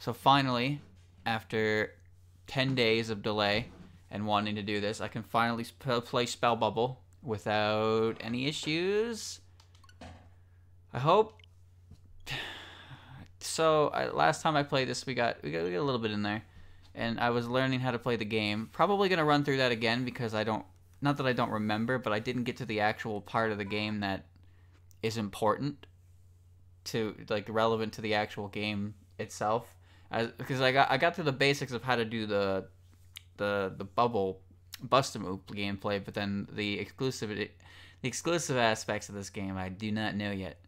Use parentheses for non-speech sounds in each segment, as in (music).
So finally, after 10 days of delay and wanting to do this, I can finally sp- uh, play Spell Bubble without any issues. I hope. (sighs) So I, last time I played this, we got, we got we got a little bit in there, and I was learning how to play the game. Probably gonna run through that again because I don't, not that I don't remember, but I didn't get to the actual part of the game that is important to like relevant to the actual game itself. Because I got I got to the basics of how to do the the the bubble bust a move gameplay, but then the exclusive the exclusive aspects of this game I do not know yet.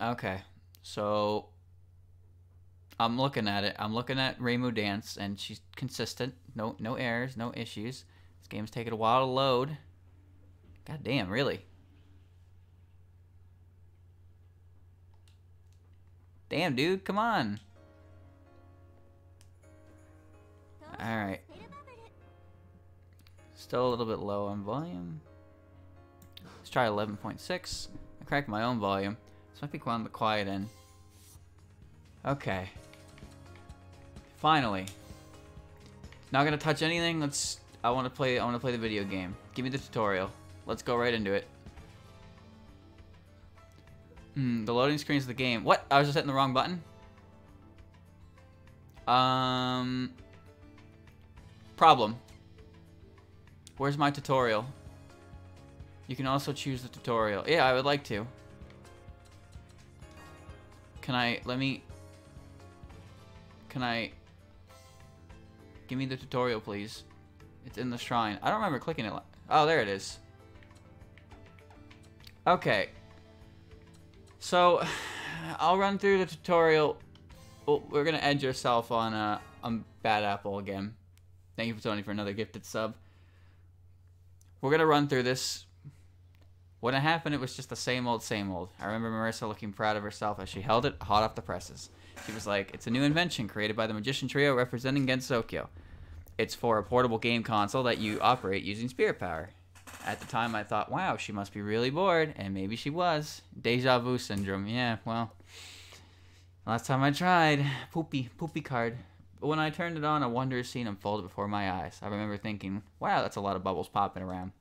Okay, so I'm looking at it. I'm looking at Reimu Dance, and she's consistent. No no errors, no issues. This game's taking a while to load. God damn, really? Damn, dude, come on. Alright. Still a little bit low on volume. Let's try 11.6. I cracked my own volume. so This might be on the quiet end. Okay. Finally. Not gonna touch anything. Let's. I want to play. I want to play the video game. Give me the tutorial. Let's go right into it. Hmm, the loading screens of the game. What? I was just hitting the wrong button? Um... Problem. Where's my tutorial? You can also choose the tutorial. Yeah, I would like to. Can I... Let me... Can I... Give me the tutorial, please. It's in the shrine. I don't remember clicking it. Oh, there it is. Okay. So, (sighs) I'll run through the tutorial. Well, we're gonna edge yourself on uh, on Bad Apple again. Thank you for Tony for another gifted sub. We're gonna run through this. When it happened, it was just the same old, same old. I remember Marisa looking proud of herself as she held it hot off the presses. She was like, "It's a new invention created by the Magician Trio representing Gensokyo. It's for a portable game console that you operate using spirit power." At the time, I thought, wow, she must be really bored, and maybe she was. Deja vu syndrome. Yeah, well, last time I tried, poopy, poopy card. But when I turned it on, a wondrous scene unfolded before my eyes. I remember thinking, wow, that's a lot of bubbles popping around.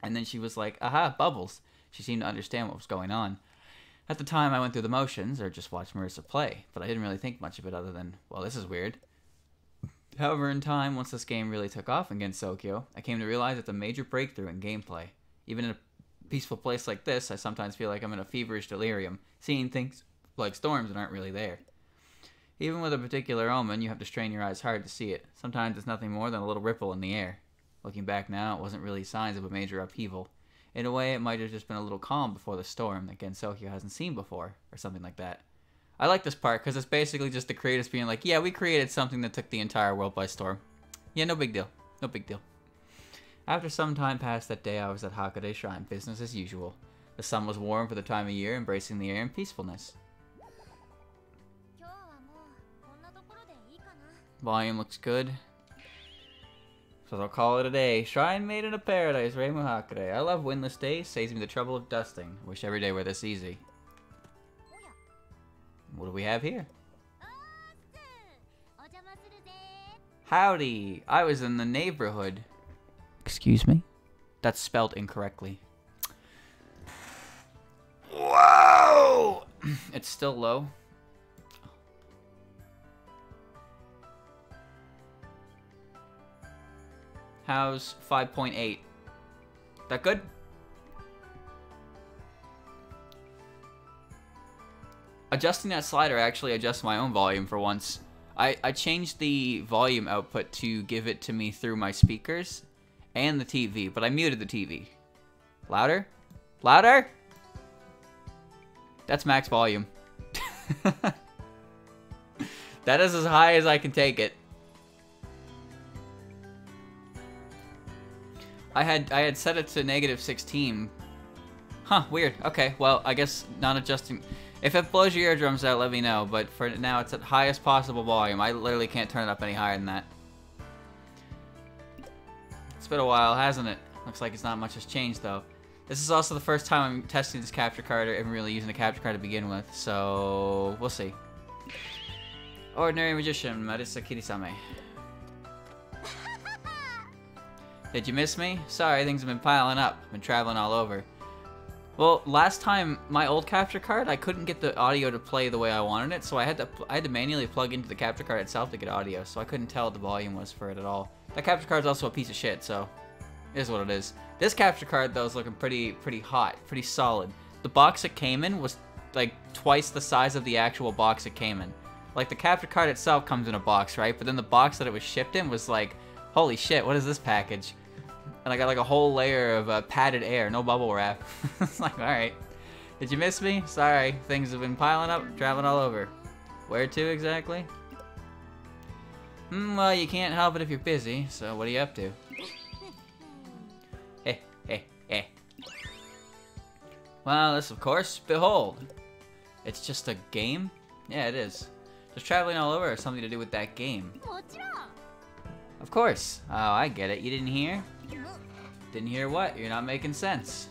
And then she was like, aha, bubbles. She seemed to understand what was going on. At the time, I went through the motions, or just watched Marisa play, but I didn't really think much of it other than, well, this is weird. However, in time, once this game really took off in Gensokyo, I came to realize it's a major breakthrough in gameplay. Even in a peaceful place like this, I sometimes feel like I'm in a feverish delirium, seeing things like storms that aren't really there. Even with a particular omen, you have to strain your eyes hard to see it. Sometimes it's nothing more than a little ripple in the air. Looking back now, it wasn't really signs of a major upheaval. In a way, it might have just been a little calm before the storm that Gensokyo hasn't seen before, or something like that. I like this part because it's basically just the creators being like, yeah, we created something that took the entire world by storm. Yeah, no big deal. No big deal. After some time passed that day, I was at Hakurei Shrine, business as usual. The sun was warm for the time of year, embracing the air in peacefulness. Volume looks good. So I'll call it a day. Shrine made in a paradise, Reimu Hakurei. I love windless days, saves me the trouble of dusting. Wish every day were this easy. What do we have here? Howdy! I was in the neighborhood. Excuse me? That's spelled incorrectly. Whoa! it's still low. How's 5.8? That good? Adjusting that slider I actually adjusts my own volume for once. I, I changed the volume output to give it to me through my speakers and the TV, but I muted the TV. Louder? Louder? That's max volume. (laughs) that is as high as I can take it. I had I had set it to negative 16. Huh, weird. Okay, well, I guess not adjusting. If it blows your eardrums out, let me know. But for now, it's at highest possible volume. I literally can't turn it up any higher than that. It's been a while, hasn't it? Looks like it's not much has changed, though. This is also the first time I'm testing this capture card or even really using a capture card to begin with, so we'll see. Ordinary Magician, Marisa Kirisame. Did you miss me? Sorry, things have been piling up. I've been traveling all over. Well, last time my old capture card, I couldn't get the audio to play the way I wanted it, so I had to I had to manually plug into the capture card itself to get audio, so I couldn't tell what the volume was for it at all. That capture card is also a piece of shit, so it is what it is. This capture card though is looking pretty pretty hot, pretty solid. The box it came in was like twice the size of the actual box it came in. Like the capture card itself comes in a box, right? But then the box that it was shipped in was like, holy shit, what is this package? And I got like a whole layer of uh, padded air, no bubble wrap. (laughs) it's like, alright. Did you miss me? Sorry, things have been piling up, traveling all over. Where to exactly? Hmm, well, you can't help it if you're busy, so what are you up to? Eh, eh, eh. Well, this, of course, behold. It's just a game? Yeah, it is. Just traveling all over has something to do with that game. Of course. Oh, I get it. You didn't hear? Didn't hear what? You're not making sense.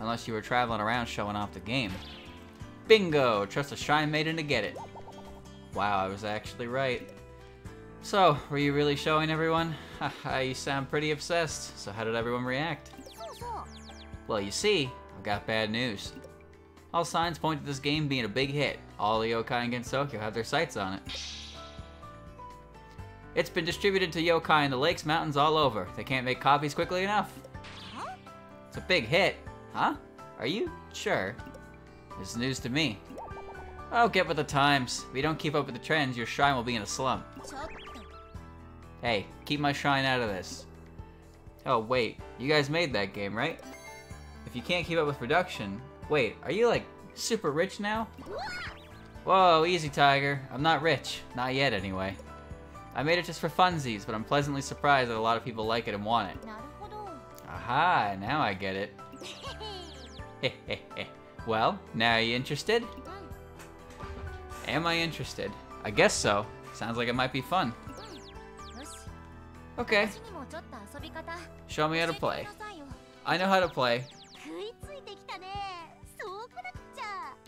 Unless you were traveling around showing off the game. Bingo! Trust a Shrine Maiden to get it. Wow, I was actually right. So, were you really showing everyone? (laughs) you sound pretty obsessed, so how did everyone react? Well, you see, I've got bad news. All signs point to this game being a big hit. All the yokai in Gensokyo have their sights on it. It's been distributed to yokai in the lakes, mountains, all over. They can't make copies quickly enough. It's a big hit. Huh? Are you sure? This is news to me. Oh, get with the times. If you don't keep up with the trends, your shrine will be in a slump. Hey, keep my shrine out of this. Oh, wait. You guys made that game, right? If you can't keep up with production... Wait, are you, like, super rich now? Whoa, easy, Tiger. I'm not rich. Not yet, anyway. I made it just for funsies, but I'm pleasantly surprised that a lot of people like it and want it. Aha, now I get it. (laughs) well, now are you interested? Am I interested? I guess so. Sounds like it might be fun. Okay. Show me how to play. I know how to play.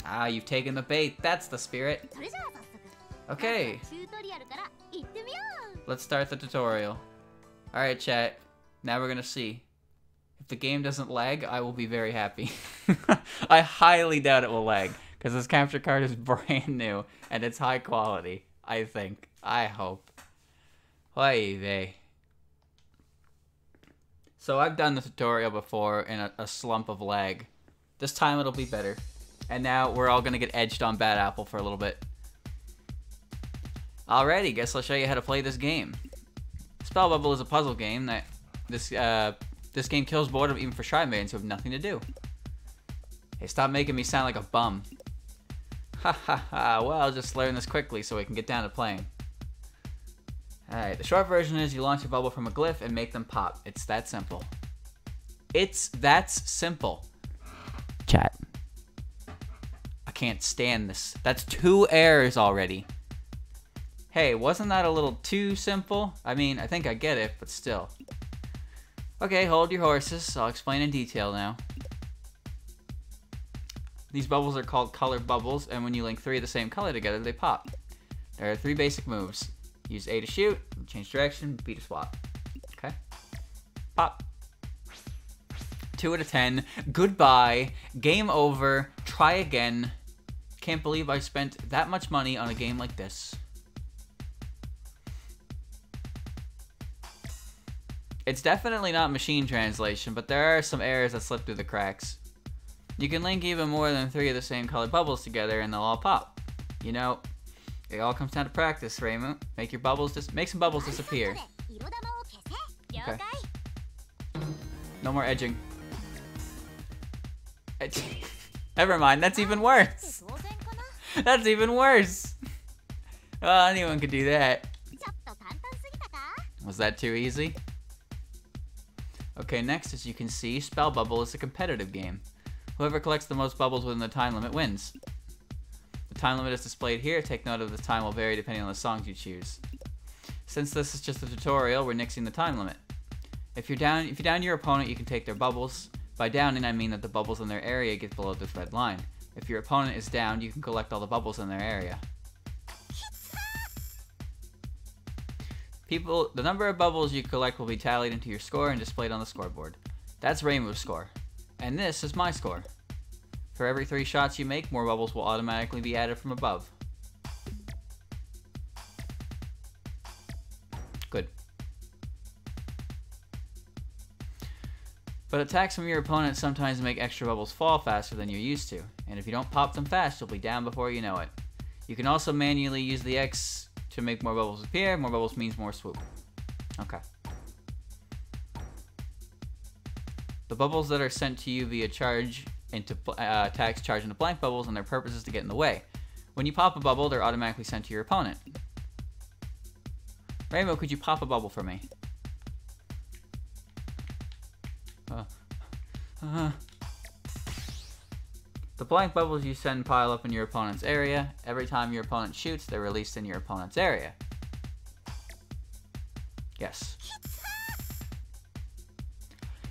Ah, you've taken the bait. That's the spirit. Okay. Let's start the tutorial. Alright, chat. Now we're gonna see. If the game doesn't lag, I will be very happy. (laughs) I highly doubt it will lag, because this capture card is (laughs) brand new, and it's high quality. I think. I hope. Oy vey. So I've done the tutorial before in a, a, slump of lag. This time it'll be better. And now we're all gonna get edged on Bad Apple for a little bit. Alrighty, guess I'll show you how to play this game. Spell Bubble is a puzzle game that this uh, this game kills boredom even for shy maidens who have nothing to do. Hey, stop making me sound like a bum. (laughs) Ha ha ha, well, I'll just learn this quickly so we can get down to playing. Alright, the short version is you launch a bubble from a glyph and make them pop. It's that simple. It's that's simple. Chat. I can't stand this. That's two errors already. Hey, wasn't that a little too simple? I mean, I think I get it, but still. Okay, hold your horses. I'll explain in detail now. These bubbles are called color bubbles, and when you link three of the same color together, they pop. There are three basic moves. Use A to shoot, change direction, B to swap. Okay. Pop. 2 out of 10. Goodbye. Game over. Try again. Can't believe I spent that much money on a game like this. It's definitely not machine translation, but there are some errors that slip through the cracks. You can link even more than three of the same colored bubbles together and they'll all pop. You know, it all comes down to practice, Raymond. Make your bubbles just make some bubbles disappear. Okay. No more edging. (laughs) Never mind, that's even worse. (laughs) That's even worse. (laughs) Well, anyone could do that. Was that too easy? Okay, next, as you can see, Spell Bubble is a competitive game. Whoever collects the most bubbles within the time limit wins. The time limit is displayed here. Take note of the time will vary depending on the songs you choose. Since this is just a tutorial, we're nixing the time limit. If you're down, if you down your opponent, you can take their bubbles. By downing, I mean that the bubbles in their area get below this red line. If your opponent is down, you can collect all the bubbles in their area. People, the number of bubbles you collect will be tallied into your score and displayed on the scoreboard. That's Rainbow's score. And this is my score. For every three shots you make, more bubbles will automatically be added from above. Good. But attacks from your opponent sometimes make extra bubbles fall faster than you're used to, and if you don't pop them fast, you'll be down before you know it. You can also manually use the X to make more bubbles appear. More bubbles means more swoop. Okay. The bubbles that are sent to you via charge into uh, attacks charge into blank bubbles, and their purpose is to get in the way. When you pop a bubble, they're automatically sent to your opponent. Rainbow, could you pop a bubble for me? Uh, uh. The blank bubbles you send pile up in your opponent's area. Every time your opponent shoots, they're released in your opponent's area. Yes.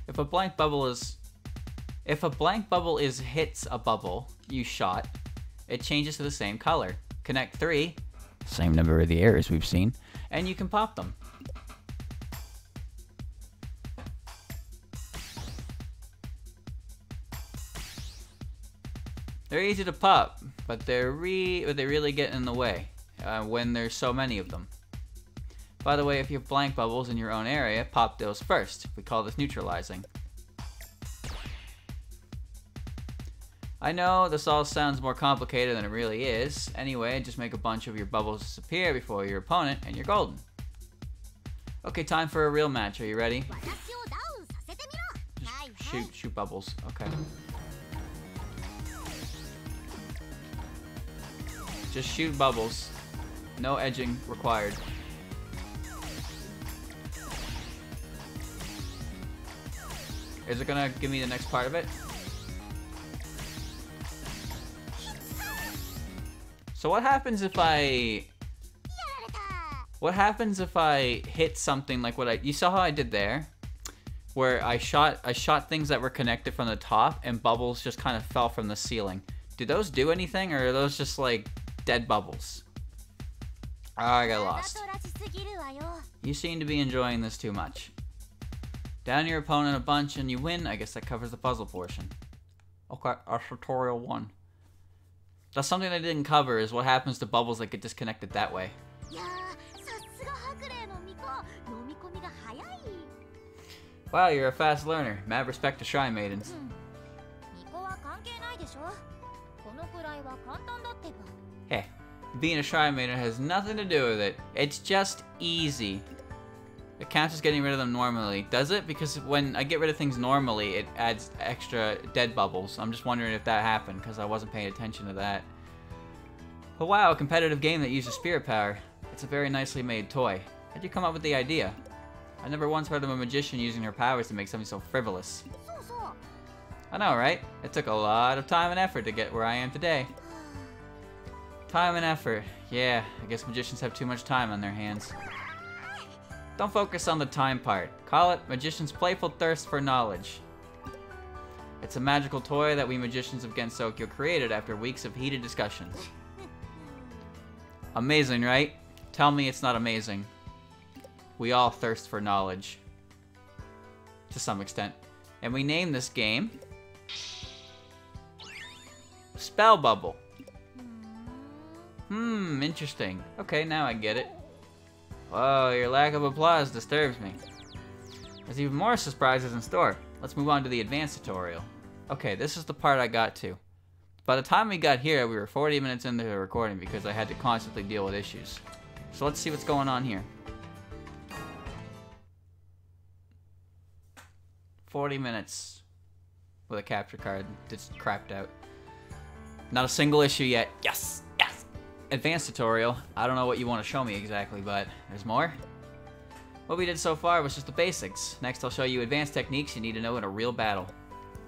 If a blank bubble is... If a blank bubble is hits a bubble you shot, it changes to the same color. Connect three, same number of the errors we've seen, and you can pop them. They're easy to pop, but they're re they really get in the way uh, when there's so many of them. By the way, if you have blank bubbles in your own area, pop those first. We call this neutralizing. I know this all sounds more complicated than it really is. Anyway, just make a bunch of your bubbles disappear before your opponent and you're golden. Okay, time for a real match. Are you ready? Shoot, shoot bubbles. Okay. Just shoot bubbles. No edging required. Is it gonna give me the next part of it? So what happens if I... What happens if I hit something like what I... You saw how I did there? Where I shot I shot things that were connected from the top and bubbles just kind of fell from the ceiling. Do those do anything or are those just like dead bubbles. Oh, I got lost. You seem to be enjoying this too much. Down your opponent a bunch and you win. I guess that covers the puzzle portion. Okay, our tutorial one. That's something I didn't cover is what happens to bubbles that get disconnected that way. Wow, you're a fast learner. Mad respect to Shy Maidens. Hey, being a Shy Maiden has nothing to do with it. It's just easy. It counts as getting rid of them normally. Does it? Because when I get rid of things normally, it adds extra dead bubbles. I'm just wondering if that happened, because I wasn't paying attention to that. But wow, a competitive game that uses spirit power. It's a very nicely made toy. How'd you come up with the idea? I never once heard of a magician using her powers to make something so frivolous. I know, right? It took a lot of time and effort to get where I am today. Time and effort. Yeah, I guess magicians have too much time on their hands. Don't focus on the time part. Call it Magician's Playful Thirst for Knowledge. It's a magical toy that we magicians of Gensokyo created after weeks of heated discussions. Amazing, right? Tell me it's not amazing. We all thirst for knowledge. To some extent. And we name this game... Spell Bubble. Hmm, interesting. Okay, now I get it. Whoa, your lack of applause disturbs me. There's even more surprises in store. Let's move on to the advanced tutorial. Okay, this is the part I got to. By the time we got here, we were 40 minutes into the recording because I had to constantly deal with issues. So let's see what's going on here. 40 minutes with a capture card that's crapped out. Not a single issue yet. Yes! advanced tutorial. I don't know what you want to show me exactly, but there's more. What we did so far was just the basics. Next I'll show you advanced techniques you need to know in a real battle.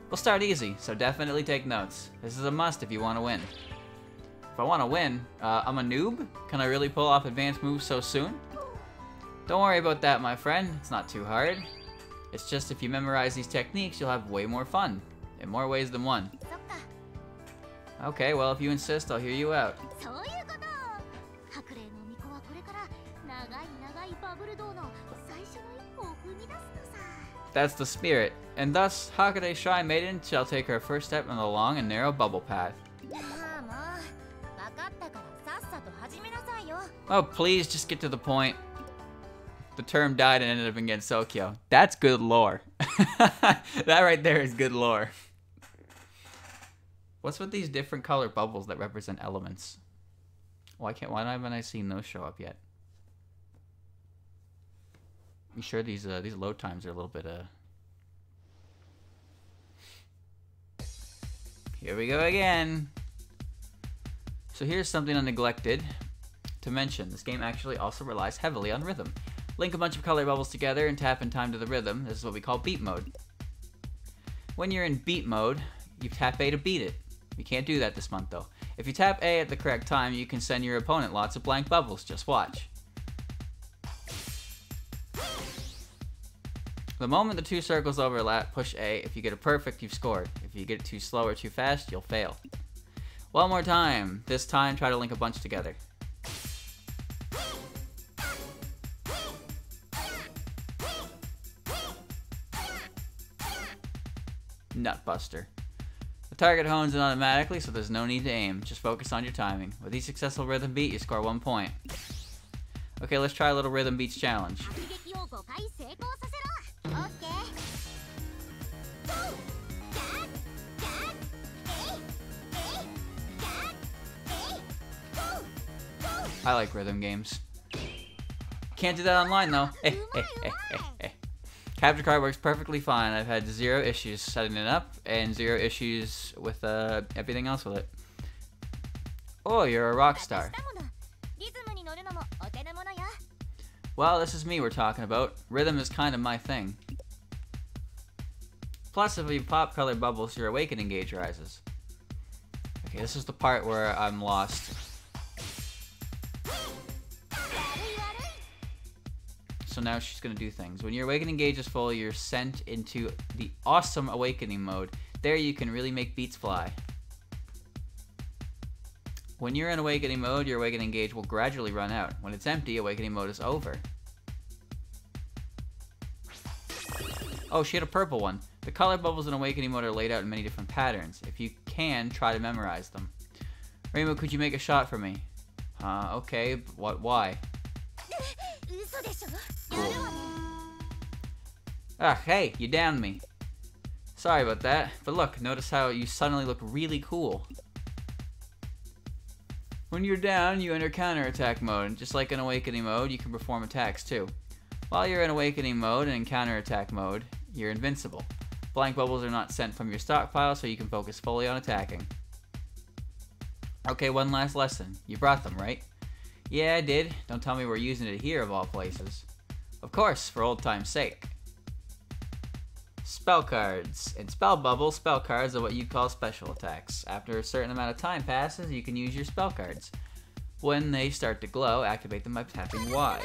We'll start easy, so definitely take notes. This is a must if you want to win. If I want to win, uh, I'm a noob? Can I really pull off advanced moves so soon? Don't worry about that, my friend. It's not too hard. It's just if you memorize these techniques, you'll have way more fun. In more ways than one. Okay, well, if you insist, I'll hear you out. That's the spirit, and thus Hakurei Shy Maiden shall take her first step on the long and narrow bubble path. Oh, please, just get to the point. The term died and ended up in Gensokyo. That's good lore. (laughs) that right there is good lore. What's with these different color bubbles that represent elements? Why can't why haven't I seen those show up yet? You sure these uh, these load times are a little bit uh. Here we go again. So here's something I neglected to mention. This game actually also relies heavily on rhythm. Link a bunch of color bubbles together and tap in time to the rhythm. This is what we call beat mode. When you're in beat mode, you tap A to beat it. You can't do that this month though. If you tap A at the correct time, you can send your opponent lots of blank bubbles. Just watch. The moment the two circles overlap, push A. If you get it perfect, you've scored. If you get it too slow or too fast, you'll fail. One more time. This time, try to link a bunch together. Nutbuster. The target hones in automatically, so there's no need to aim. Just focus on your timing. With each successful rhythm beat, you score one point. Okay, let's try a little rhythm beats challenge. I like rhythm games. Can't do that online though. Hey, hey, hey, Capture card works perfectly fine. I've had zero issues setting it up and zero issues with uh, everything else with it. Oh, you're a rock star. Well, this is me we're talking about. Rhythm is kind of my thing. Plus, if you pop colored bubbles, your awakening gauge rises. Okay, this is the part where I'm lost. So now she's gonna do things. When your awakening gauge is full, you're sent into the awesome awakening mode. There you can really make beats fly. When you're in awakening mode, your awakening gauge will gradually run out. When it's empty, awakening mode is over. Oh, she had a purple one. The color bubbles in Awakening mode are laid out in many different patterns. If you can, try to memorize them. Rainbow, could you make a shot for me? Uh, okay, what, why? Cool. (laughs) Ah, hey, you downed me. Sorry about that, but look, notice how you suddenly look really cool. When you're down, you enter counterattack mode, and just like in awakening mode, you can perform attacks too. While you're in awakening mode and in counterattack mode, you're invincible. Blank bubbles are not sent from your stockpile, so you can focus fully on attacking. Okay, one last lesson. You brought them, right? Yeah, I did. Don't tell me we're using it here of all places. Of course, for old time's sake. Spell cards. In Spell Bubble, spell cards are what you call special attacks. After a certain amount of time passes, you can use your spell cards. When they start to glow, activate them by tapping Y.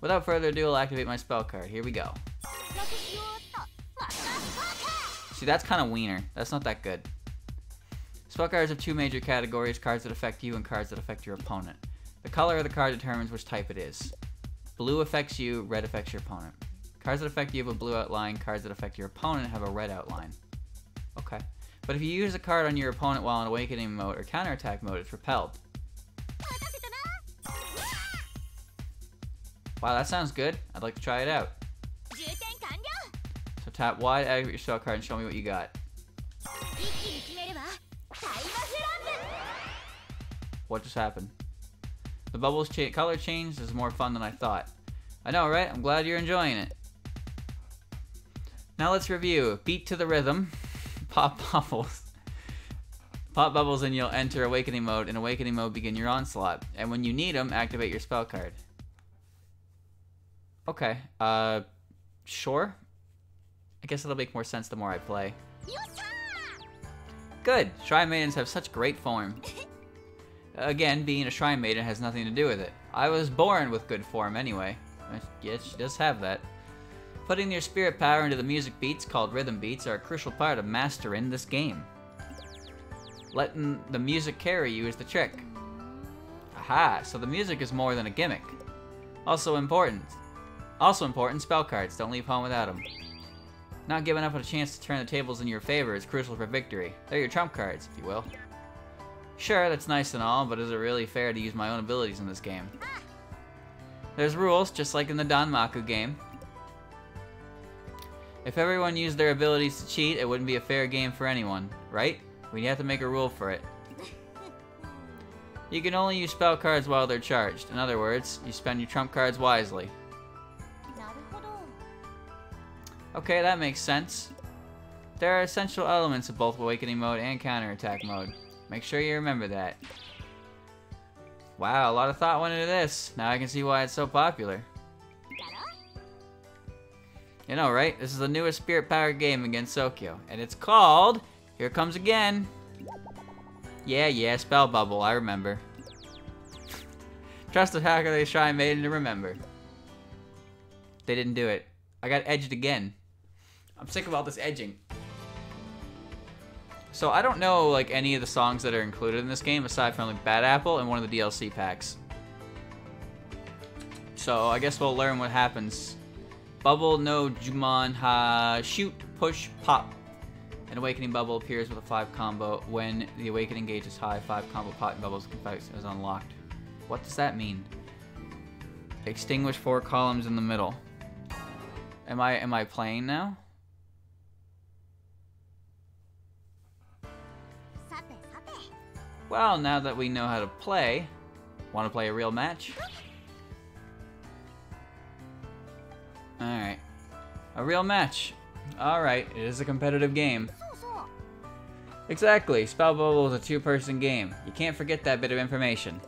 Without further ado, I'll activate my spell card. Here we go. See, that's kind of wiener. That's not that good. Spell cards have two major categories, cards that affect you and cards that affect your opponent. The color of the card determines which type it is. Blue affects you, red affects your opponent. Cards that affect you have a blue outline, cards that affect your opponent have a red outline. Okay. But if you use a card on your opponent while in awakening mode or counterattack mode, it's repelled. Wow, that sounds good. I'd like to try it out tap wide, activate your spell card, and show me what you got. What just happened? The bubble's cha color change is more fun than I thought. I know, right? I'm glad you're enjoying it. Now let's review. Beat to the rhythm. (laughs) Pop bubbles. Pop bubbles and you'll enter Awakening Mode. In Awakening Mode, begin your onslaught. And when you need them, activate your spell card. Okay. Uh, sure. I guess it'll make more sense the more I play. Good! Shrine Maidens have such great form. Again, being a Shrine Maiden has nothing to do with it. I was born with good form anyway. Yes, she does have that. Putting your spirit power into the music beats called rhythm beats are a crucial part of mastering this game. Letting the music carry you is the trick. Aha, so the music is more than a gimmick. Also important. Also important, spell cards. Don't leave home without them. Not giving up a chance to turn the tables in your favor is crucial for victory. They're your trump cards, if you will. Sure, that's nice and all, but is it really fair to use my own abilities in this game? There's rules, just like in the Danmaku game. If everyone used their abilities to cheat, it wouldn't be a fair game for anyone, right? We'd have to make a rule for it. You can only use spell cards while they're charged. In other words, you spend your trump cards wisely. Okay, that makes sense. There are essential elements of both Awakening mode and Counterattack mode. Make sure you remember that. Wow, a lot of thought went into this. Now I can see why it's so popular. You know, right? This is the newest Spirit Power game in Gensokyo, and it's called Here Comes Again. Yeah, yeah, Spell Bubble, I remember. Trust the hacker they try shy maiden to remember. They didn't do it. I got edged again. I'm sick of all this edging. So I don't know like any of the songs that are included in this game aside from like Bad Apple and one of the DLC packs. So I guess we'll learn what happens Bubble, no, Juman, ha, shoot, push, pop. An awakening bubble appears with a 5 combo. When the awakening gauge is high, 5 combo pot bubbles confess is unlocked. What does that mean? Extinguish 4 columns in the middle. Am I am I playing now? Well, now that we know how to play, want to play a real match? Alright. A real match. Alright, it is a competitive game. Exactly, Spell Bubble is a two-person game. You can't forget that bit of information.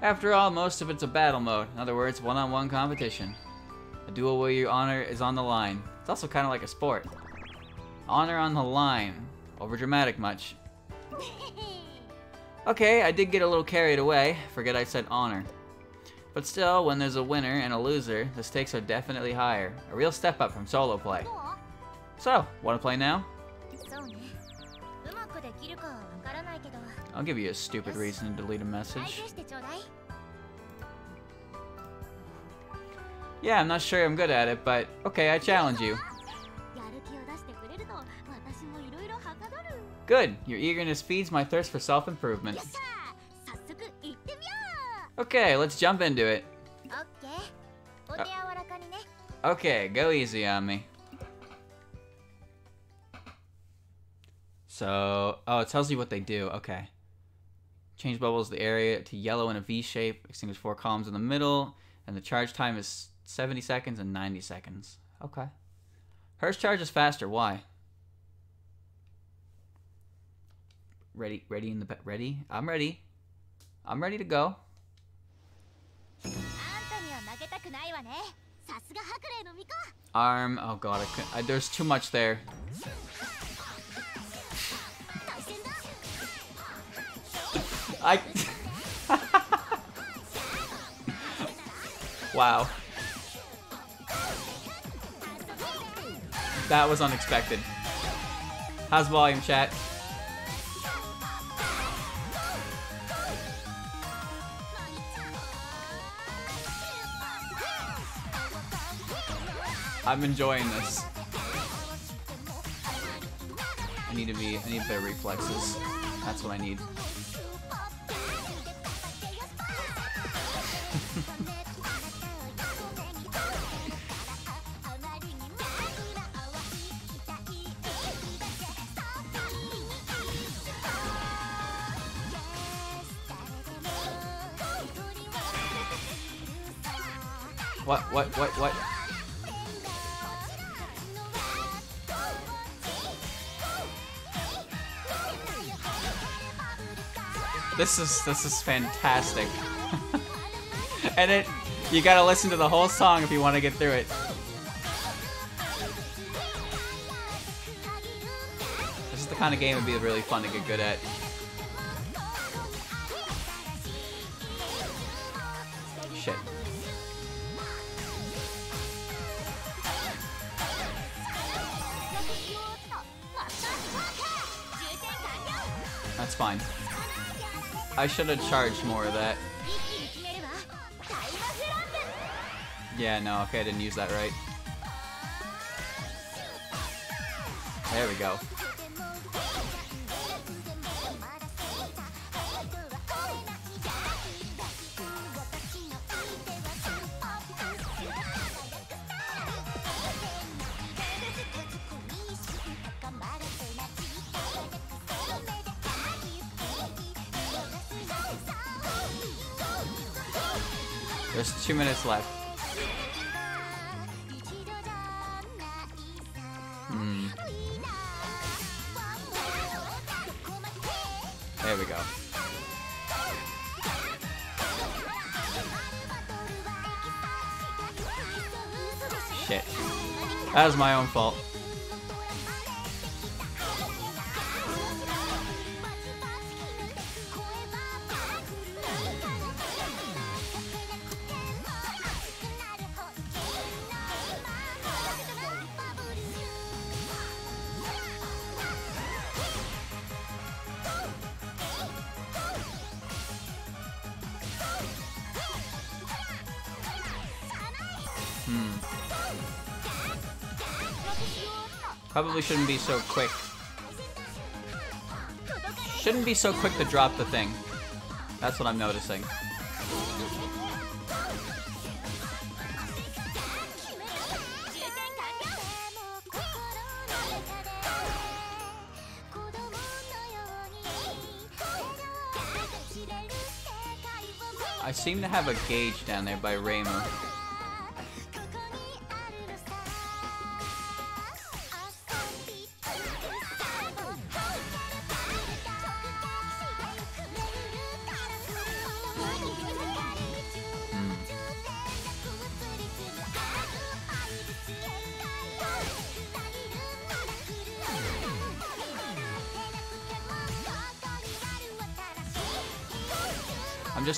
After all, most of it's a battle mode. In other words, one-on-one -on -one competition. A duel where your honor is on the line. It's also kind of like a sport. Honor on the line. Overdramatic much. (laughs) Okay, I did get a little carried away. Forget I said honor. But still, when there's a winner and a loser, the stakes are definitely higher. A real step up from solo play. So, wanna play now? I'll give you a stupid reason to delete a message. Yeah, I'm not sure I'm good at it, but okay, I challenge you. Good. Your eagerness feeds my thirst for self-improvement. Okay, let's jump into it. Uh, okay, go easy on me. So, oh, it tells you what they do. Okay. Change bubbles the area to yellow in a V shape, extinguish four columns in the middle, and the charge time is 70 seconds and 90 seconds. Okay. Hers charge is faster. Why? Ready, ready in the bed. Ready? I'm ready. I'm ready to go. Arm. Oh god, I I, there's too much there. I. (laughs) wow. That was unexpected. How's volume, chat? I'm enjoying this. I need to be. I need better reflexes. That's what I need. (laughs) What? What? What? What? This is this is fantastic. (laughs) and it you gotta listen to the whole song if you want to get through it. This is the kind of game it'd be really fun to get good at. I should have charged more of that. Yeah, no, okay, I didn't use that right. There we go. Was my own fault. Probably shouldn't be so quick. Shouldn't be so quick to drop the thing. That's what I'm noticing. I seem to have a gauge down there by Reimu.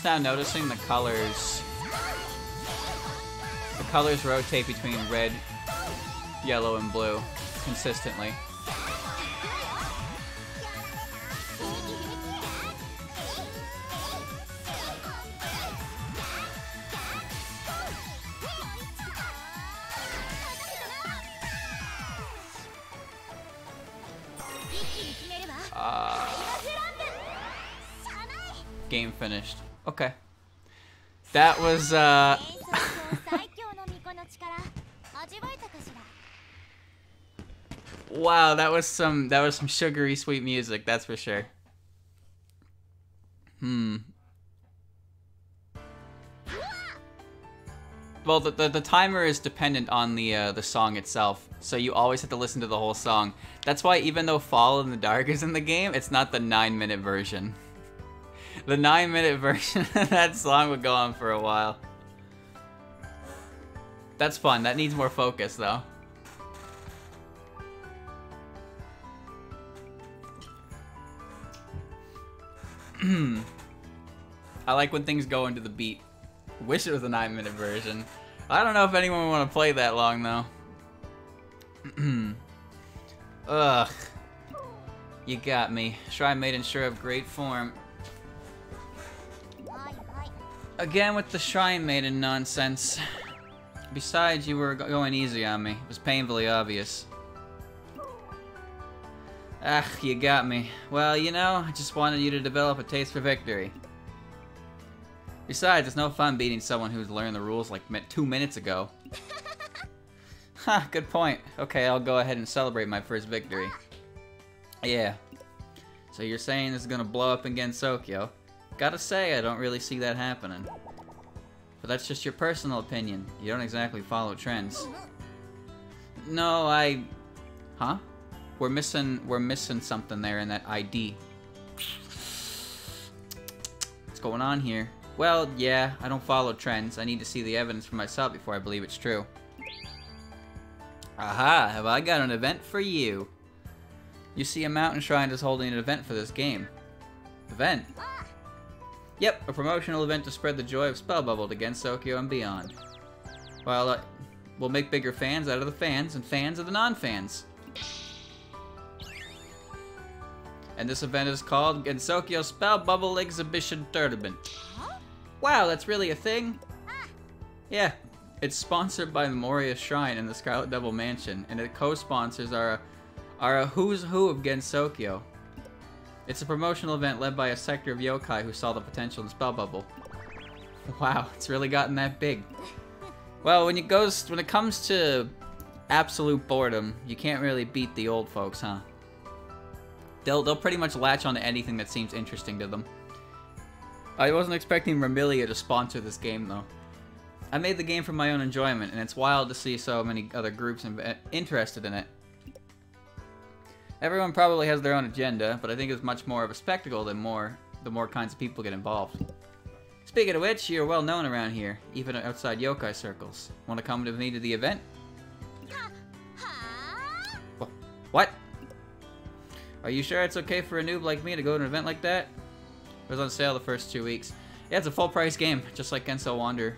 Now noticing the colors. The colors rotate between red, yellow, and blue consistently. was, uh... (laughs) wow, that was some, that was some sugary sweet music, that's for sure. Hmm. Well, the, the, the, timer is dependent on the uh, the song itself, so you always have to listen to the whole song. That's why even though Fall in the Dark is in the game, it's not the 9-minute version. The nine minute version (laughs) of that song would go on for a while. That's fun. That needs more focus, though. (clears throat) I like when things go into the beat. Wish it was a nine minute version. I don't know if anyone would want to play that long, though. (clears throat) Ugh. You got me. Shrine Maiden sure of great form. Again with the Shrine Maiden nonsense. Besides, you were going easy on me. It was painfully obvious. Ah, you got me. Well, you know, I just wanted you to develop a taste for victory. Besides, it's no fun beating someone who's learned the rules like two minutes ago. (laughs) ha, good point. Okay, I'll go ahead and celebrate my first victory. Yeah. So you're saying this is gonna blow up in Gensokyo. Gotta say, I don't really see that happening. But that's just your personal opinion. You don't exactly follow trends. No, I... Huh? We're missing, we're missing something there in that ID. What's going on here? Well, yeah, I don't follow trends. I need to see the evidence for myself before I believe it's true. Aha, have I got an event for you. You see, a mountain shrine is holding an event for this game. Event? Yep, a promotional event to spread the joy of Spell Bubble in Gensokyo and beyond. Well, uh, we'll make bigger fans out of the fans and fans of the non-fans. And this event is called Gensokyo Spell Bubble Exhibition Tournament. Wow, that's really a thing? Yeah. It's sponsored by the Moriya Shrine and the Scarlet Devil Mansion, and its co-sponsors are, are a who's who of Gensokyo. It's a promotional event led by a sector of yokai who saw the potential in Spell Bubble. Wow, it's really gotten that big. Well, when it goes, when it comes to absolute boredom, you can't really beat the old folks, huh? They'll they'll pretty much latch onto anything that seems interesting to them. I wasn't expecting Remilia to sponsor this game though. I made the game for my own enjoyment, and it's wild to see so many other groups interested in it. Everyone probably has their own agenda, but I think it's much more of a spectacle than more the more kinds of people get involved. Speaking of which, you're well known around here, even outside yokai circles. Want to come with me to the event? What? Are you sure it's okay for a noob like me to go to an event like that? It was on sale the first two weeks. Yeah, it's a full price game, just like Genso Wander.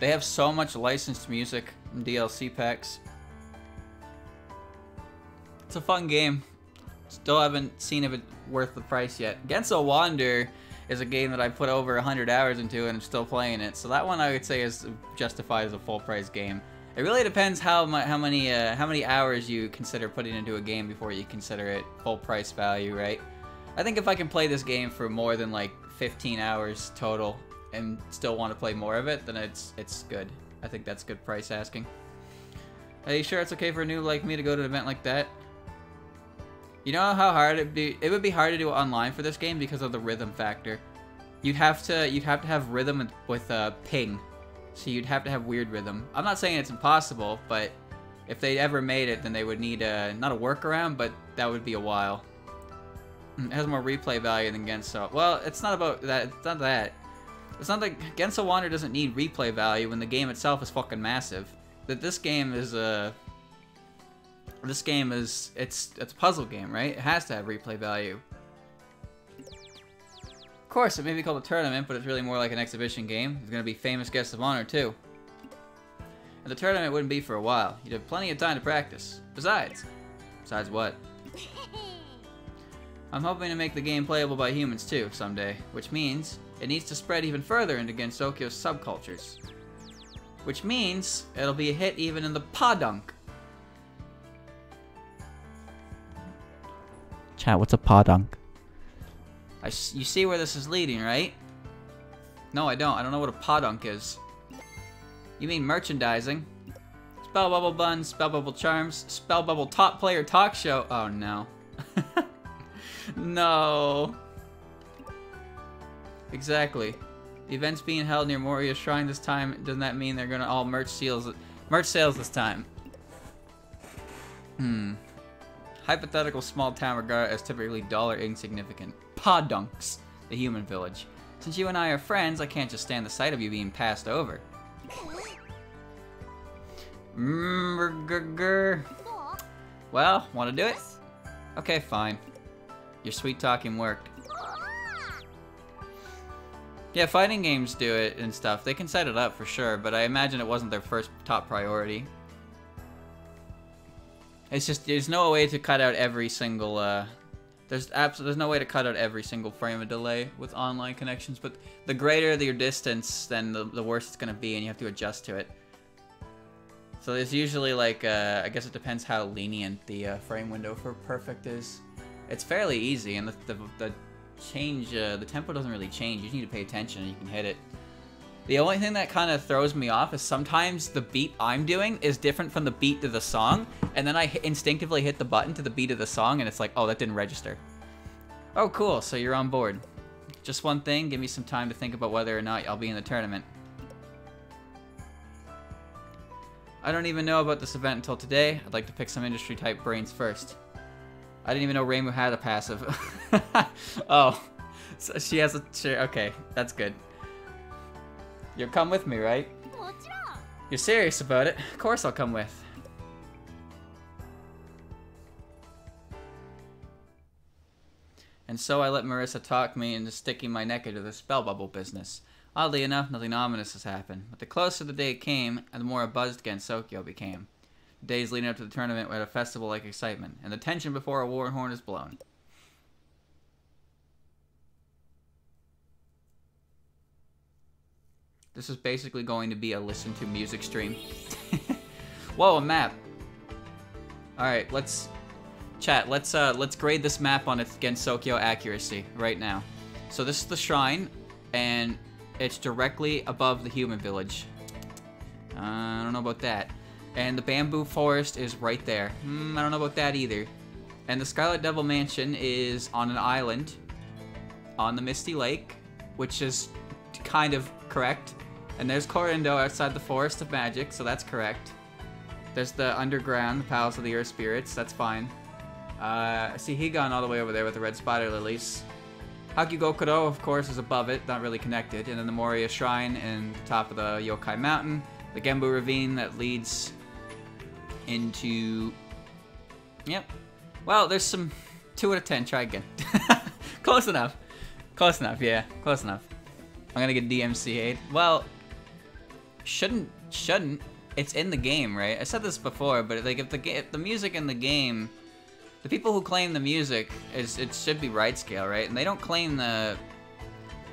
They have so much licensed music and DLC packs. It's a fun game. Still haven't seen if it's worth the price yet. Genso Wander is a game that I put over 100 hours into and I'm still playing it. So that one I would say is justified as a full price game. It really depends how my, how many uh, how many hours you consider putting into a game before you consider it full price value, right? I think if I can play this game for more than like 15 hours total and still want to play more of it, then it's it's good. I think that's good price asking. Are you sure it's okay for a noob like me to go to an event like that? You know how hard it'd be? It would be hard to do online for this game because of the rhythm factor. You'd have to you'd have to have rhythm with, with uh, ping so you'd have to have weird rhythm. I'm not saying it's impossible, but if they ever made it, then they would need a, not a workaround, but that would be a while. It has more replay value than Genso. Well, it's not about that. It's not that. It's not that Genso Wander doesn't need replay value when the game itself is fucking massive. That this game is a. This game is it's it's a puzzle game, right? It has to have replay value Of course, it may be called a tournament, but it's really more like an exhibition game. There's going to be famous guests of honor, too. And the tournament wouldn't be for a while. You'd have plenty of time to practice. Besides. Besides what? (laughs) I'm hoping to make the game playable by humans, too, someday. Which means it needs to spread even further into Gensokyo's subcultures. Which means it'll be a hit even in the Podunk. Chat, what's a Podunk? I, you see where this is leading, right? No, I don't. I don't know what a podunk is. You mean merchandising? Spell Bubble Buns, Spell Bubble Charms, Spell Bubble Top Player Talk Show. Oh, no. (laughs) no. Exactly. The event's being held near Moriya Shrine this time. Doesn't that mean they're gonna all merch seals, merch sales this time? Hmm. Hypothetical small town regarded as typically dollar insignificant. Podunks, the human village. Since you and I are friends, I can't just stand the sight of you being passed over. Mm, well, want to do it? Okay, fine. Your sweet talking worked. Yeah, fighting games do it and stuff. They can set it up for sure, but I imagine it wasn't their first top priority. It's just, there's no way to cut out every single, uh, there's absolutely there's no way to cut out every single frame of delay with online connections, but the greater your distance, then the, the worse it's going to be, and you have to adjust to it. So there's usually like, uh, I guess it depends how lenient the uh, frame window for perfect is. It's fairly easy, and the, the, the change, uh, the tempo doesn't really change. You just need to pay attention and you can hit it. The only thing that kind of throws me off is sometimes the beat I'm doing is different from the beat to the song, and then I instinctively hit the button to the beat of the song, and it's like, oh, that didn't register. Oh, cool, so you're on board. Just one thing, give me some time to think about whether or not I'll be in the tournament. I don't even know about this event until today. I'd like to pick some industry-type brains first. I didn't even know Reimu had a passive. (laughs) oh, so she has a... Okay, that's good. You'll come with me, right? You're serious about it? Of course I'll come with. And so I let Marisa talk me into sticking my neck into the spell bubble business. Oddly enough, nothing ominous has happened, but the closer the day came, and the more buzzed Gensokyo became. The days leading up to the tournament with a festival-like excitement, and the tension before a war horn is blown. This is basically going to be a listen to music stream. (laughs) Whoa, a map. Alright, let's chat, let's uh let's grade this map on its Gensokyo accuracy right now. So this is the shrine, and it's directly above the human village. Uh, I don't know about that. And the bamboo forest is right there. Hmm, I don't know about that either. And the Scarlet Devil Mansion is on an island on the Misty Lake, which is kind of correct. And there's Kourindou outside the Forest of Magic, so that's correct. There's the underground, the Palace of the Earth Spirits, that's fine. Uh, I see Higan all the way over there with the red spider lilies. Hakugyokurou, of course, is above it, not really connected. And then the Moriya Shrine and the top of the Yokai Mountain. The Genbu Ravine that leads into... Yep. Well, there's some... 2 out of 10, try again. (laughs) Close enough. Close enough, yeah. Close enough. I'm gonna get DMCA'd. Well, shouldn't shouldn't. It's in the game, right? I said this before, but like if the if the music in the game, the people who claim the music is it should be right scale, right? And they don't claim the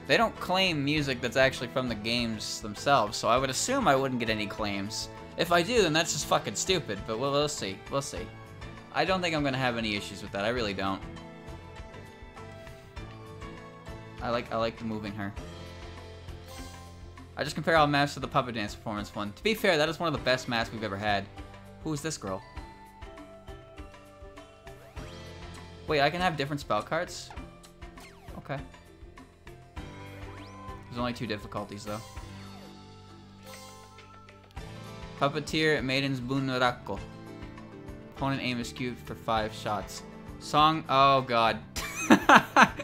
they don't claim music that's actually from the games themselves. So I would assume I wouldn't get any claims. If I do, then that's just fucking stupid. But we'll, we'll see. We'll see. I don't think I'm gonna have any issues with that. I really don't. I like I like moving her. I just compare all maps to the puppet dance performance one. To be fair, that is one of the best maps we've ever had. Who is this girl? Wait, I can have different spell cards? Okay. There's only two difficulties, though. Puppeteer Maiden's Bunraku. Opponent aim is skewed for five shots. Song, oh god. (laughs)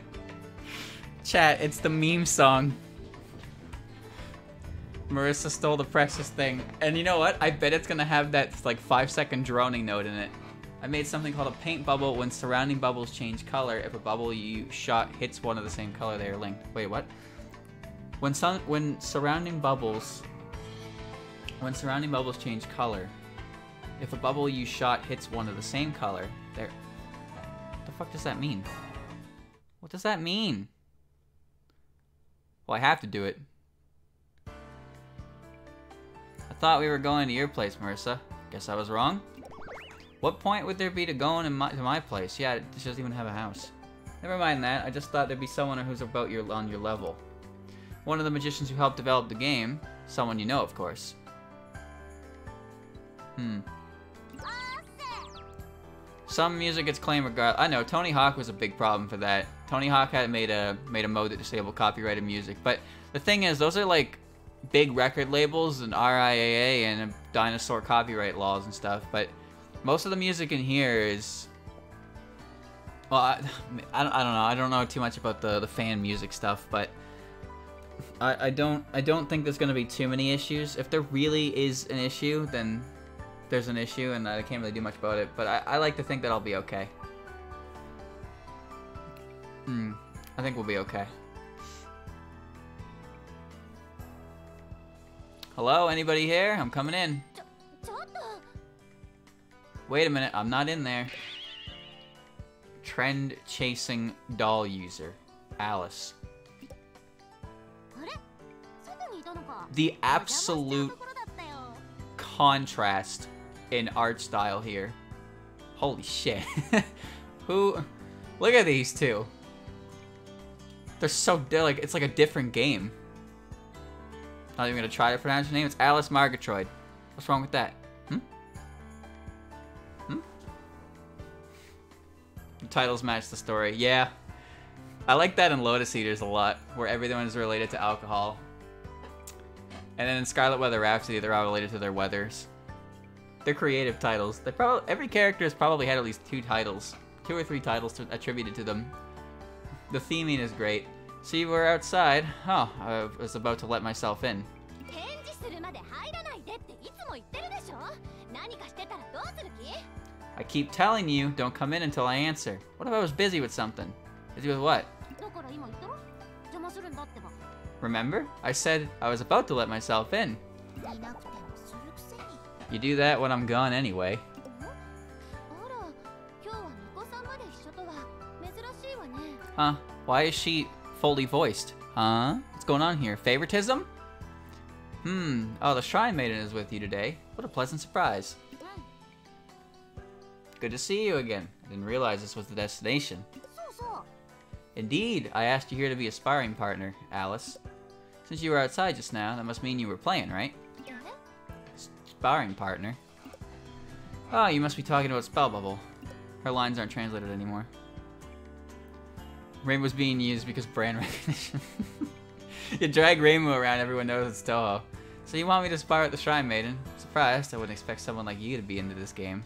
Chat, it's the meme song. Marisa stole the precious thing. And you know what? I bet it's gonna have that like five second droning note in it. I made something called a paint bubble when surrounding bubbles change color. If a bubble you shot hits one of the same color, they are linked. Wait, what? When some when surrounding bubbles when surrounding bubbles change color, if a bubble you shot hits one of the same color, they're what the fuck does that mean? What does that mean? Well, I have to do it. Thought we were going to your place, Marisa. Guess I was wrong. What point would there be to going in my, to my place? Yeah, it doesn't even have a house. Never mind that. I just thought there'd be someone who's about your on your level. One of the magicians who helped develop the game. Someone you know, of course. Hmm. Some music gets claimed regardless. I know Tony Hawk was a big problem for that. Tony Hawk had made a made a mode that disabled copyrighted music, but the thing is, those are like big record labels and RIAA and dinosaur copyright laws and stuff. But most of the music in here is well, I, (laughs) I, don't, know. I don't know too much about the the fan music stuff, but I, I don't I don't think there's gonna be too many issues. If there really is an issue, then there's an issue, and I can't really do much about it. But I, I like to think that I'll be okay. Hmm. I think we'll be okay. Hello, anybody here? I'm coming in. Wait a minute, I'm not in there. Trend chasing doll user, Alice. The absolute contrast in art style here. Holy shit. (laughs) Who? Look at these two. They're so, they're like, it's like a different game. Not even gonna try to pronounce your name. It's Alice Margatroid. What's wrong with that? Hmm? Hmm? The titles match the story. Yeah. I like that in Lotus Eaters a lot, where everyone is related to alcohol. And then in Scarlet Weather Rhapsody, they're all related to their weathers. They're creative titles. They probably every character has probably had at least two titles, two or three titles to, attributed to them. The theming is great. See, we're outside. Oh, I was about to let myself in. I keep telling you, don't come in until I answer. What if I was busy with something? Busy with what? Remember? I said I was about to let myself in. You do that when I'm gone anyway. Huh? Why is she fully voiced. Huh? What's going on here? Favoritism? Hmm. Oh, the Shrine Maiden is with you today. What a pleasant surprise. Good to see you again. I didn't realize this was the destination. Indeed, I asked you here to be a sparring partner, Alice. Since you were outside just now, that must mean you were playing, right? Sparring partner? Oh, you must be talking about Spell Bubble. Her lines aren't translated anymore. Rainbow's being used because brand (laughs) recognition. you drag Rainbow around, everyone knows it's Touhou. So you want me to spar at the Shrine Maiden? Surprised, I wouldn't expect someone like you to be into this game.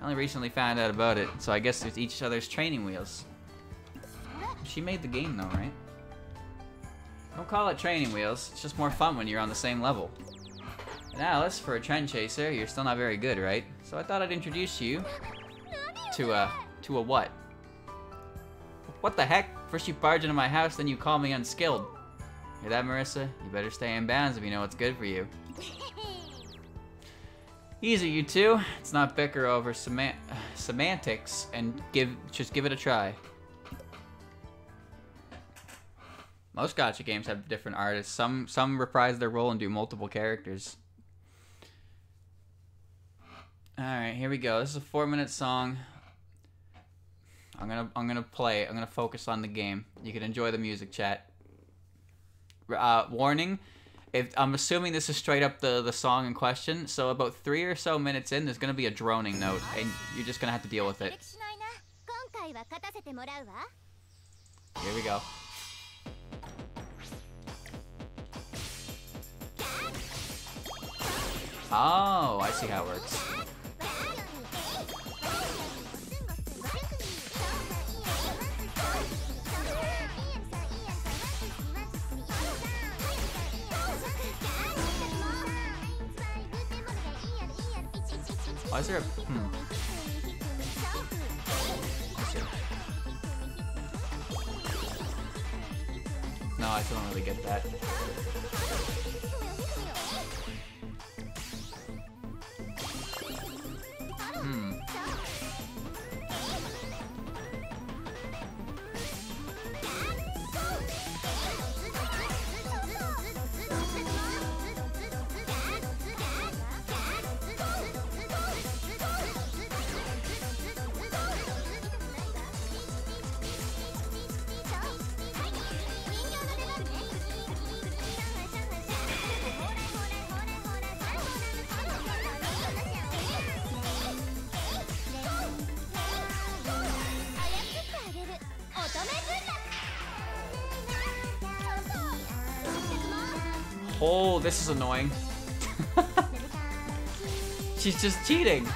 I only recently found out about it, so I guess it's each other's training wheels. She made the game though, right? Don't call it training wheels, it's just more fun when you're on the same level. And Alice, for a trend chaser, you're still not very good, right? So I thought I'd introduce you to a, to a what? What the heck? First you barge into my house, then you call me unskilled. Hear that, Marisa? You better stay in bounds if you know what's good for you. (laughs) Easy, you two. Let's not bicker over sema (sighs) semantics and give just give it a try. Most gacha games have different artists. Some some reprise their role and do multiple characters. All right, here we go. This is a four-minute song. I'm gonna I'm gonna play. I'm gonna focus on the game. You can enjoy the music, chat. Uh, warning. If, I'm assuming this is straight up the, the song in question, so about three or so minutes in, there's gonna be a droning note, and you're just gonna have to deal with it. Here we go. Oh, I see how it works. Why is there a hmm? No, I still don't really get that. Oh, this is annoying. (laughs) She's just cheating.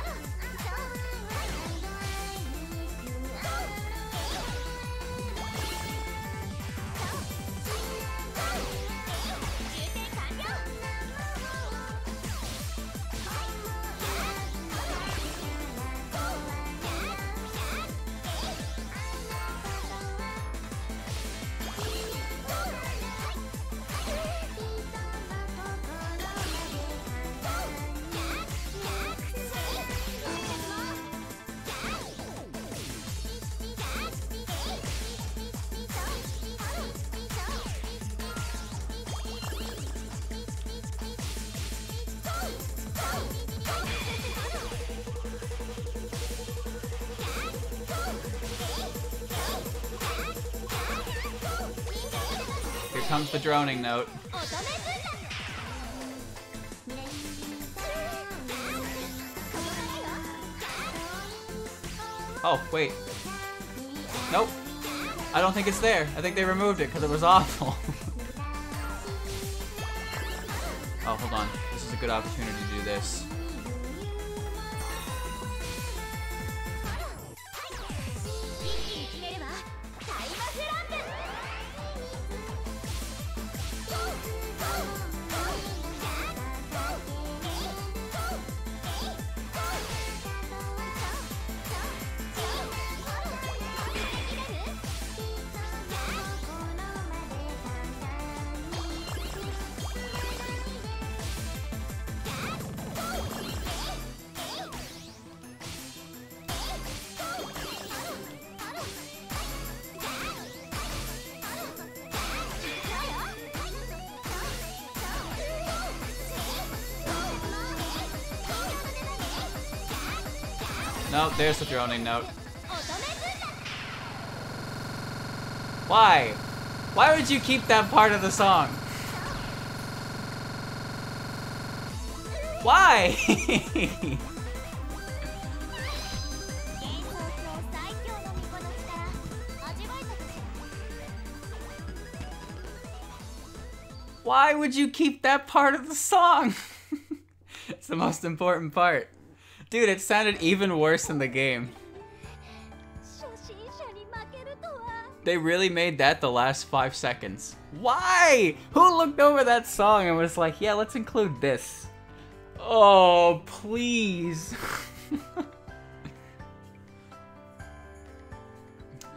The droning note. Oh, wait. Nope. I don't think it's there. I think they removed it because it was (laughs) awful. oh, hold on. This is a good opportunity to do this. There's the own note. Why? Why would you keep that part of the song? Why? (laughs) Why would you keep that part of the song? (laughs) it's the most important part. Dude, it sounded even worse in the game. They really made that the last five seconds. Why? Who looked over that song and was like, yeah, let's include this? Oh, please. (laughs)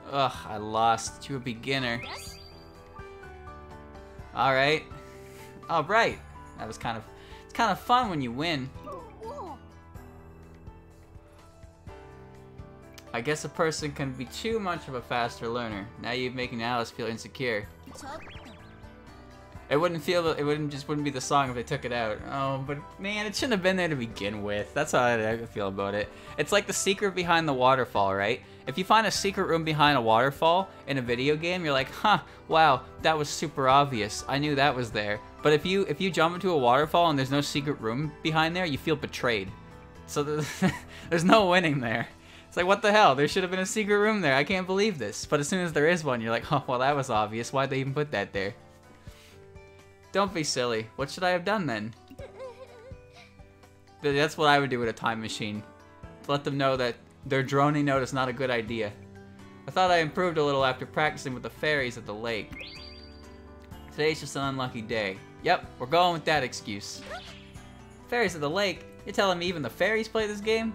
Ugh, I lost to a beginner. Alright. Alright. That was kind of, it's kind of fun when you win. I guess a person can be too much of a faster learner. Now you're making Alice feel insecure. It wouldn't feel it wouldn't just wouldn't be the song if they took it out. Oh, but man, it shouldn't have been there to begin with. That's how I feel about it. It's like the secret behind the waterfall, right? If you find a secret room behind a waterfall in a video game, you're like, "Huh, wow, that was super obvious. I knew that was there." But if you if you jump into a waterfall and there's no secret room behind there, you feel betrayed. So (laughs) there's no winning there. It's like, what the hell? There should have been a secret room there. I can't believe this. But as soon as there is one, you're like, (laughs) oh, well, that was obvious. Why'd they even put that there? Don't be silly. What should I have done then? That's what I would do with a time machine. Let them know that their droning note is not a good idea. I thought I improved a little after practicing with the fairies at the lake. Today's just an unlucky day. Yep, we're going with that excuse. Fairies at the lake? You're telling me even the fairies play this game?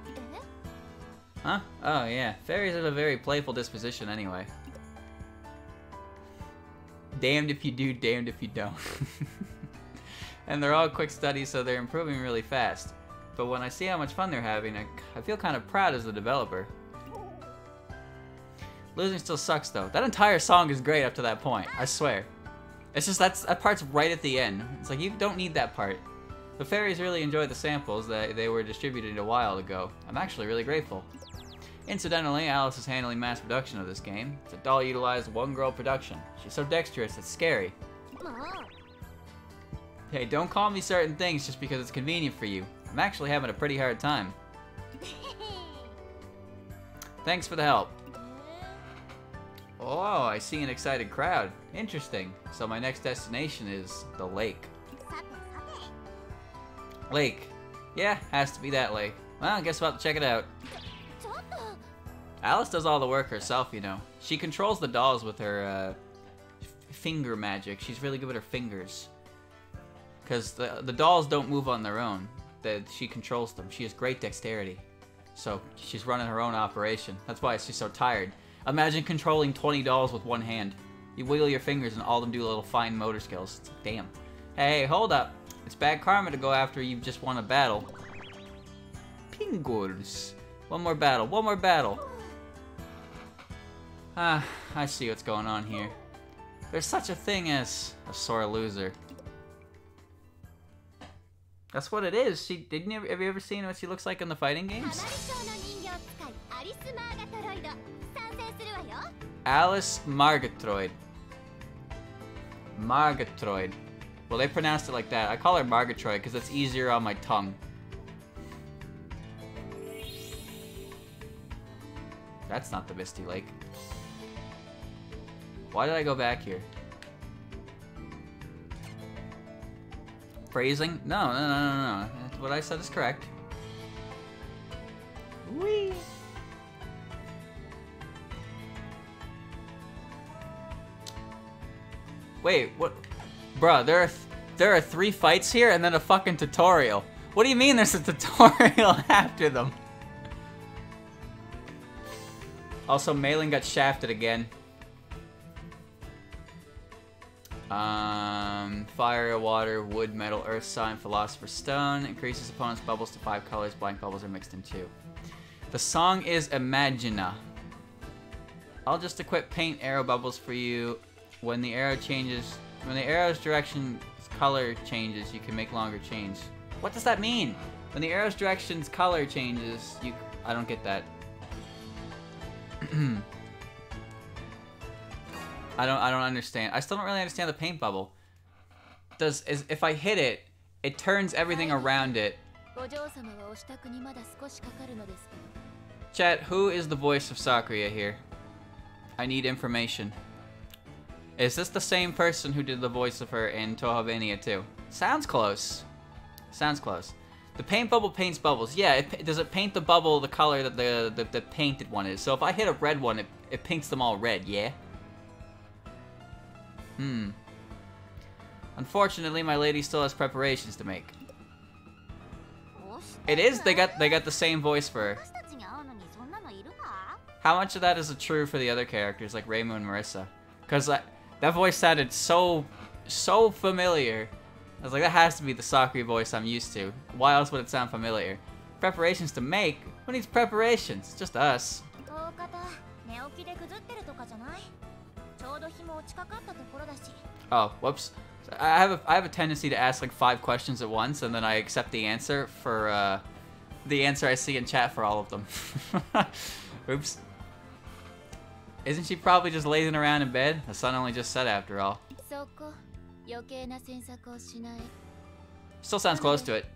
え Huh? Oh yeah, fairies have a very playful disposition anyway. Damned if you do, damned if you don't. (laughs) and they're all quick studies, so they're improving really fast. But when I see how much fun they're having, I, I feel kind of proud as the developer. Losing still sucks though. That entire song is great up to that point, I swear. It's just that's that part's right at the end. It's like you don't need that part. The fairies really enjoyed the samples that they were distributed a while ago. I'm actually really grateful. Incidentally, Alice is handling mass production of this game. It's a doll-utilized one-girl production. She's so dexterous, it's scary. Hey, don't call me certain things just because it's convenient for you. I'm actually having a pretty hard time. (laughs) Thanks for the help. Oh, I see an excited crowd. Interesting. So my next destination is the lake. Lake. Yeah, has to be that lake. Well, I guess we'll have to check it out. Alice does all the work herself, you know. She controls the dolls with her uh, finger magic. She's really good with her fingers. Because the, the dolls don't move on their own. The, she controls them. She has great dexterity. So she's running her own operation. That's why she's so tired. Imagine controlling 20 dolls with one hand. You wiggle your fingers and all of them do little fine motor skills. Like, damn. Hey, hold up. It's bad karma to go after you've just won a battle. Pingurs. One more battle. One more battle. Ah, I see what's going on here. There's such a thing as a sore loser. That's what it is. She didn't you, have you ever seen what she looks like in the fighting games? Alice Margatroid. Margatroid. Well, they pronounced it like that. I call her Margatroid because it's easier on my tongue. That's not the Misty Lake. Why did I go back here? Phrasing? No, no, no, no, no. What I said is correct. Whee! Wait, what? Bruh, there are th- there are three fights here and then a fucking tutorial. What do you mean there's a (laughs) tutorial (laughs) after them? Also, Meiling got shafted again. Um, fire, water, wood, metal, earth sign, philosopher's stone. Increases opponent's bubbles to five colors. Blank bubbles are mixed in two. The song is Imagina. I'll just equip paint arrow bubbles for you. When the arrow changes, when the arrow's direction color changes, you can make longer change. What does that mean? When the arrow's direction's color changes, you I don't get that. (clears throat) I don't I don't understand. I still don't really understand the paint bubble. Does is if I hit it, it turns everything around it. Chat, who is the voice of Sakuya here? I need information. Is this the same person who did the voice of her in Touhouvania too? Sounds close. Sounds close. The paint bubble paints bubbles. Yeah, it, does it paint the bubble the color that the, the, the painted one is? So if I hit a red one, it, it paints them all red, yeah? Hmm. Unfortunately, my lady still has preparations to make. It is. They got they got the same voice for. Her. How much of that is true for the other characters like Reimu and Marisa? Cause that that voice sounded so so familiar. I was like, that has to be the Sakuya voice I'm used to. Why else would it sound familiar? Preparations to make? Who needs preparations? Just us. Oh, whoops. I have a, I have a tendency to ask like five questions at once, and then I accept the answer for uh, the answer I see in chat for all of them. (laughs) Oops. Isn't she probably just lazing around in bed? The sun only just set after all. Still sounds close to it.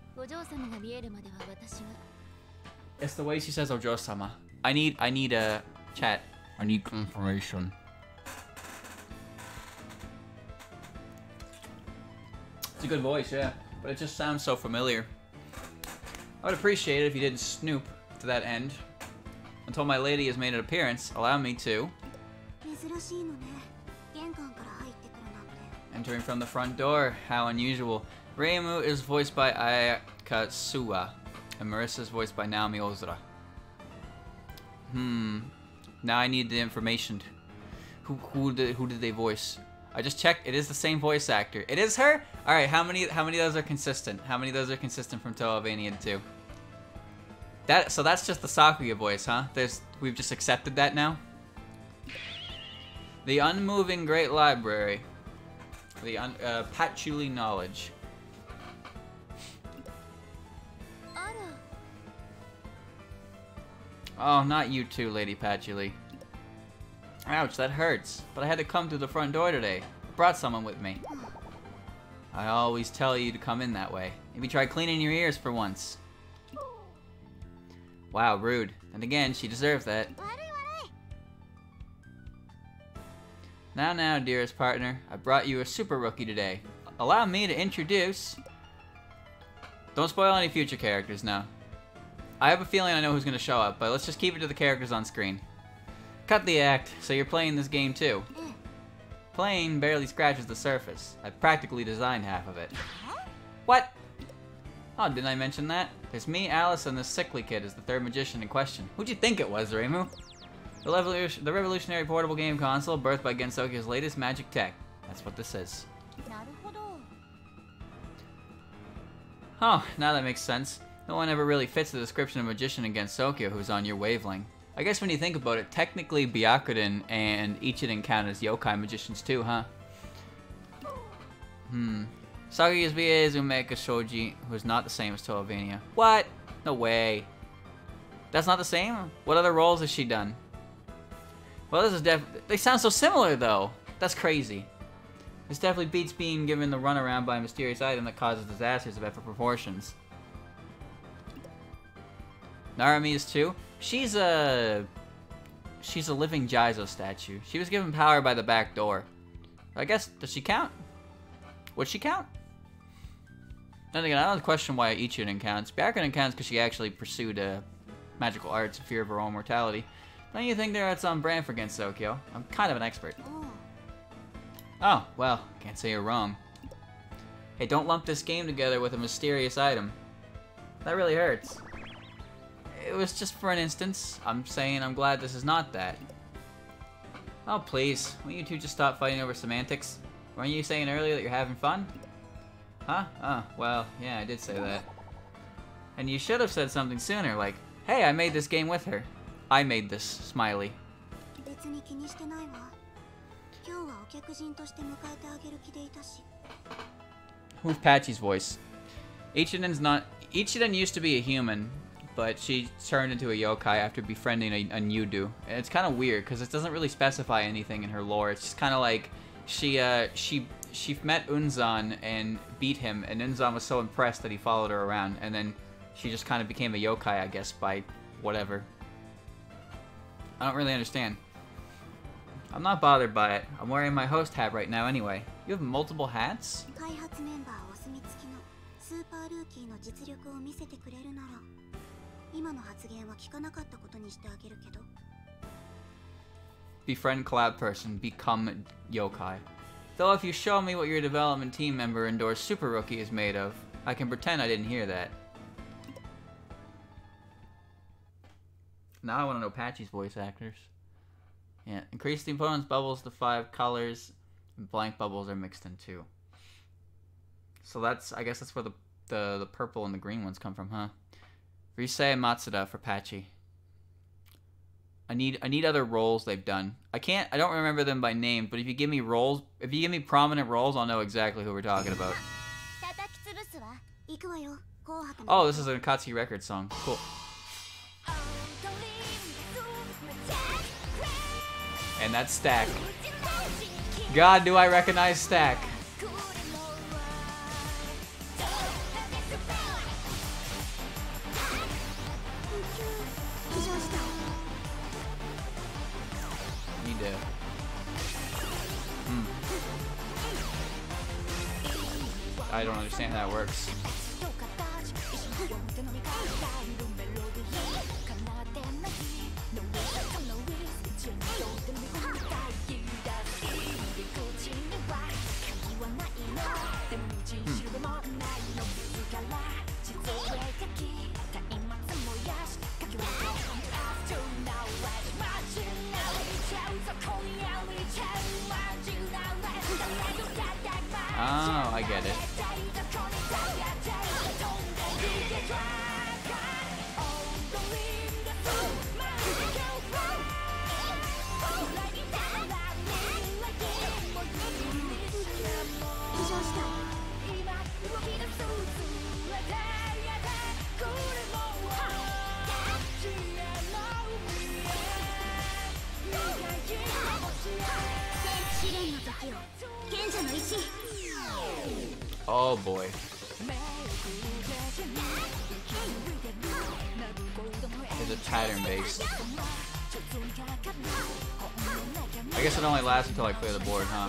It's the way she says Ojo-sama. I need, I need a chat. I need confirmation. It's a good voice, yeah. But it just sounds so familiar. I would appreciate it if you didn't snoop to that end. Until my lady has made an appearance, allow me to... Entering from the front door, how unusual. Reimu is voiced by Ayaka Suwa, and Marisa is voiced by Naomi Ozora. Hmm. Now I need the information. Who who did, who did they voice? I just checked. It is the same voice actor. It is her. All right. How many how many of those are consistent? How many of those are consistent from Touhouvania 2? That so that's just the Sakuya voice, huh? There's we've just accepted that now. The unmoving great library. The un, uh, patchouli knowledge. Oh, not you too, Lady Patchouli. Ouch, that hurts. But I had to come through the front door today. I brought someone with me. I always tell you to come in that way. Maybe try cleaning your ears for once. Wow, rude. And again, she deserves that. Now, now, dearest partner, I brought you a super rookie today. Allow me to introduce... Don't spoil any future characters, no. I have a feeling I know who's going to show up, but let's just keep it to the characters on screen. Cut the act, so you're playing this game too. Playing barely scratches the surface. I practically designed half of it. What? Oh, didn't I mention that? It's me, Alice, and this sickly kid is the third magician in question. Who'd you think it was, Reimu? The, revolution the revolutionary portable game console birthed by Gensokyo's latest magic tech. That's what this is. Oh, now that makes sense. No one ever really fits the description of magician against Sokyo who's on your wavelength. I guess when you think about it, technically Byakuren and Ichirin count as yokai magicians too, huh? Hmm. Sakuya's VA is Umeka Shoji, who is not the same as Touhouvania. What? No way. That's not the same? What other roles has she done? Well, this is def- They sound so similar, though. That's crazy. This definitely beats being given the runaround by a mysterious item that causes disasters of epic proportions. Narumi is too. She's a... She's a living Jizo statue. She was given power by the back door. I guess, does she count? Would she count? Then again, I don't question why Ichirin counts. Byakuren counts because she actually pursued uh, magical arts in fear of her own mortality. Don't you think they're at some brand for Gensokyo? I'm kind of an expert. Oh, well, can't say you're wrong. Hey, don't lump this game together with a mysterious item. That really hurts it was just for an instance. I'm saying I'm glad this is not that. Oh, please. Won't you two just stop fighting over semantics? Weren't you saying earlier that you're having fun? Huh? Oh, well, yeah, I did say that. And you should have said something sooner, like, Hey, I made this game with her. I made this, smiley. Who's Patchy's voice? Ichirin's not- Ichirin used to be a human, but she turned into a yokai after befriending a, a nyuudou. And it's kind of weird because it doesn't really specify anything in her lore. It's just kind of like she uh, she she met Unzan and beat him, and Unzan was so impressed that he followed her around, and then she just kind of became a yokai, I guess, by whatever. I don't really understand. I'm not bothered by it. I'm wearing my host hat right now anyway. You have multiple hats? 今の発言は聞かなかったことにしてあげるけど Befriend collab person, become yokai. Though if you show me what your development team member endorsed Super Rookie is made of, I can pretend I didn't hear that. Now I want to know Patchy's voice actors. Yeah, increase the opponent's bubbles to five colors, and blank bubbles are mixed in two. So that's, I guess that's where the, the, the purple and the green ones come from, huh? Risae Matsuda for Patchy. I need I need other roles they've done. I can't I don't remember them by name, but if you give me roles if you give me prominent roles, I'll know exactly who we're talking about. (laughs) Oh, this is an Akatsuki record song. Cool. And that's Stack. God, do I recognize Stack. I don't understand how that works. Oh, I get it. Oh boy. it's a pattern based? I guess it only lasts until I clear the board, huh?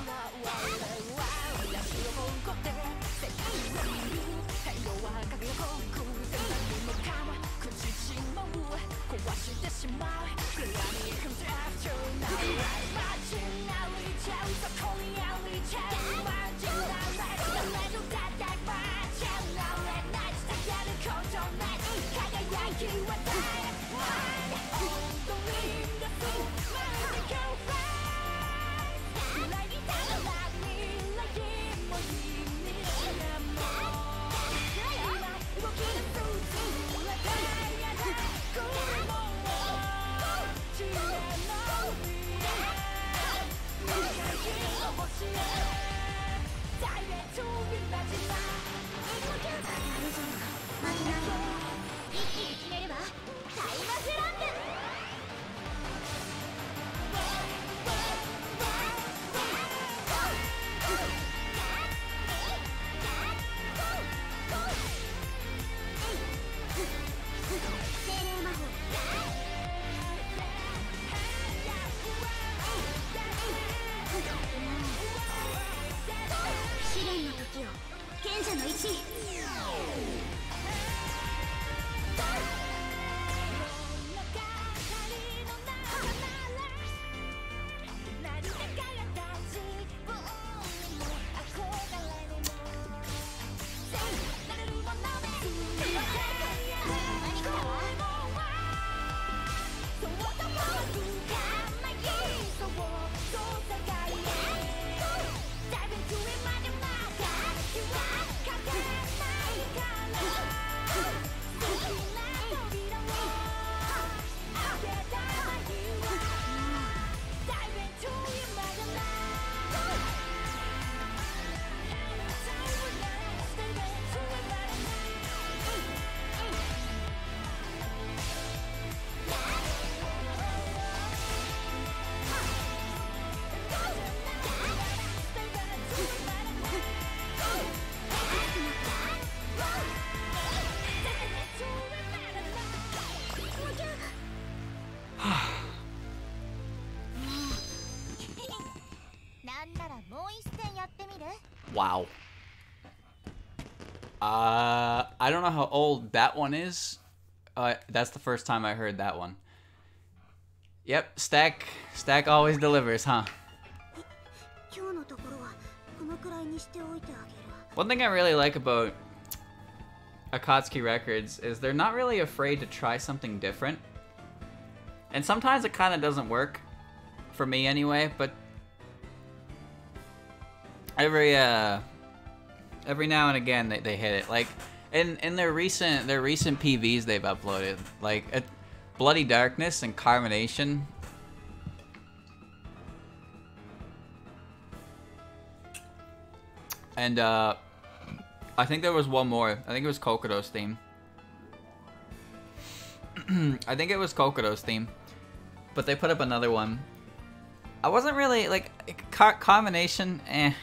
I don't know how old that one is. Uh, that's the first time I heard that one. Yep, Stack Stack always delivers, huh? One thing I really like about Akatsuki Records is they're not really afraid to try something different. And sometimes it kind of doesn't work, for me anyway, but every uh, every now and again they, they hit it. Like, in in their recent their recent PVs they've uploaded, like uh, Bloody Darkness and Carmination. And uh I think there was one more. I think it was Kokodo's theme. (clears throat) I think it was Kokodo's theme. But they put up another one. I wasn't really like co- combination eh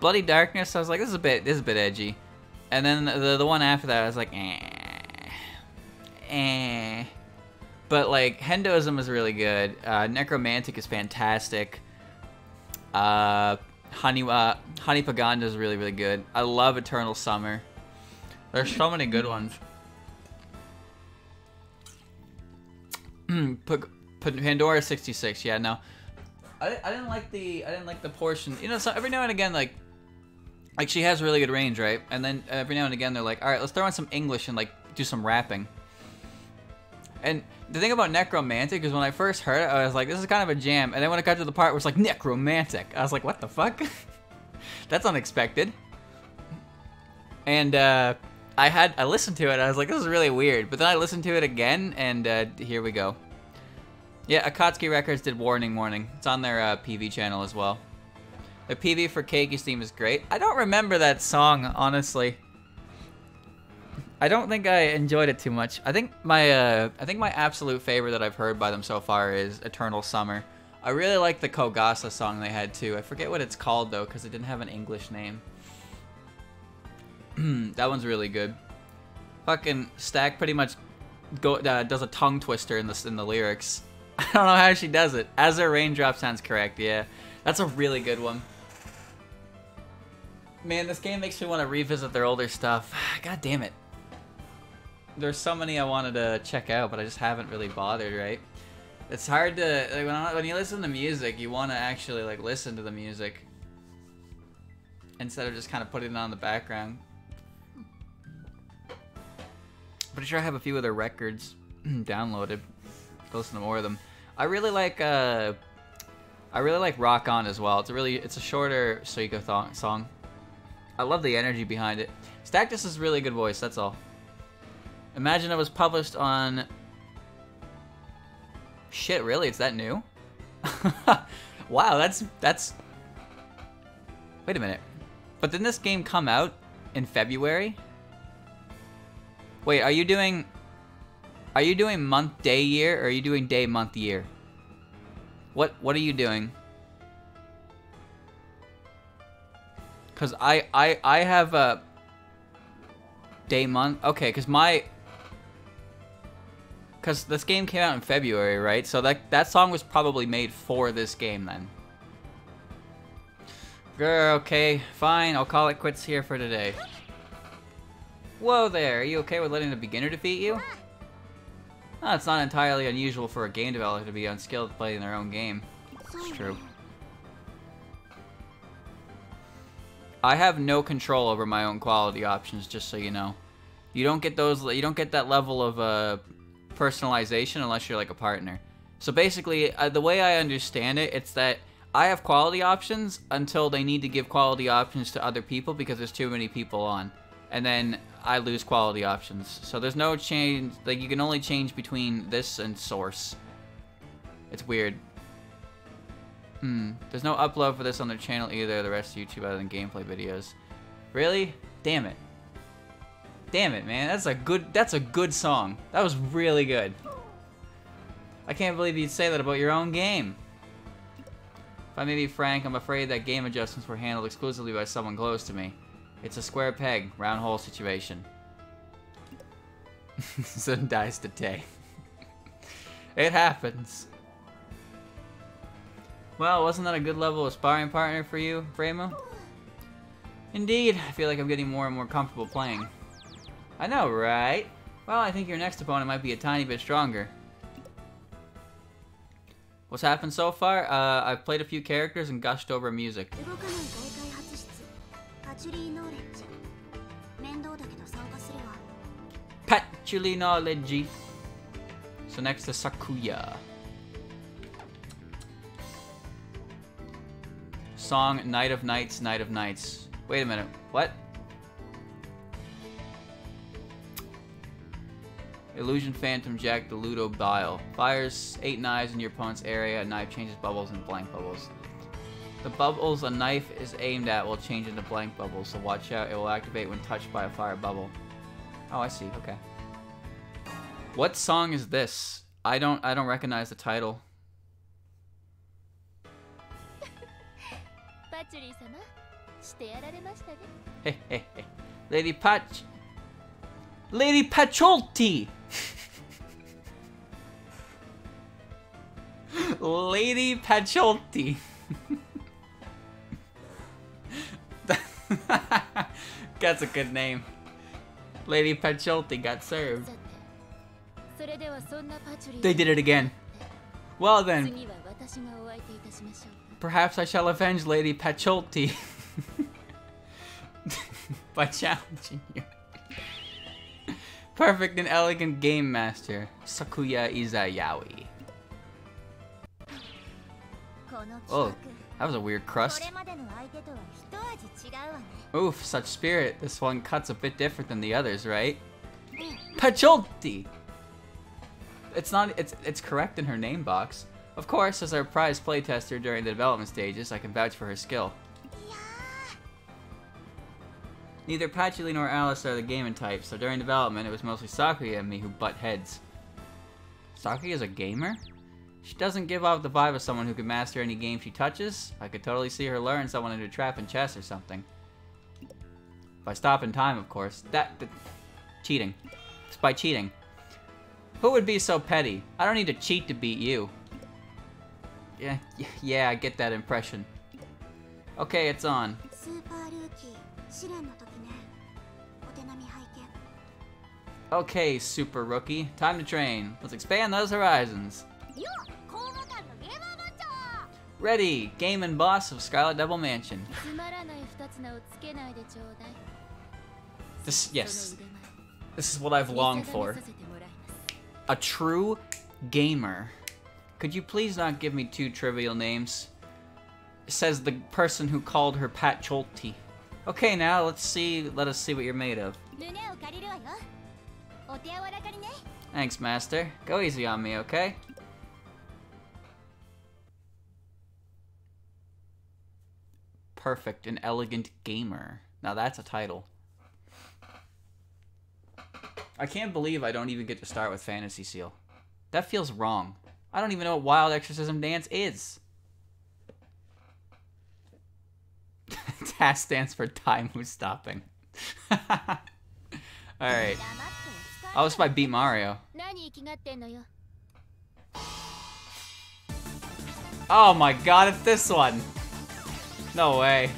Bloody Darkness, I was like this is a bit this is a bit edgy. And then the the one after that I was like eh eh but like Hendoism is really good. Uh, Necromantic is fantastic. Uh, Honey uh, Honey Paganda is really really good. I love Eternal Summer. There's so many good ones. (clears throat) Pandora 66. Yeah, no. I, I didn't like the I didn't like the portion. You know, so every now and again like like she has really good range, right? And then every now and again they're like, "All right, let's throw in some English and like do some rapping." And the thing about necromantic is when I first heard it, I was like, this is kind of a jam. And then when it got to the part where it's like necromantic, I was like, what the fuck? (laughs) That's unexpected. And uh, I had I listened to it. I was like, this is really weird. But then I listened to it again, and uh, here we go. Yeah, Akatsuki Records did Warning Warning. It's on their uh, PV channel as well. The PV for Keiki's theme is great. I don't remember that song, honestly. I don't think I enjoyed it too much. I think my uh, I think my absolute favorite that I've heard by them so far is Eternal Summer. I really like the Kogasa song they had too. I forget what it's called though because it didn't have an English name. (clears throat) that one's really good. Fucking Stack pretty much go uh, does a tongue twister in the in the lyrics. (laughs) I don't know how she does it. As a raindrop sounds correct. Yeah, that's a really good one. Man, this game makes me want to revisit their older stuff. (sighs) God damn it there's so many I wanted to check out, but I just haven't really bothered, right? It's hard to like when, when you listen to music, you want to actually like listen to the music instead of just kind of putting it on the background. Pretty sure I have a few of their records (clears throat) downloaded. Listen to more of them. I really like uh, I really like Rock On as well. It's a really it's a shorter Suiko song. I love the energy behind it. Stactus is really good voice. That's all. Imagine it was published on. Shit, really? It's that new? (laughs) wow, that's that's. Wait a minute. But didn't this game come out in February? Wait, are you doing? Are you doing month, day, year, or are you doing day, month, year? What What are you doing? Cause I I I have a day, month. Okay, cause my because this game came out in February, right? So that that song was probably made for this game then. Girl, okay, fine. I'll call it quits here for today. Whoa there, are you okay with letting a beginner defeat you? Oh, it's not entirely unusual for a game developer to be unskilled at playing their own game. It's true. I have no control over my own quality options, just so you know. You don't get those. You don't get that level of uh, personalization unless you're like a partner. So basically, uh, the way I understand it, it's that I have quality options until they need to give quality options to other people because there's too many people on. And then I lose quality options. So there's no change, like you can only change between this and source. It's weird. Hmm, there's no upload for this on their channel either, the rest of YouTube other than gameplay videos. Really? Damn it. Damn it, man. That's a good that's a good song. That was really good. I can't believe you'd say that about your own game. If I may be frank, I'm afraid that game adjustments were handled exclusively by someone close to me. It's a square peg, round hole situation. Sun dies today. it happens. Well, wasn't that a good level of sparring partner for you, Framo? Indeed, I feel like I'm getting more and more comfortable playing. I know, right? Well, I think your next opponent might be a tiny bit stronger. What's happened so far? Uh, I've played a few characters and gushed over music. Patchouli knowledge. So next to Sakuya. Song Night of Nights, Night of Nights. Wait a minute. What? Illusion Phantom Jack the Ludo Bile. Fires eight knives in your opponent's area. A knife changes bubbles and blank bubbles. The bubbles a knife is aimed at will change into blank bubbles, so watch out. It will activate when touched by a fire bubble. Oh, I see. Okay. What song is this? I don't I don't recognize the title. チュリー様してやられましたね Hey, hey, hey. Lady Patch. Lady Pacholti! Lady Pacholti. (laughs) That's a good name. Lady Pacholti got served. さてそれではそんなパチュリー They did it again. Well then, Perhaps I shall avenge Lady Pacholti (laughs) by challenging you. Perfect and elegant game master, Sakuya Izayoi. Oh, that was a weird crust. Oof, such spirit. This one cuts a bit different than the others, right? Pacholti! It's not- it's- it's correct in her name box. Of course, as our prize playtester during the development stages, I can vouch for her skill. Neither Patchouli nor Alice are the gaming type, so during development it was mostly Sakuya and me who butt heads. Sakuya is a gamer? She doesn't give off the vibe of someone who can master any game she touches. I could totally see her luring someone into a trap in chess or something. If I stop in time, of course. That, that cheating. It's by cheating. Who would be so petty? I don't need to cheat to beat you. Yeah, yeah, I get that impression. Okay, it's on. Okay, Super Rookie. Time to train. Let's expand those horizons. Ready! Game and boss of Scarlet Devil Mansion. This, yes. This is what I've longed for. A true gamer. Could you please not give me two trivial names? Says the person who called her Pat Cholty. Okay, now let's see. Let us see what you're made of. Thanks, Master. Go easy on me, okay? Perfect, an elegant gamer. Now that's a title. I can't believe I don't even get to start with Fantasy Seal. That feels wrong. I don't even know what wild exorcism dance is. (laughs) TAS stands for time who's stopping. (laughs) Alright. Oh, this might beat Mario. Oh my god, it's this one! No way.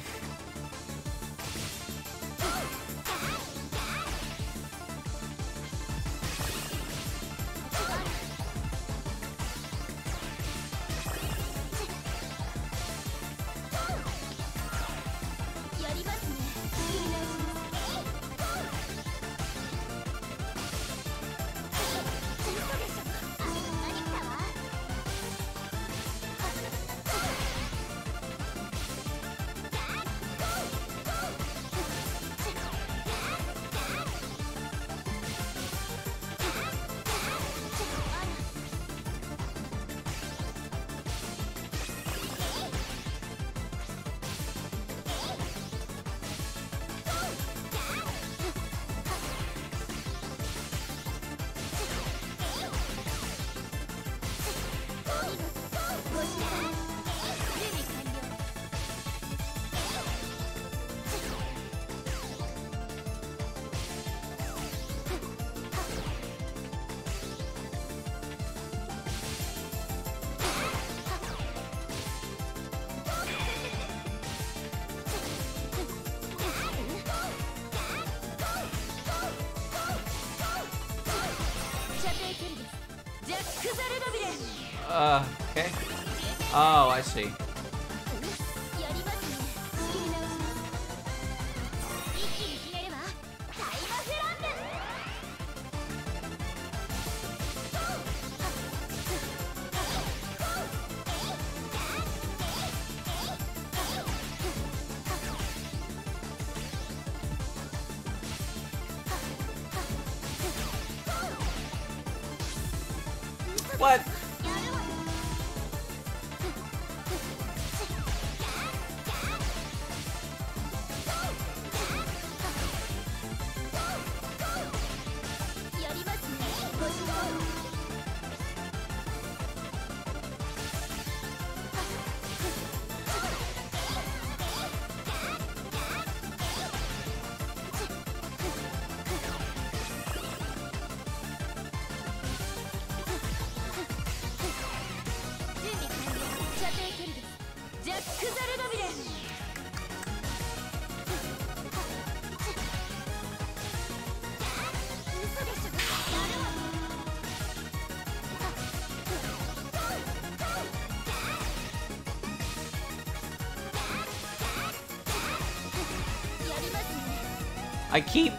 I keep...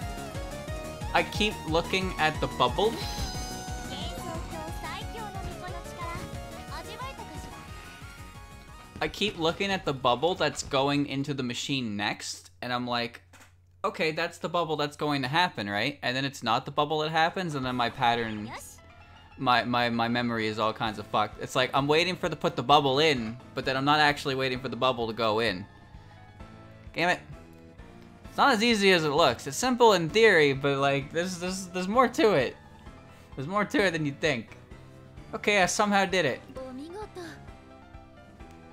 I keep looking at the bubble. I keep looking at the bubble that's going into the machine next, and I'm like, okay, that's the bubble that's going to happen, right? And then it's not the bubble that happens, and then my pattern, my, my, my memory is all kinds of fucked. It's like, I'm waiting for the put the bubble in, but then I'm not actually waiting for the bubble to go in. Damn it not as easy as it looks. It's simple in theory, but like, there's, there's, there's more to it. There's more to it than you think. Okay, I somehow did it.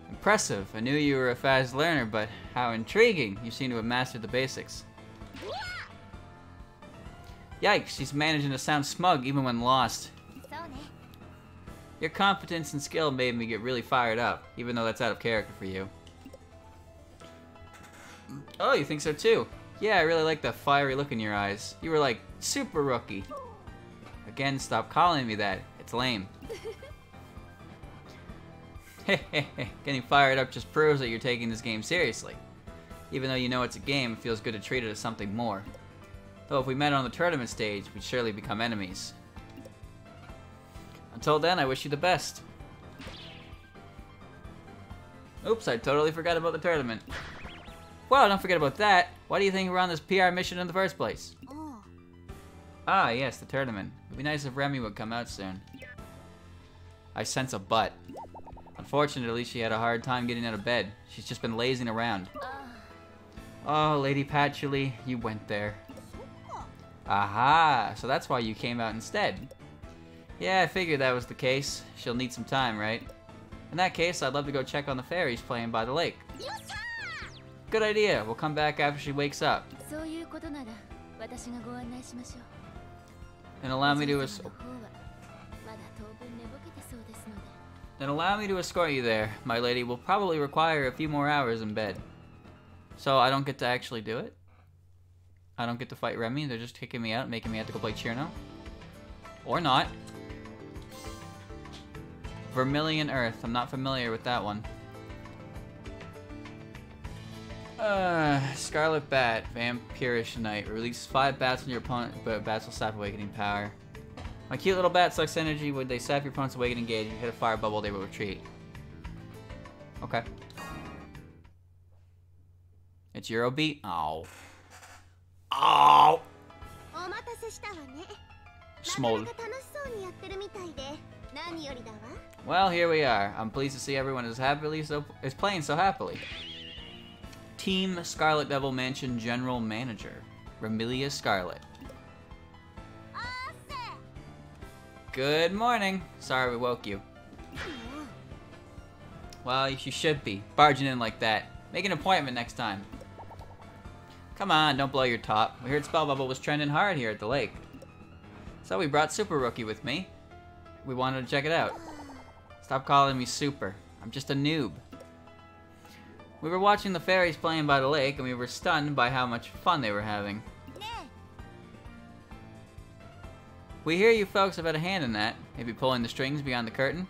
Impressive. I knew you were a fast learner, but how intriguing. You seem to have mastered the basics. Yikes, she's managing to sound smug even when lost. Your competence and skill made me get really fired up, even though that's out of character for you. Oh, you think so too? Yeah, I really like that fiery look in your eyes. You were like, super rookie. Again, stop calling me that. It's lame. (laughs) Getting fired up just proves that you're taking this game seriously. Even though you know it's a game, it feels good to treat it as something more. Though if we met on the tournament stage, we'd surely become enemies. Until then, I wish you the best. Oops, I totally forgot about the tournament. Well, don't forget about that. Why do you think we're on this PR mission in the first place? Oh. Ah, yes, the tournament. It'd be nice if Remy would come out soon. I sense a butt. Unfortunately, she had a hard time getting out of bed. She's just been lazing around. Oh, Lady Patchily, you went there. Aha, so that's why you came out instead. Yeah, I figured that was the case. She'll need some time, right? In that case, I'd love to go check on the fairies playing by the lake good idea. We'll come back after she wakes up. And allow me to escort... Then allow me to escort you there, my lady. will probably require a few more hours in bed. So I don't get to actually do it? I don't get to fight Remy? They're just kicking me out, making me have to go play Cirno? Or not. Vermilion Earth. I'm not familiar with that one. Uh, Scarlet Bat, Vampirish Knight. Release five bats on your opponent, but bats will sap awakening power. My cute little bat sucks energy. When they sap your opponent's awakening gauge, you hit a fire bubble, they will retreat. Okay. It's Eurobeat? Oh. Oh! Small. Well, here we are. I'm pleased to see everyone is happily so is playing so happily. Team Scarlet Devil Mansion General Manager, Remilia Scarlet. Good morning. Sorry we woke you. Well, you should be. Barging in like that. Make an appointment next time. Come on, don't blow your top. We heard Spell Bubble was trending hard here at the lake. So we brought Super Rookie with me. We wanted to check it out. Stop calling me Super. I'm just a noob. We were watching the fairies playing by the lake, and we were stunned by how much fun they were having. We hear you folks have had a hand in that. Maybe pulling the strings beyond the curtain?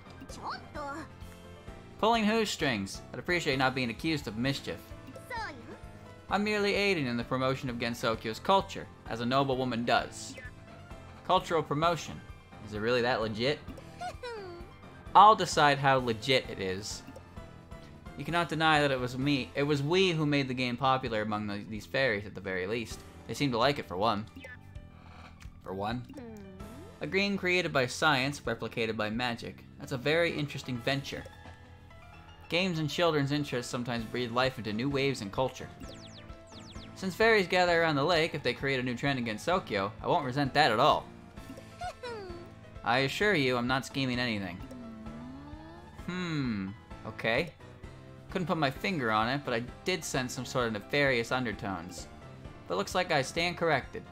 Pulling whose strings? I'd appreciate not being accused of mischief. I'm merely aiding in the promotion of Gensokyo's culture, as a noble woman does. Cultural promotion. Is it really that legit? (laughs) I'll decide how legit it is. You cannot deny that it was me. It was we who made the game popular among the, these fairies, at the very least. They seem to like it for one. For one. A green created by science, replicated by magic. That's a very interesting venture. Games and children's interests sometimes breathe life into new waves and culture. Since fairies gather around the lake, if they create a new trend in Gensokyo, I won't resent that at all. (laughs) I assure you, I'm not scheming anything. Hmm, okay. Couldn't put my finger on it, but I did sense some sort of nefarious undertones. But looks like I stand corrected.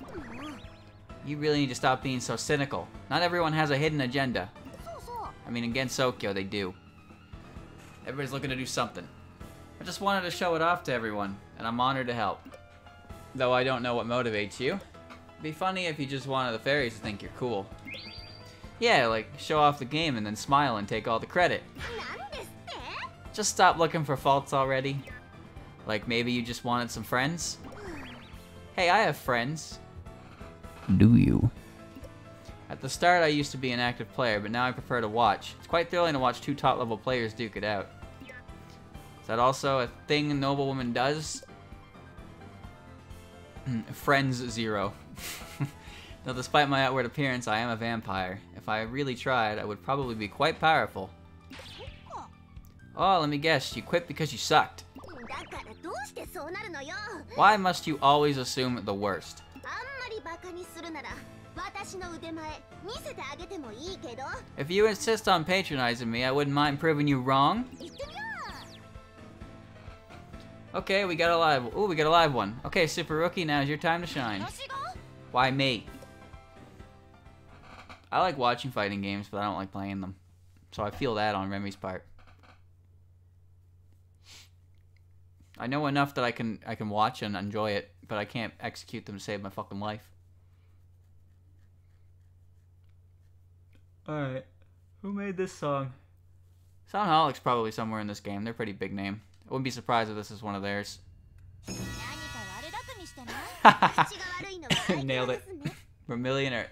You really need to stop being so cynical. Not everyone has a hidden agenda. I mean, in Gensokyo, they do. Everybody's looking to do something. I just wanted to show it off to everyone, and I'm honored to help. Though I don't know what motivates you. It'd be funny if you just wanted the fairies to think you're cool. Yeah, like, show off the game and then smile and take all the credit. Just stop looking for faults already. Like, maybe you just wanted some friends? Hey, I have friends. Do you? At the start, I used to be an active player, but now I prefer to watch. It's quite thrilling to watch two top-level players duke it out. Is that also a thing a noblewoman does? Hmm, friends zero. (laughs) Now, despite my outward appearance, I am a vampire. If I really tried, I would probably be quite powerful. Oh, let me guess, you quit because you sucked. Why must you always assume the worst? If you insist on patronizing me, I wouldn't mind proving you wrong. Okay, we got a live Ooh, we got a live one. Okay, Super Rookie, now's your time to shine. Why me? I like watching fighting games, but I don't like playing them. So I feel that on Remy's part. I know enough that I can I can watch and enjoy it, but I can't execute them to save my fucking life. Alright. Who made this song? Soundholic's probably somewhere in this game. They're pretty big name. I wouldn't be surprised if this is one of theirs. (laughs) (laughs) Nailed it. Vermilion millionaire.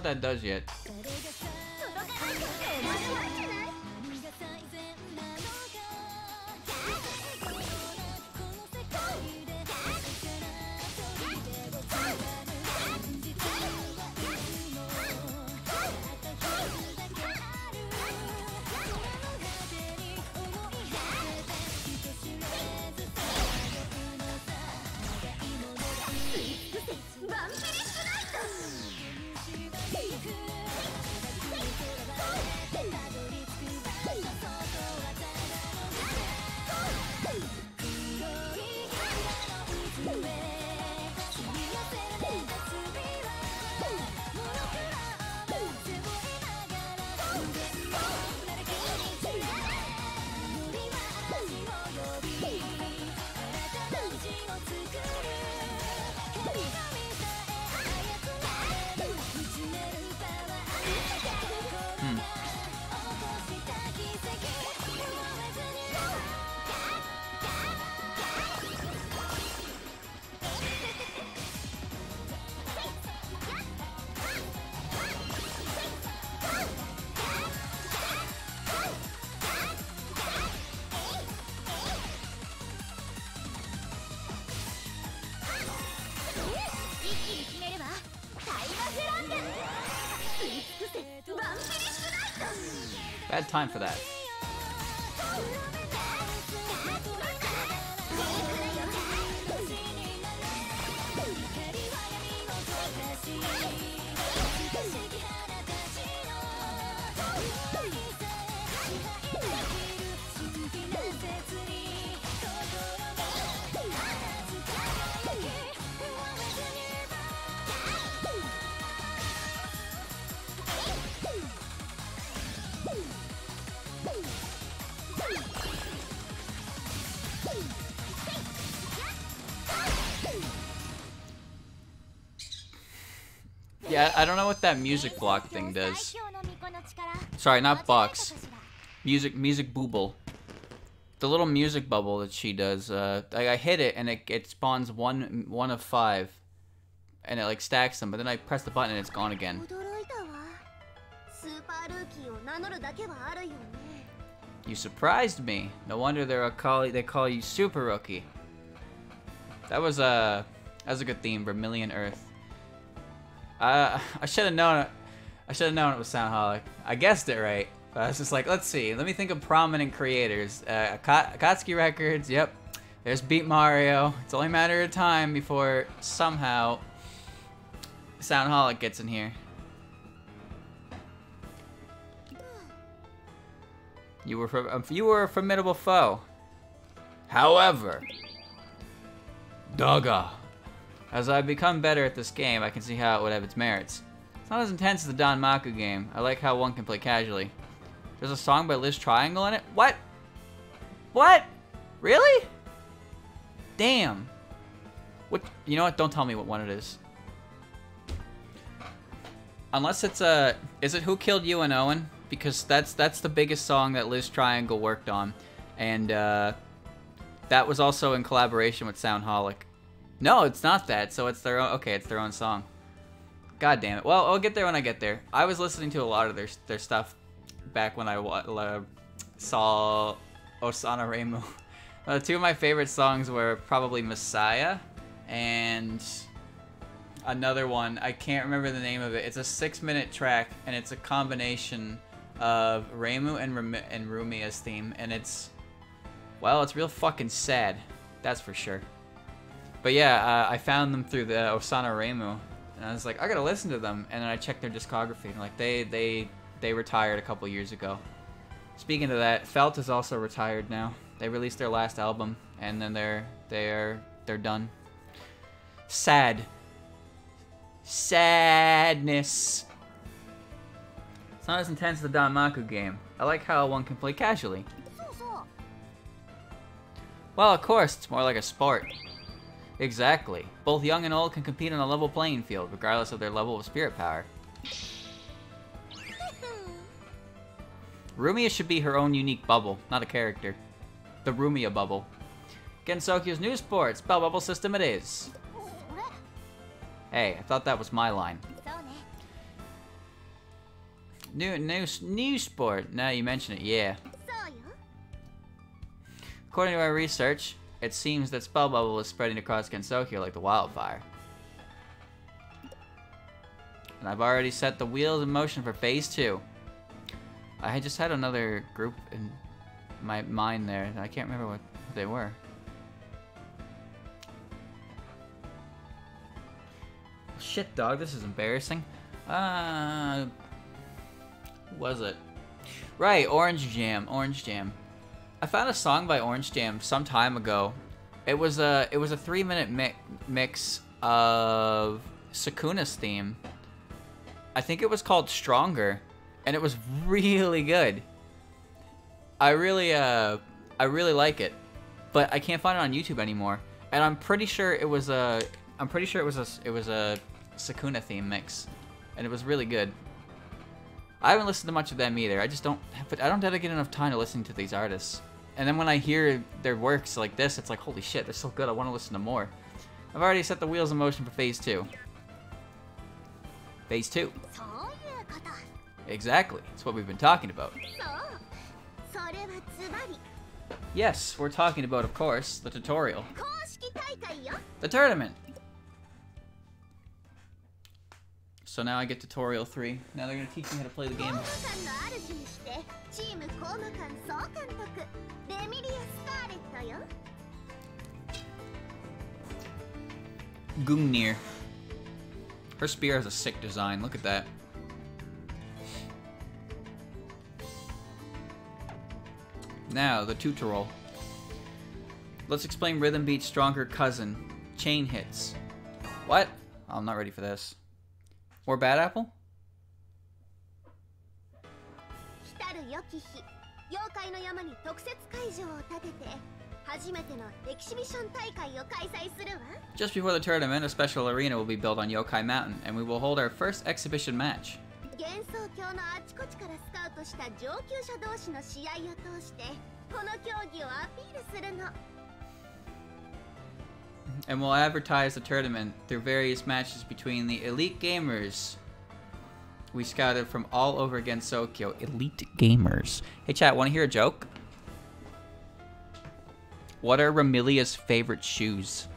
What that does yet. had time for that. that music block thing does. Sorry, not box. Music, music booble. The little music bubble that she does, uh, I, I hit it and it, it spawns one one of five. And it like stacks them, but then I press the button and it's gone again. You surprised me. No wonder they're a call they call you Super Rookie. That was a that was a good theme, Vermillion Earth. I should have known it. I should have known it was Soundholic. I guessed it right. But I was just like, let's see. Let me think of prominent creators. Uh, Aka- Akatsuki Records. Yep. There's Beat Mario. It's only a matter of time before somehow Soundholic gets in here. You were um, you were a formidable foe. However, Daga. As I become better at this game, I can see how it would have its merits. It's not as intense as the Danmaku game. I like how one can play casually. There's a song by Liz Triangle in it? What? What? Really? Damn. What? You know what? Don't tell me what one it is. Unless it's a, is it Who Killed U.N. Owen? Because that's that's the biggest song that Liz Triangle worked on, and uh, that was also in collaboration with Soundholic. No, it's not that. So it's their own. Okay, it's their own song. God damn it. Well, I'll get there when I get there. I was listening to a lot of their their stuff back when I uh, saw Osana Reimu. (laughs) Uh, two of my favorite songs were probably Messiah and another one. I can't remember the name of it. It's a six-minute track, and it's a combination of Reimu and and Rumia's theme, and it's well, it's real fucking sad. That's for sure. But yeah, uh, I found them through the Osana Reimu, and I was like, I gotta listen to them. And then I checked their discography, and like they they they retired a couple years ago. Speaking of that, Felt is also retired now. They released their last album, and then they're they're they're done. Sad. Sadness. It's not as intense as the Danmaku game. I like how one can play casually. Well, of course, it's more like a sport. Exactly. Both young and old can compete on a level playing field, regardless of their level of spirit power. Rumia should be her own unique bubble, not a character. The Rumia bubble. Gensokyo's new sport, spell bubble system it is. Hey, I thought that was my line. New, new, new sport. Now you mention it, yeah. According to our research, it seems that Spell Bubble is spreading across Gensokyo like the wildfire. And I've already set the wheels in motion for Phase 2. I just had another group in my mind there, I can't remember what they were. Shit, dog, this is embarrassing. Uh, was it? Right, Orange Jam, Orange Jam. I found a song by Orange Jam some time ago. It was a it was a three minute mi- mix of Sakuna's theme. I think it was called Stronger, and it was (laughs) really good. I really uh I really like it, but I can't find it on YouTube anymore. And I'm pretty sure it was a I'm pretty sure it was a it was a Sakuna theme mix, and it was really good. I haven't listened to much of them either. I just don't, but I don't dedicate enough time to listening to these artists. And then when I hear their works like this, it's like, holy shit, they're so good, I want to listen to more. I've already set the wheels in motion for Phase 2. Phase 2. Exactly, it's what we've been talking about. Yes, we're talking about, of course, the tutorial. The tournament! So now I get tutorial three. Now they're gonna teach me how to play the game. Gungnir. Her spear has a sick design. Look at that. Now, the tutorial. Let's explain Rhythm Beat's stronger cousin, Chain Hits. What? I'm not ready for this. More Bad Apple? 来る良き日妖怪の山に特設会場を建てて初めてのエキシビション大会を開催するわ Just before the tournament, a special arena will be built on Yokai Mountain, and we will hold our first exhibition match. 幻想郷のあちこちからスカウトした上級者同士の試合を通してこの競技をアピールするの and we'll advertise the tournament through various matches between the elite gamers we scouted from all over Gensokyo. Elite gamers. Hey, chat, want to hear a joke? What are Remilia's favorite shoes?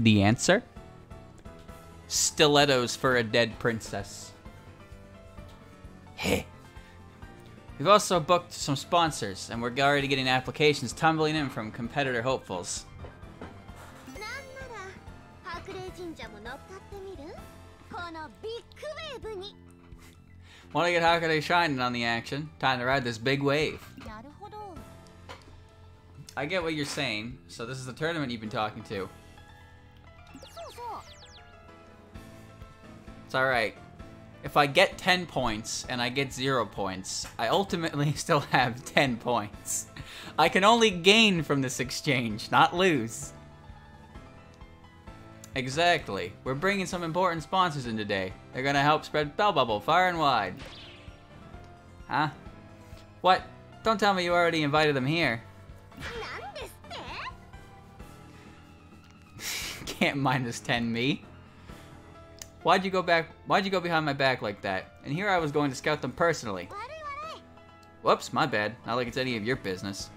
The answer? Stilettos for a dead princess. Hey. We've also booked some sponsors, and we're already getting applications tumbling in from competitor hopefuls. Want to get Hakurei shining on the action? Time to ride this big wave. I get what you're saying, so this is the tournament you've been talking to. It's alright. If I get 10 points and I get 0 points, I ultimately (laughs) still have 10 points. I can only gain from this exchange, not lose. Exactly. We're bringing some important sponsors in today. They're gonna help spread Bell Bubble far and wide. Huh? What? Don't tell me you already invited them here. (laughs) Can't minus 10 me. Why'd you go back? Why'd you go behind my back like that? And here I was going to scout them personally. Whoops, my bad. Not like it's any of your business.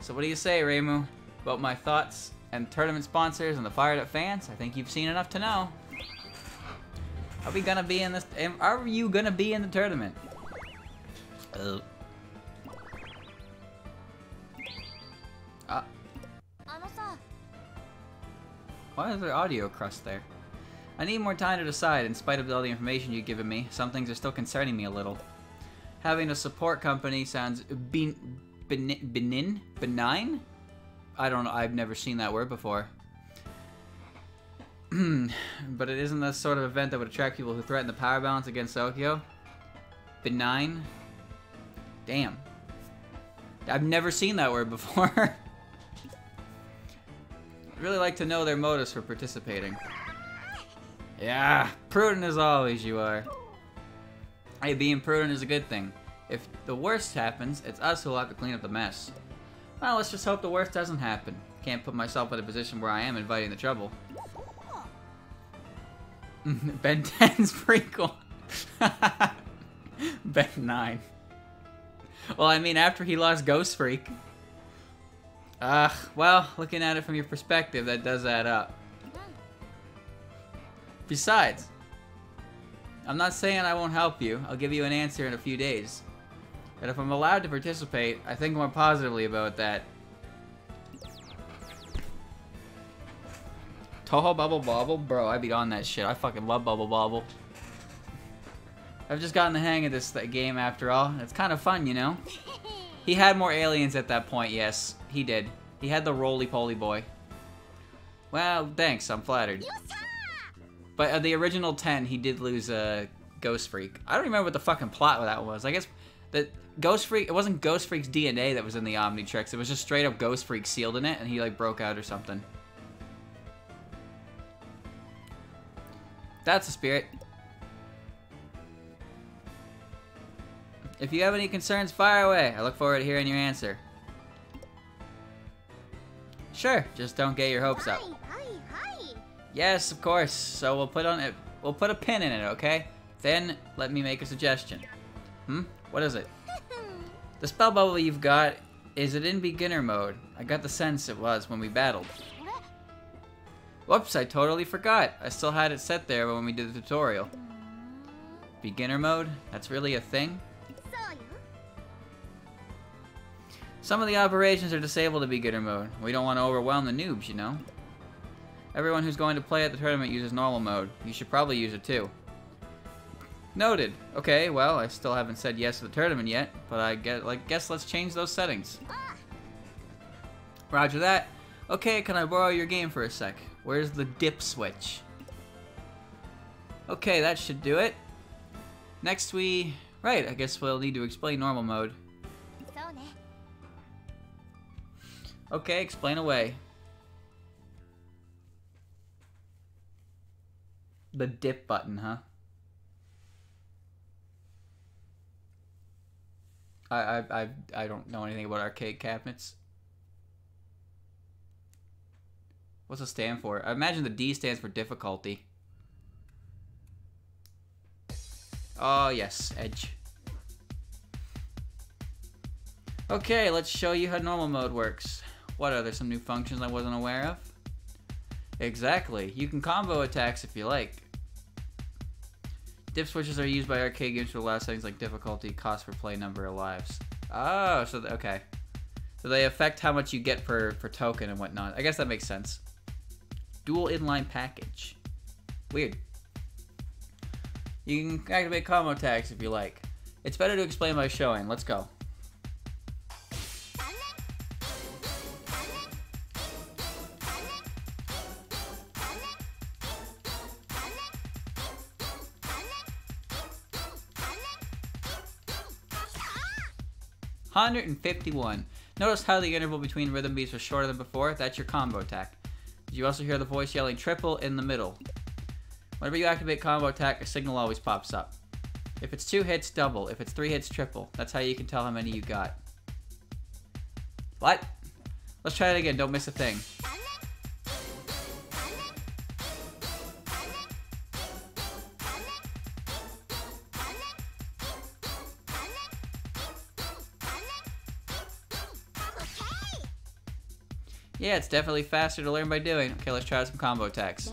So what do you say, Reimu, about my thoughts and tournament sponsors and the fired up fans? I think you've seen enough to know. Are we gonna be in this? Are you gonna be in the tournament? Uh, Why is there audio crust there? I need more time to decide, in spite of all the information you've given me. Some things are still concerning me a little. Having a support company sounds ben, ben, benin? Benign? I don't know, I've never seen that word before. (clears throat) but it isn't the sort of event that would attract people who threaten the power balance in Gensokyo. Benign? Damn. I've never seen that word before. (laughs) Really like to know their motives for participating. Yeah, prudent as always you are. Hey, being prudent is a good thing. If the worst happens, it's us who'll have to clean up the mess. Well, let's just hope the worst doesn't happen. Can't put myself in a position where I am inviting the trouble. (laughs) ben 10's (laughs) prequel. ben 9. Well, I mean, after he lost Ghostfreak. Ugh, well, looking at it from your perspective, that does add up. Besides, I'm not saying I won't help you. I'll give you an answer in a few days. But if I'm allowed to participate, I think more positively about that. Touhou Bubble Bobble? Bro, I'd be on that shit. I fucking love Bubble Bobble. I've just gotten the hang of this th- game after all. It's kind of fun, you know? He had more aliens at that point, yes. He did. He had the roly-poly boy. Well, thanks, I'm flattered. But of the original 10, he did lose a uh, Ghostfreak. I don't remember what the fucking plot of that was. I guess that Ghostfreak, it wasn't Ghostfreak's DNA that was in the Omnitrix. It was just straight up Ghostfreak sealed in it, and he like broke out or something. That's a spirit. If you have any concerns, fire away. I look forward to hearing your answer. Sure, just don't get your hopes up. Yes, of course. So we'll put on it. We'll put a pin in it, okay? Then let me make a suggestion. Hmm? What is it? (laughs) the spell bubble you've got is it in beginner mode? I got the sense it was when we battled. Whoops! I totally forgot. I still had it set there when we did the tutorial. Beginner mode? That's really a thing? Some of the operations are disabled to be beginner mode. We don't want to overwhelm the noobs, you know? Everyone who's going to play at the tournament uses normal mode. You should probably use it too. Noted. Okay, well, I still haven't said yes to the tournament yet, but I guess, like, guess let's change those settings. Roger that. Okay, can I borrow your game for a sec? Where's the dip switch? Okay, that should do it. Next we Right, I guess we'll need to explain normal mode. Okay, explain away. The dip button, huh? I, I, I, I don't know anything about arcade cabinets. What's it stand for? I imagine the D stands for difficulty. Oh yes, edge. Okay, let's show you how normal mode works. What are there some new functions I wasn't aware of? Exactly. You can combo attacks if you like. Dip switches are used by arcade games to allow settings like difficulty, cost per play, number of lives. Oh, so okay. So they affect how much you get per, per token and whatnot. I guess that makes sense. Dual inline package. Weird. You can activate combo attacks if you like. It's better to explain by showing. Let's go. Hundred and fifty-one. Notice how the interval between rhythm beats was shorter than before. That's your combo attack. You also hear the voice yelling triple in the middle. Whenever you activate combo attack, a signal always pops up. If it's two hits, double. If it's three hits, triple. That's how you can tell how many you got. What? Let's try it again. Don't miss a thing. Yeah, it's definitely faster to learn by doing. Okay, let's try some combo attacks.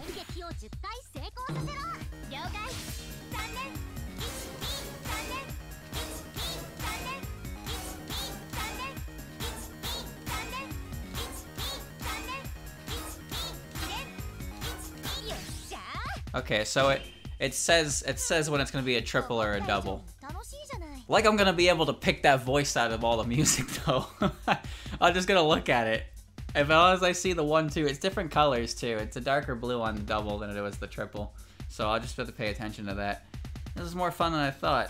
Okay, so it it says it says when it's gonna be a triple or a double. Like I'm gonna be able to pick that voice out of all the music (laughs) though. I'm just gonna look at it. As well as I see the one two, it's different colors too. It's a darker blue on the double than it was the triple. So I'll just have to pay attention to that. This is more fun than I thought.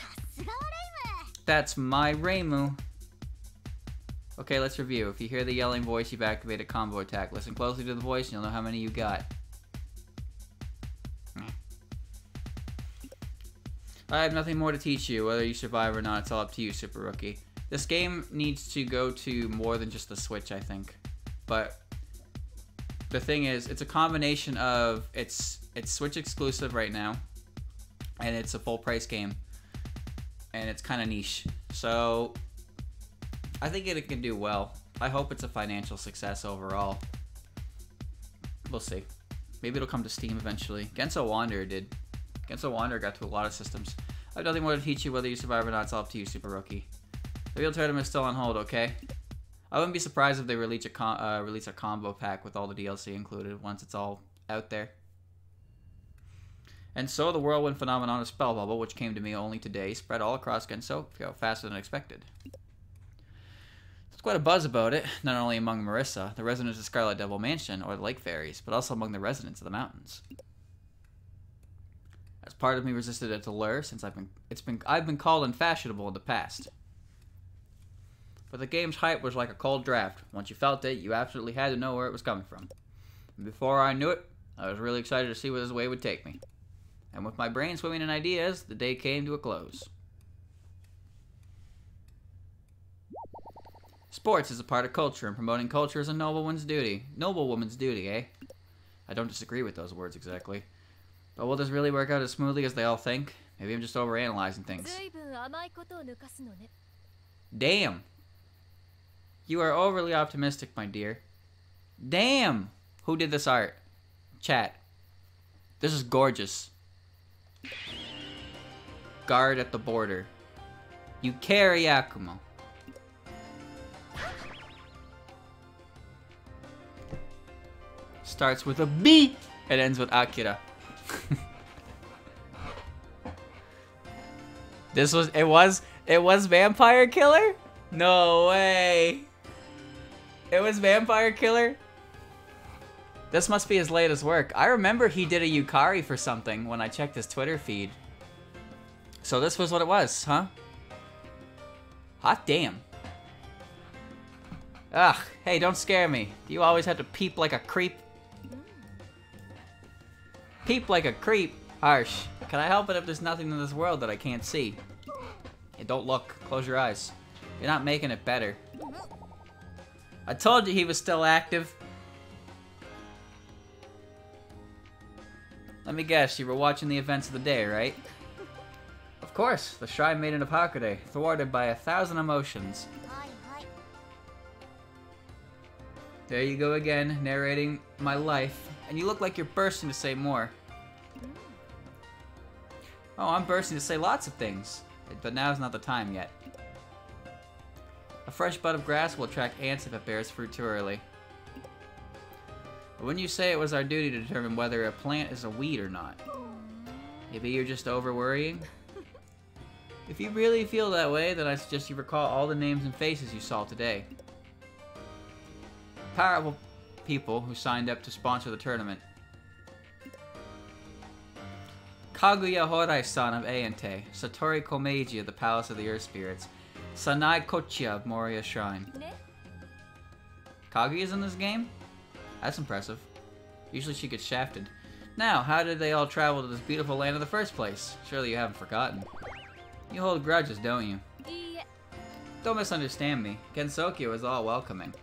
That's my Reimu. Okay, let's review. If you hear the yelling voice, you've activated combo attack. Listen closely to the voice and you'll know how many you got. I have nothing more to teach you. Whether you survive or not, it's all up to you, Super Rookie. This game needs to go to more than just the Switch, I think. But the thing is, it's a combination of it's it's Switch exclusive right now, and it's a full price game, and it's kind of niche. So I think it can do well. I hope it's a financial success overall. We'll see. Maybe it'll come to Steam eventually. Genso Wanderer did. Genso Wanderer got to a lot of systems. I have nothing more to teach you whether you survive or not. It's all up to you, Super Rookie. The real tournament is still on hold, okay? I wouldn't be surprised if they release a com- uh, release a combo pack with all the DLC included once it's all out there. And so the whirlwind phenomenon of Spell Bubble, which came to me only today, spread all across Genso faster than expected. There's quite a buzz about it, not only among Marisa, the residents of Scarlet Devil Mansion, or the Lake Fairies, but also among the residents of the mountains. As part of me resisted its allure, since I've been it's been I've been called unfashionable in the past. But the game's hype was like a cold draft. Once you felt it, you absolutely had to know where it was coming from. And before I knew it, I was really excited to see where this way would take me. And with my brain swimming in ideas, the day came to a close. Sports is a part of culture, and promoting culture is a noblewoman's duty. Noblewoman's duty, eh? I don't disagree with those words exactly. But will this really work out as smoothly as they all think? Maybe I'm just overanalyzing things. Damn! You are overly optimistic, my dear. Damn. Who did this art? Chat. This is gorgeous. Guard at the border. Yukari Yakumo. Starts with a B and ends with Akira. (laughs) this was it was it was Vampire Killer? No way. It was Vampire Killer? This must be his latest work. I remember he did a Yukari for something when I checked his Twitter feed. So this was what it was, huh? Hot damn. Ugh, hey, don't scare me. Do you always have to peep like a creep? Peep like a creep? Harsh. Can I help it if there's nothing in this world that I can't see? Hey, don't look. Close your eyes. You're not making it better. I told you he was still active. Let me guess, you were watching the events of the day, right? Of course, the Shrine Maiden of Hakurei, thwarted by a thousand emotions. There you go again, narrating my life, and you look like you're bursting to say more. Oh, I'm bursting to say lots of things, but now's not the time yet. A fresh bud of grass will attract ants if it bears fruit too early. But when you say it was our duty to determine whether a plant is a weed or not, maybe you're just over worrying? If you really feel that way, then I suggest you recall all the names and faces you saw today. Powerful people who signed up to sponsor the tournament. Kaguya Houraisan of Eientei, Satori Komeiji of the Palace of the Earth Spirits, Sanae Kochiya Moriya Shrine. Kagi is in this game? That's impressive. Usually she gets shafted. Now, how did they all travel to this beautiful land in the first place? Surely you haven't forgotten. You hold grudges, don't you? Don't misunderstand me. Gensokyo is all welcoming.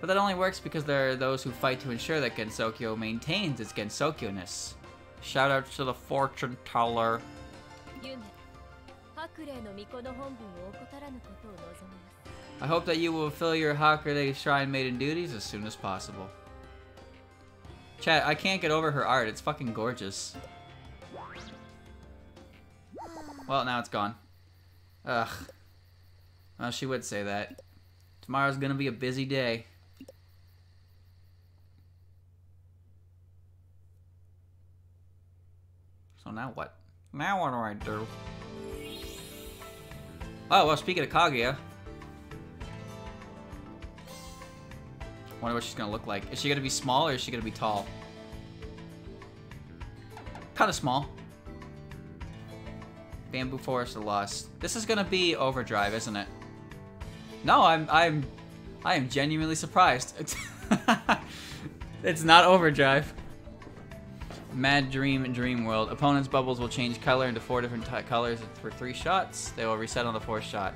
But that only works because there are those who fight to ensure that Gensokyo maintains its Gensokyo-ness. Shout out to the fortune teller. Unit. I hope that you will fulfill your Hakurei Shrine Maiden duties as soon as possible. Chat, I can't get over her art. It's fucking gorgeous. Well, now it's gone. Ugh. Well, she would say that. Tomorrow's gonna be a busy day. So now what? Now what do I do? Oh, well, speaking of Kaguya. Wonder what she's gonna look like. Is she gonna be small or is she gonna be tall? Kinda small. Bamboo Forest of Lost. This is gonna be Overdrive, isn't it? No, I'm I'm I am genuinely surprised. (laughs) It's not Overdrive. Mad Dream Dream World. Opponent's bubbles will change color into four different colors for three shots. They will reset on the fourth shot.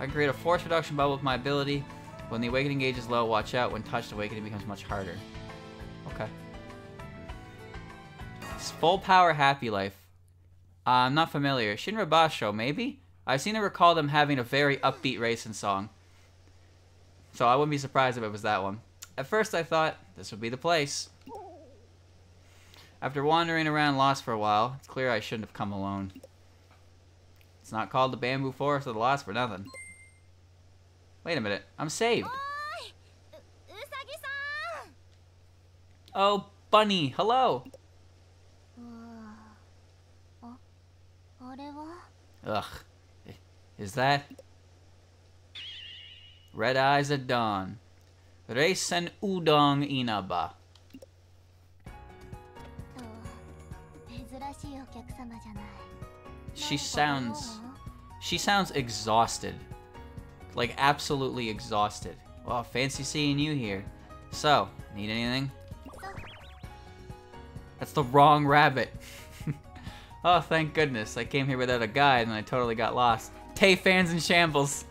I can create a force reduction bubble with my ability. When the awakening gauge is low, watch out. When touched, awakening becomes much harder. Okay. It's full power happy life. Uh, I'm not familiar. Shinra Bansho, maybe? I seem to recall them having a very upbeat racing song. So I wouldn't be surprised if it was that one. At first I thought this would be the place. After wandering around lost for a while, it's clear I shouldn't have come alone. It's not called the Bamboo Forest of the Lost for nothing. Wait a minute, I'm saved! Oh, Bunny, hello! Ugh. Is that... Red Eyes at Dawn. Reisen Udongein Inaba. She sounds. She sounds exhausted. Like, absolutely exhausted. Well, fancy seeing you here. So, need anything? That's the wrong rabbit. (laughs) oh, thank goodness. I came here without a guide and I totally got lost. Tay fans in shambles.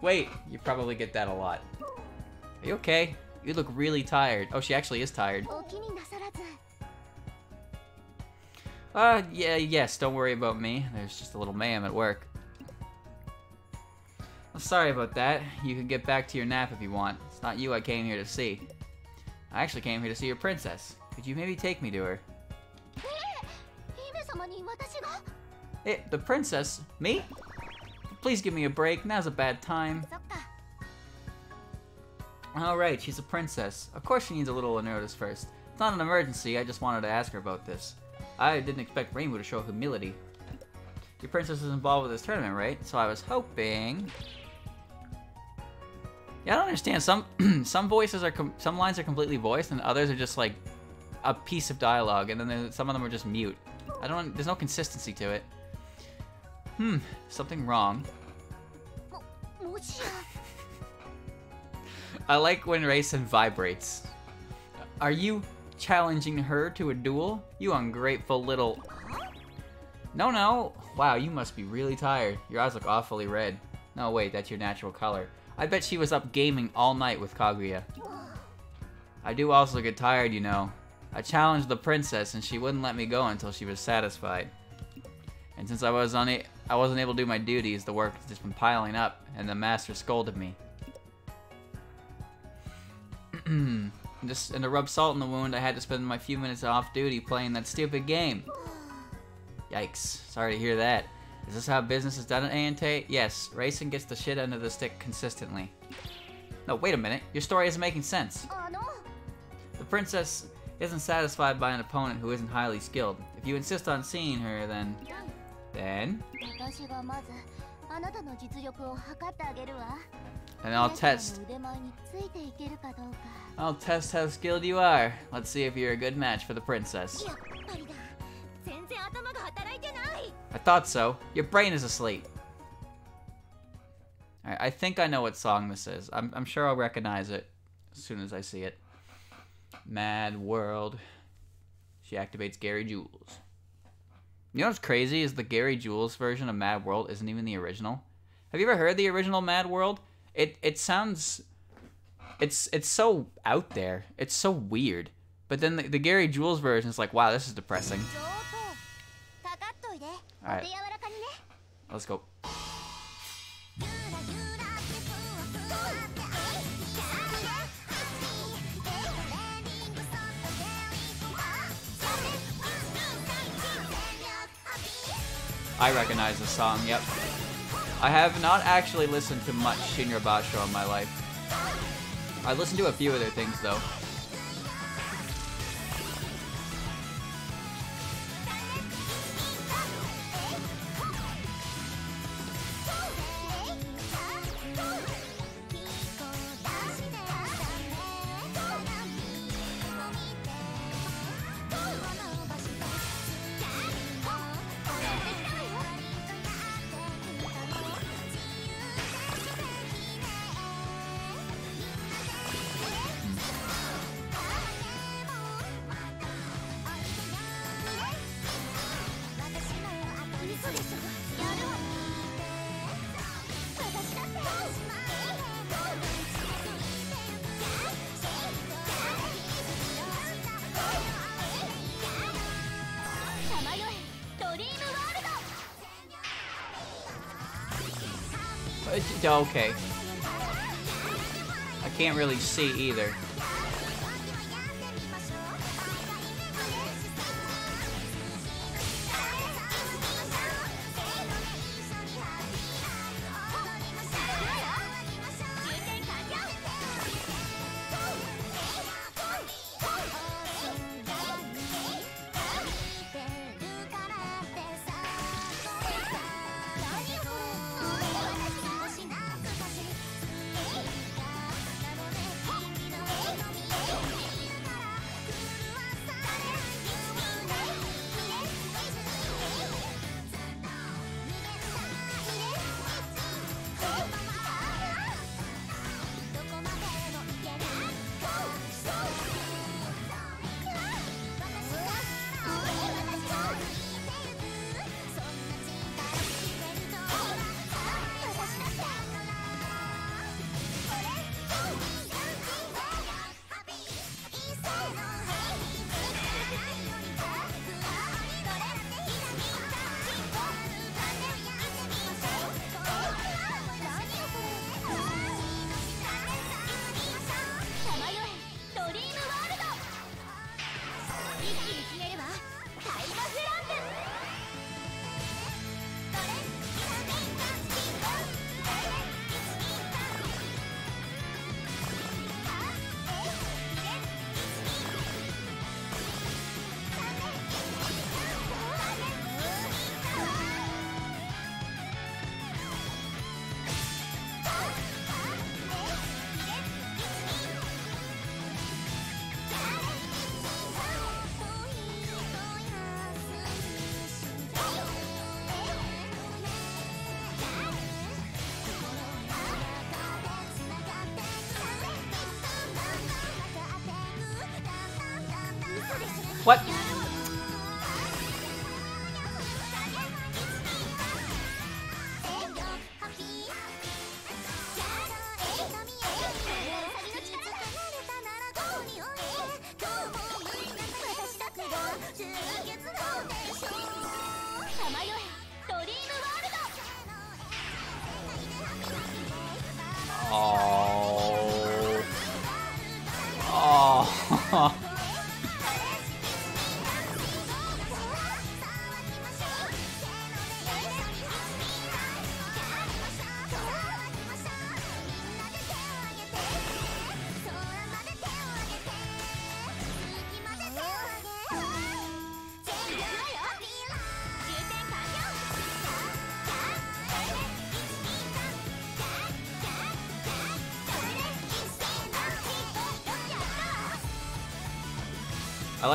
Wait, you probably get that a lot. Are you okay? You look really tired. Oh, she actually is tired. Uh, yeah, yes, don't worry about me. There's just a little ma'am at work. I'm sorry about that. You can get back to your nap if you want. It's not you I came here to see. I actually came here to see your princess. Could you maybe take me to her? It, the princess? Me? Please give me a break, now's a bad time. Alright, she's a princess. Of course she needs a little notice first. It's not an emergency, I just wanted to ask her about this. I didn't expect Rainbow to show humility. Your princess is involved with this tournament, right? So I was hoping... Yeah, I don't understand. Some (clears throat) some voices are some lines are completely voiced, and others are just like a piece of dialogue, and then some of them are just mute. I don't. There's no consistency to it. Hmm, something wrong. (laughs) I like when Reisen vibrates. Are you challenging her to a duel? You ungrateful little. No, no. Wow, you must be really tired. Your eyes look awfully red. No, wait, that's your natural color. I bet she was up gaming all night with Kaguya. I do also get tired, you know. I challenged the princess and she wouldn't let me go until she was satisfied. And since I was una- I wasn't able to do my duties, the work has just been piling up, and the master scolded me. (clears throat) Hmm. Just and to rub salt in the wound, I had to spend my few minutes off duty playing that stupid game. Yikes! Sorry to hear that. Is this how business is done at A&T? Yes, racing gets the shit under the stick consistently. No, wait a minute. Your story isn't making sense. The princess isn't satisfied by an opponent who isn't highly skilled. If you insist on seeing her, then... Then... And I'll test. I'll test how skilled you are. Let's see if you're a good match for the princess. I thought so. Your brain is asleep. Right, I think I know what song this is. I'm, I'm sure I'll recognize it as soon as I see it. Mad World. She activates Gary Jules. You know what's crazy is the Gary Jules version of Mad World isn't even the original. Have you ever heard the original Mad World? It it sounds it's it's so out there. It's so weird. But then the, the Gary Jules version is like, wow, this is depressing. Alright. Let's go. I recognize the song, yep. I have not actually listened to much Shinra Bansho in my life. I listened to a few of their things though. Okay. I can't really see either.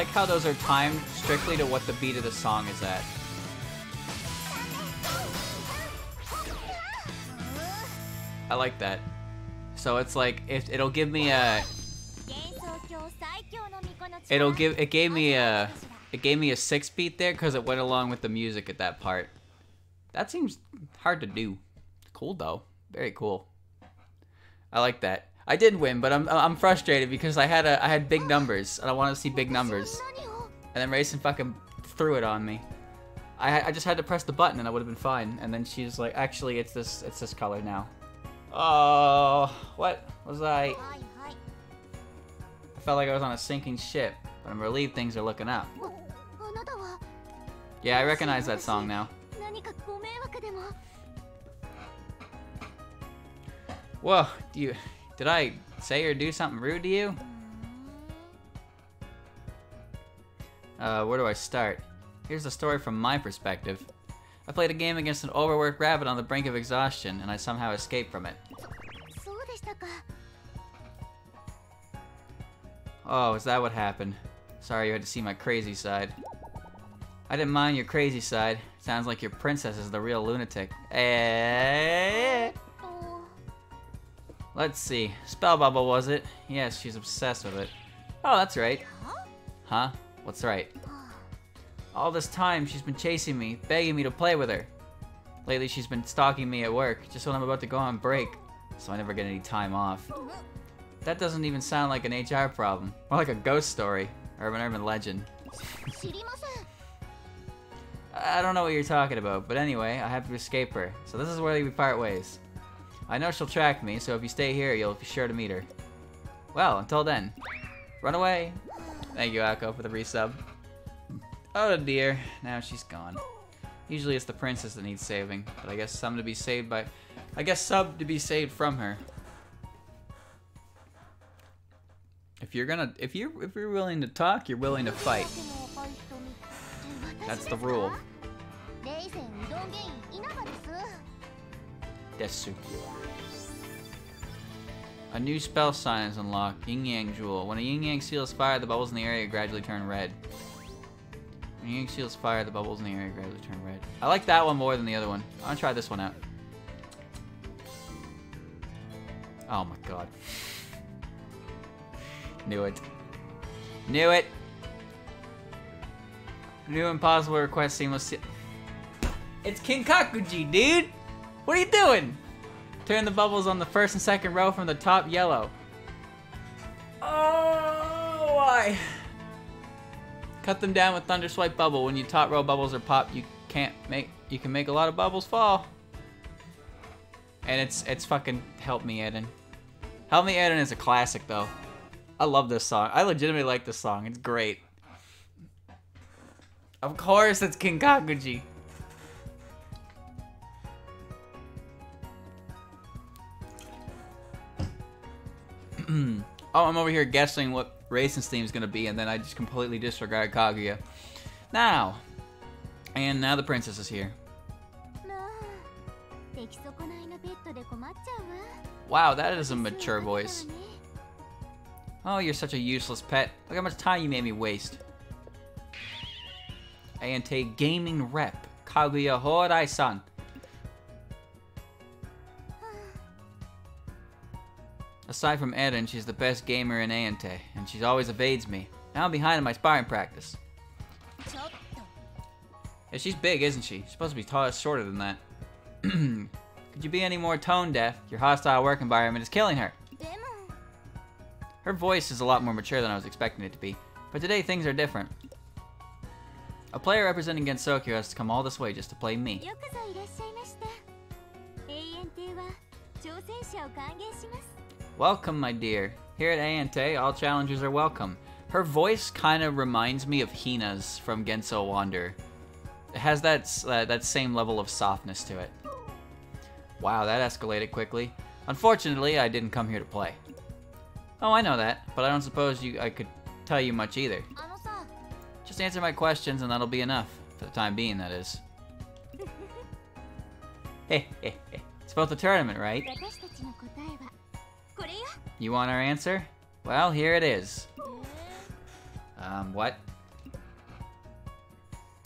like how those are timed strictly to what the beat of the song is at. I like that. So it's like, if it'll give me a... It'll give, it gave me a, it gave me a six beat there because it went along with the music at that part. That seems hard to do. Cool though. Very cool. I like that. I did win, but I'm I'm frustrated because I had a I had big numbers and I wanted to see big numbers, and then Reisen fucking threw it on me. I I just had to press the button and I would have been fine. And then she's like, actually, it's this it's this color now. Oh, what was I? I felt like I was on a sinking ship, but I'm relieved things are looking up. Yeah, I recognize that song now. Whoa, do you did I say or do something rude to you? Uh, where do I start? Here's the story from my perspective. I played a game against an overworked rabbit on the brink of exhaustion, and I somehow escaped from it. Oh, is that what happened? Sorry you had to see my crazy side. I didn't mind your crazy side. Sounds like your princess is the real lunatic. Eh? Let's see. Spell bubble was it? Yes, she's obsessed with it. Oh, that's right. Huh? What's right? All this time, she's been chasing me, begging me to play with her. Lately, she's been stalking me at work, just when I'm about to go on break, so I never get any time off. That doesn't even sound like an HR problem. More like a ghost story, or an urban legend. I don't know what you're talking about, but anyway, I have to escape her, so this is where we part ways. I know she'll track me, so if you stay here, you'll be sure to meet her. Well, until then, run away. Thank you, Akko, for the resub. Oh dear, now she's gone. Usually it's the princess that needs saving, but I guess some to be saved by... I guess sub to be saved from her. If you're gonna... If you're, if you're willing to talk, you're willing to fight. That's the rule. A new spell sign is unlocked. Yin Yang Jewel. When a Yin Yang seal is fired, the bubbles in the area gradually turn red. When a Yin Yang seal is fired, the bubbles in the area gradually turn red. I like that one more than the other one. I'm gonna try this one out. Oh my god. (laughs) Knew it. Knew it! New impossible request seamless. It's Kinkaku-ji, dude! What are you doing? Turn the bubbles on the first and second row from the top yellow. Oh, why? Cut them down with Thunder Swipe Bubble. When your top row bubbles are popped, you can't make you can make a lot of bubbles fall. And it's it's fucking Help Me Erin. Help Me Erin is a classic though. I love this song. I legitimately like this song. It's great. Of course it's Kinkaku-ji. Mm-hmm. oh, I'm over here guessing what Reisen theme is going to be, and then I just completely disregard Kaguya. Now! And now the princess is here. Wow, that is a mature voice. Oh, you're such a useless pet. Look how much time you made me waste. Eientei Gaming Rep, Kaguya Houraisan. Aside from Eirin, she's the best gamer in Eientei, and she always evades me. Now I'm behind in my sparring practice. Yeah, she's big, isn't she? She's supposed to be taller, shorter than that. (clears throat) Could you be any more tone deaf? Your hostile work environment is killing her. Her voice is a lot more mature than I was expecting it to be, but today things are different. A player representing Gensokyo has to come all this way just to play me. Welcome, my dear. Here at Eientei, all challengers are welcome. Her voice kind of reminds me of Hina's from Genso Wander. It has that, uh, that same level of softness to it. Wow, that escalated quickly. Unfortunately, I didn't come here to play. Oh, I know that, but I don't suppose you I could tell you much either. Just answer my questions and that'll be enough. For the time being, that is. (laughs) Hey, hey, hey. It's about the tournament, right? You want our answer? Well, here it is. Um, what?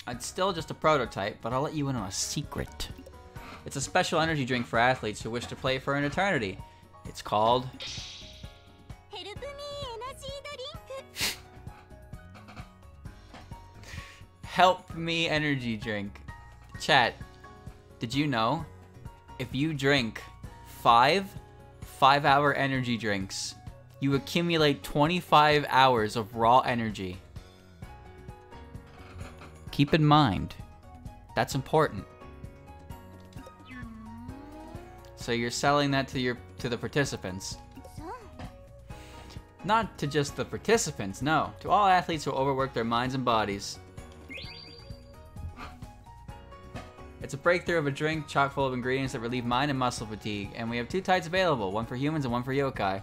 It's still just a prototype, but I'll let you in on a secret. It's a special energy drink for athletes who wish to play for an eternity. It's called... (laughs) Help me energy drink. Chat, did you know? If you drink five five hour energy drinks, you accumulate 25 hours of raw energy? Keep in mind, that's important. So you're selling that to your to the participants. Not to just the participants, no. To all athletes who overwork their minds and bodies. It's a breakthrough of a drink chock full of ingredients that relieve mind and muscle fatigue, and we have two types available, one for humans and one for yokai.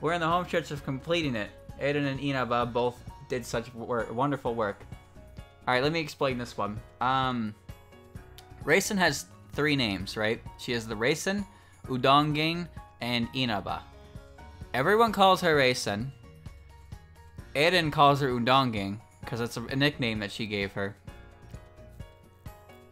We're in the home stretch of completing it. Eirin and Inaba both did such wor- wonderful work. Alright, let me explain this one. Um, Reisen has three names, right? She has the Reisen, Udongein, and Inaba. Everyone calls her Reisen. Eirin calls her Udongein because it's a nickname that she gave her.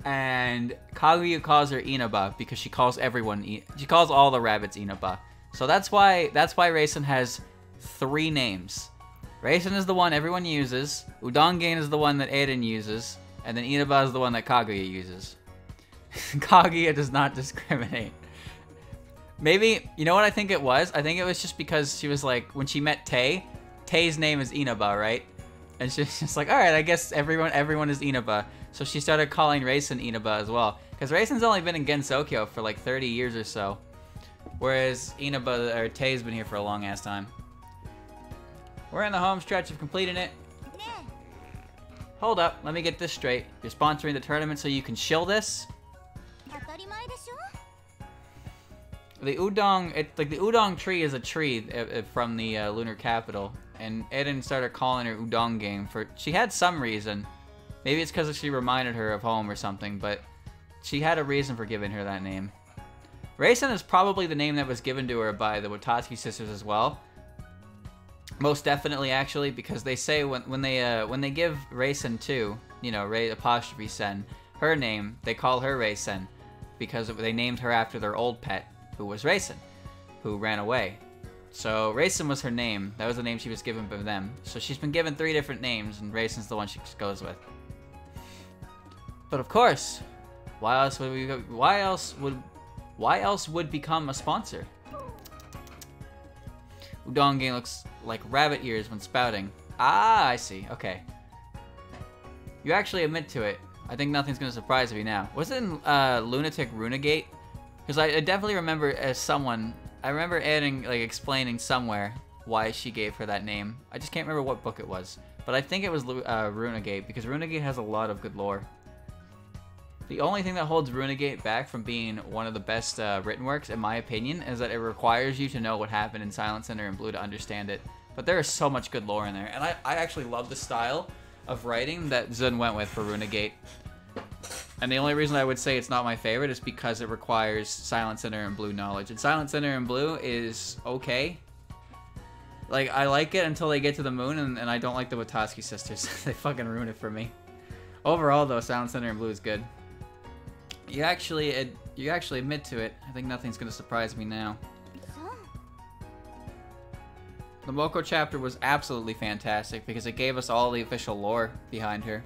And Kaguya calls her Inaba because she calls everyone she calls all the rabbits Inaba. So that's why that's why Reisen has three names. Reisen is the one everyone uses, Udongein is the one that Eirin uses, and then Inaba is the one that Kaguya uses. (laughs) Kaguya does not (laughs) discriminate. Maybe you know what I think it was? I think it was just because she was like when she met Tay, Tay's name is Inaba, right? And she's just like, all right, I guess everyone everyone is Inaba. So she started calling Reisen Inaba as well. Because Reisen's only been in Gensokyo for like 30 years or so. Whereas Inaba, or Tay's been here for a long ass time. We're in the home stretch of completing it. Hold up, let me get this straight. You're sponsoring the tournament so you can shill this? The udon, it, like the udon tree is a tree uh, uh, from the uh, lunar capital, and Eirin started calling her Udongein for. She had some reason maybe it's because she reminded her of home or something, but she had a reason for giving her that name. Reisen is probably the name that was given to her by the Watatsuki sisters as well. Most definitely, actually, because they say when when they uh, when they give Reisen to you know Ray apostrophe Sen her name, they call her Reisen because they named her after their old pet, who was Reisen, who ran away. So Reisen was her name. That was the name she was given by them. So she's been given three different names, and Reisen's the one she goes with. But of course, why else would we? Why else would? Why else would become a sponsor? Udongein looks like rabbit ears when spouting. Ah, I see. Okay. You actually admit to it. I think nothing's gonna surprise me now. Was it in uh, Lunatic Runagate? Because I, I definitely remember as someone, I remember adding like explaining somewhere why she gave her that name. I just can't remember what book it was, but I think it was uh, Runagate because Runagate has a lot of good lore. The only thing that holds Runagate back from being one of the best uh, written works, in my opinion, is that it requires you to know what happened in Silent Sinner in Blue to understand it. But there is so much good lore in there, and I, I actually love the style of writing that Zun went with for Runagate. And the only reason I would say it's not my favorite is because it requires Silent Sinner in Blue knowledge. And Silent Sinner in Blue is okay. Like, I like it until they get to the moon, and, and I don't like the Watatsuki sisters. (laughs) they fucking ruin it for me. Overall, though, Silent Sinner in Blue is good. You actually, ad- you actually admit to it. I think nothing's gonna surprise me now. The Mokou chapter was absolutely fantastic because it gave us all the official lore behind her.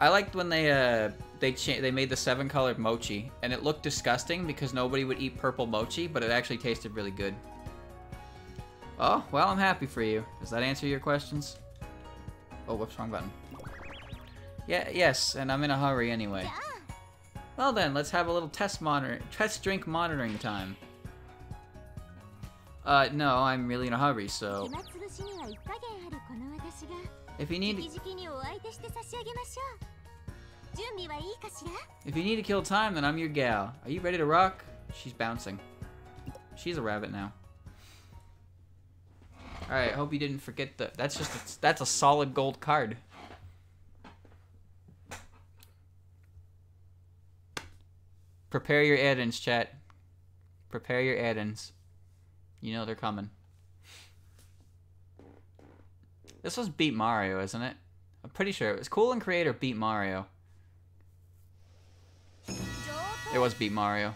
I liked when they uh they they made the seven colored mochi and it looked disgusting because nobody would eat purple mochi, but it actually tasted really good. Oh, well, I'm happy for you. Does that answer your questions? Oh, whoops, wrong button. Yeah, yes, and I'm in a hurry anyway. Well then, let's have a little test monitor, test drink monitoring time. Uh, no, I'm really in a hurry, so... If you need... If you need to kill time, then I'm your gal. Are you ready to rock? She's bouncing. She's a rabbit now. Alright, hope you didn't forget the... That's just... A, that's a solid gold card. Prepare your add-ins, chat. Prepare your add-ins. You know they're coming. This was Beat Mario, isn't it? I'm pretty sure it was Cool and Creator Beat Mario. It was Beat Mario.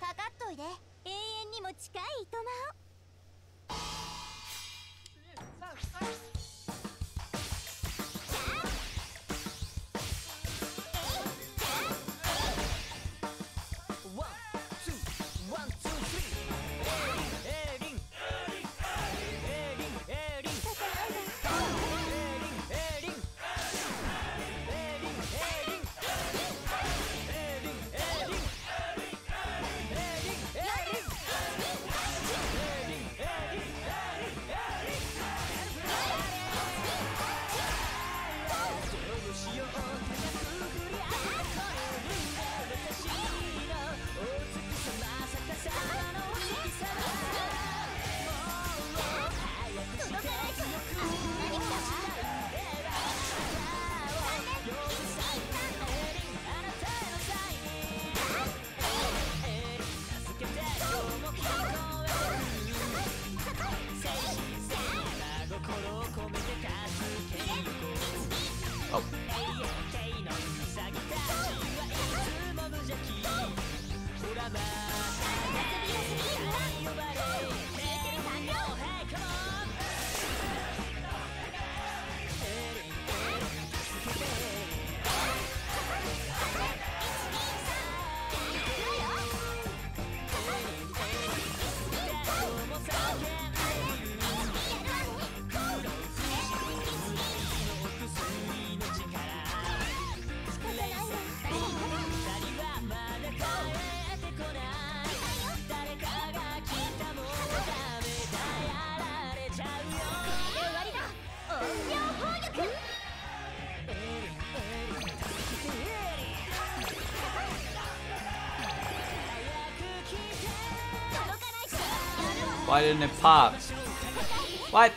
Why didn't it pop? What?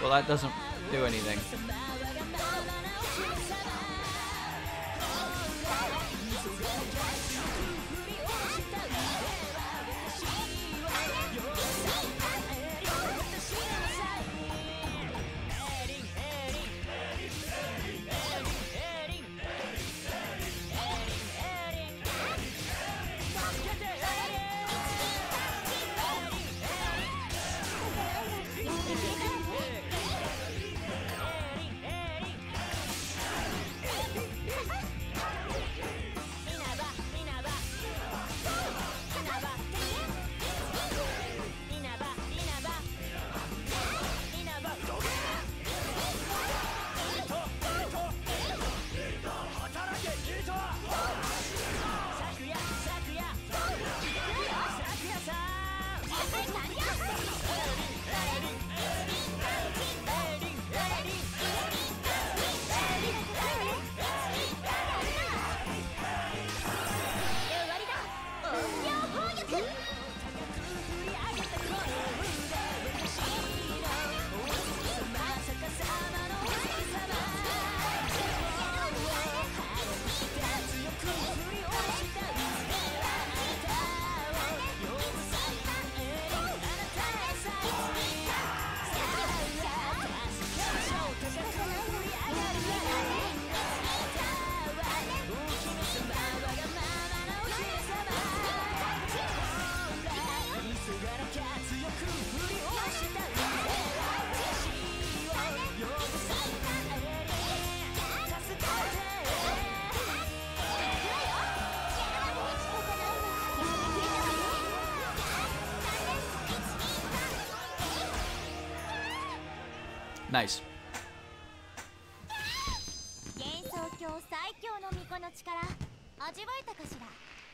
Well, that doesn't do anything.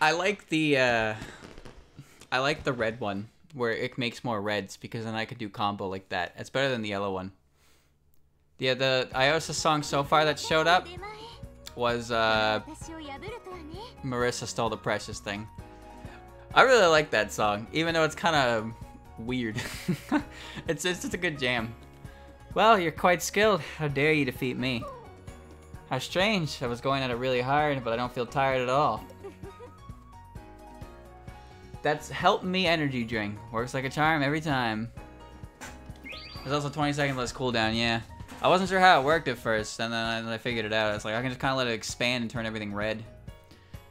I like the uh, I like the red one where it makes more reds because then I could do combo like that. It's better than the yellow one. Yeah, the IOSYS song so far that showed up was uh, Marisa Stole the Precious thing. I really like that song, even though it's kind of weird. (laughs) it's, it's just a good jam. Well, you're quite skilled. How dare you defeat me? How strange. I was going at it really hard, but I don't feel tired at all. That's Help Me Energy Drink. Works like a charm every time. There's also 20 seconds less cooldown, yeah. I wasn't sure how it worked at first, and then I, figured it out. It's like I can just kind of let it expand and turn everything red.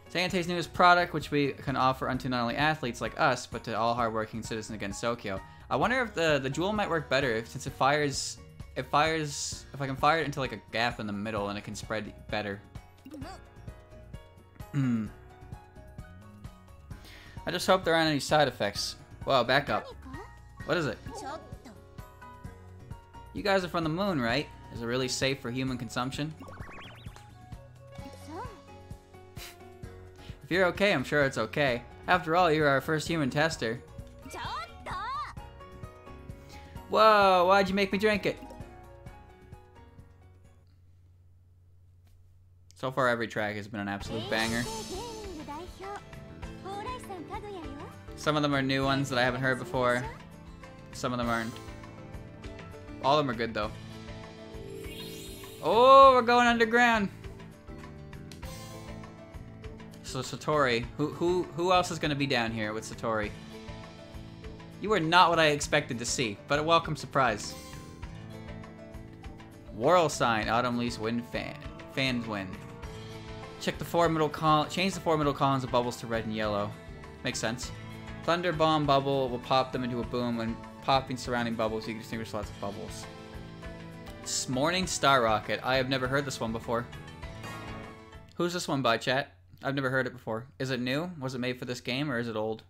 Sante's newest product, which we can offer unto not only athletes like us, but to all hardworking citizens against Sokyo. I wonder if the the jewel might work better if, since it fires, it fires. If I can fire it into like a gap in the middle, and it can spread better. Hmm. I just hope there aren't any side effects. Whoa, back up. What is it? You guys are from the moon, right? Is it really safe for human consumption? if you're okay, I'm sure it's okay. After all, you're our first human tester. Whoa, why'd you make me drink it? So far, every track has been an absolute banger. Some of them are new ones that I haven't heard before. Some of them aren't. All of them are good though. Oh, we're going underground. So Satori, who who who else is gonna be down here with Satori? You are not what I expected to see, but a welcome surprise. Whirl sign, autumn lease wind fan, fans wind. Check the four middle col change the four middle columns of bubbles to red and yellow. Makes sense. Thunder bomb bubble will pop them into a boom when popping surrounding bubbles. You can distinguish lots of bubbles. Morning Star Rocket. I have never heard this one before. Who's this one by chat? I've never heard it before. Is it new? Was it made for this game or is it old?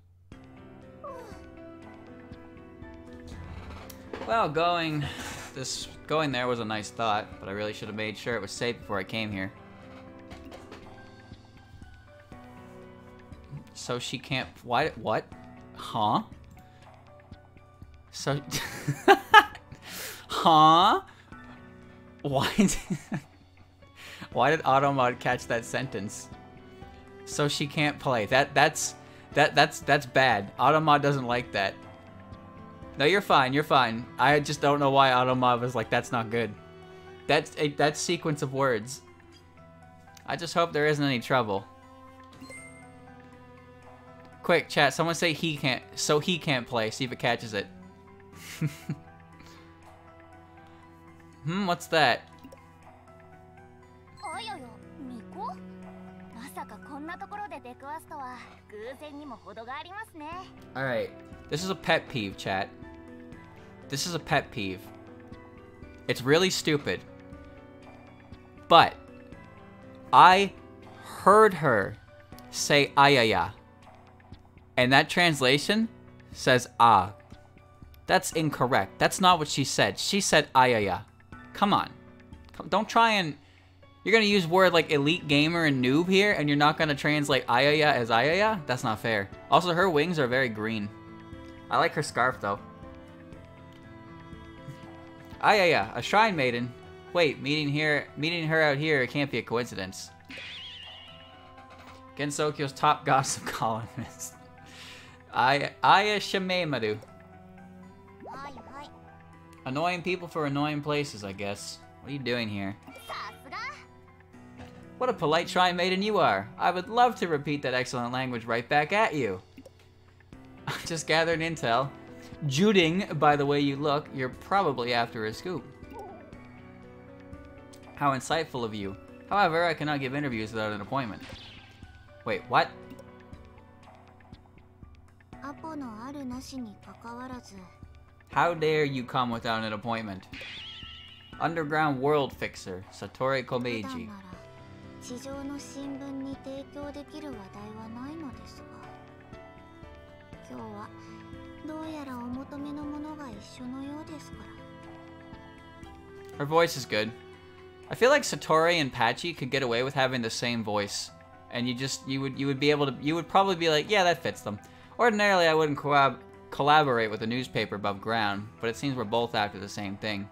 Well, going this going there was a nice thought, but I really should have made sure it was safe before I came here. So she can't. Why? What? Huh? So. (laughs) huh? Why? (laughs) Did, why did Automod catch that sentence? So she can't play. That that's that that's that's bad. Automod doesn't like that. No, you're fine. You're fine. I just don't know why Automod was like, that's not good. That's a that sequence of words. I just hope there isn't any trouble. Quick, chat, someone say he can't, so he can't play. See if it catches it. (laughs) hmm, what's that? Alright. This is a pet peeve, chat. This is a pet peeve. It's really stupid. But, I heard her say ayaya. And that translation says ah. That's incorrect. That's not what she said. She said ayaya. Come on. Don't try and you're gonna use word like elite gamer and noob here, and you're not gonna translate Ayaya as Ayaya? That's not fair. Also, her wings are very green. I like her scarf though. Ayaya, a shrine maiden. Wait, meeting here, meeting her out here, it can't be a coincidence. Gensokyo's top (laughs) gossip columnist. Aya, Aya Shameimaru. Annoying people for annoying places, I guess. What are you doing here? What a polite shrine maiden you are. I would love to repeat that excellent language right back at you. (laughs) I just gathered intel. Juding, by the way you look, you're probably after a scoop. How insightful of you. However, I cannot give interviews without an appointment. Wait, what? How dare you come without an appointment? Underground World Fixer, Satori Komeiji. Her voice is good. I feel like Satori and Patchy could get away with having the same voice. And you just you would you would be able to you would probably be like, yeah, that fits them. Ordinarily, I wouldn't collab collaborate with a newspaper above ground, but it seems we're both after the same thing.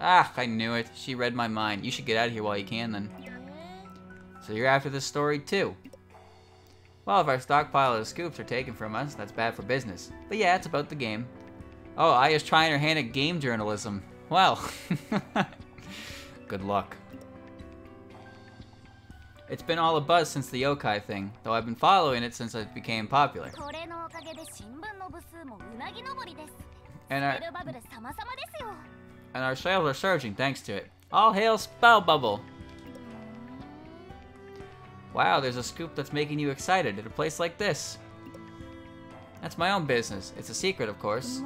Ah, I knew it. She read my mind. You should get out of here while you can, then. So you're after this story, too. Well, if our stockpile of scoops are taken from us, that's bad for business. But yeah, it's about the game. Oh, I is trying her hand at game journalism. Well, (laughs) good luck. It's been all a buzz since the yokai thing, though I've been following it since it became popular. And our, and our sales are surging thanks to it. All hail Spell Bubble! Wow, there's a scoop that's making you excited at a place like this. That's my own business. It's a secret, of course.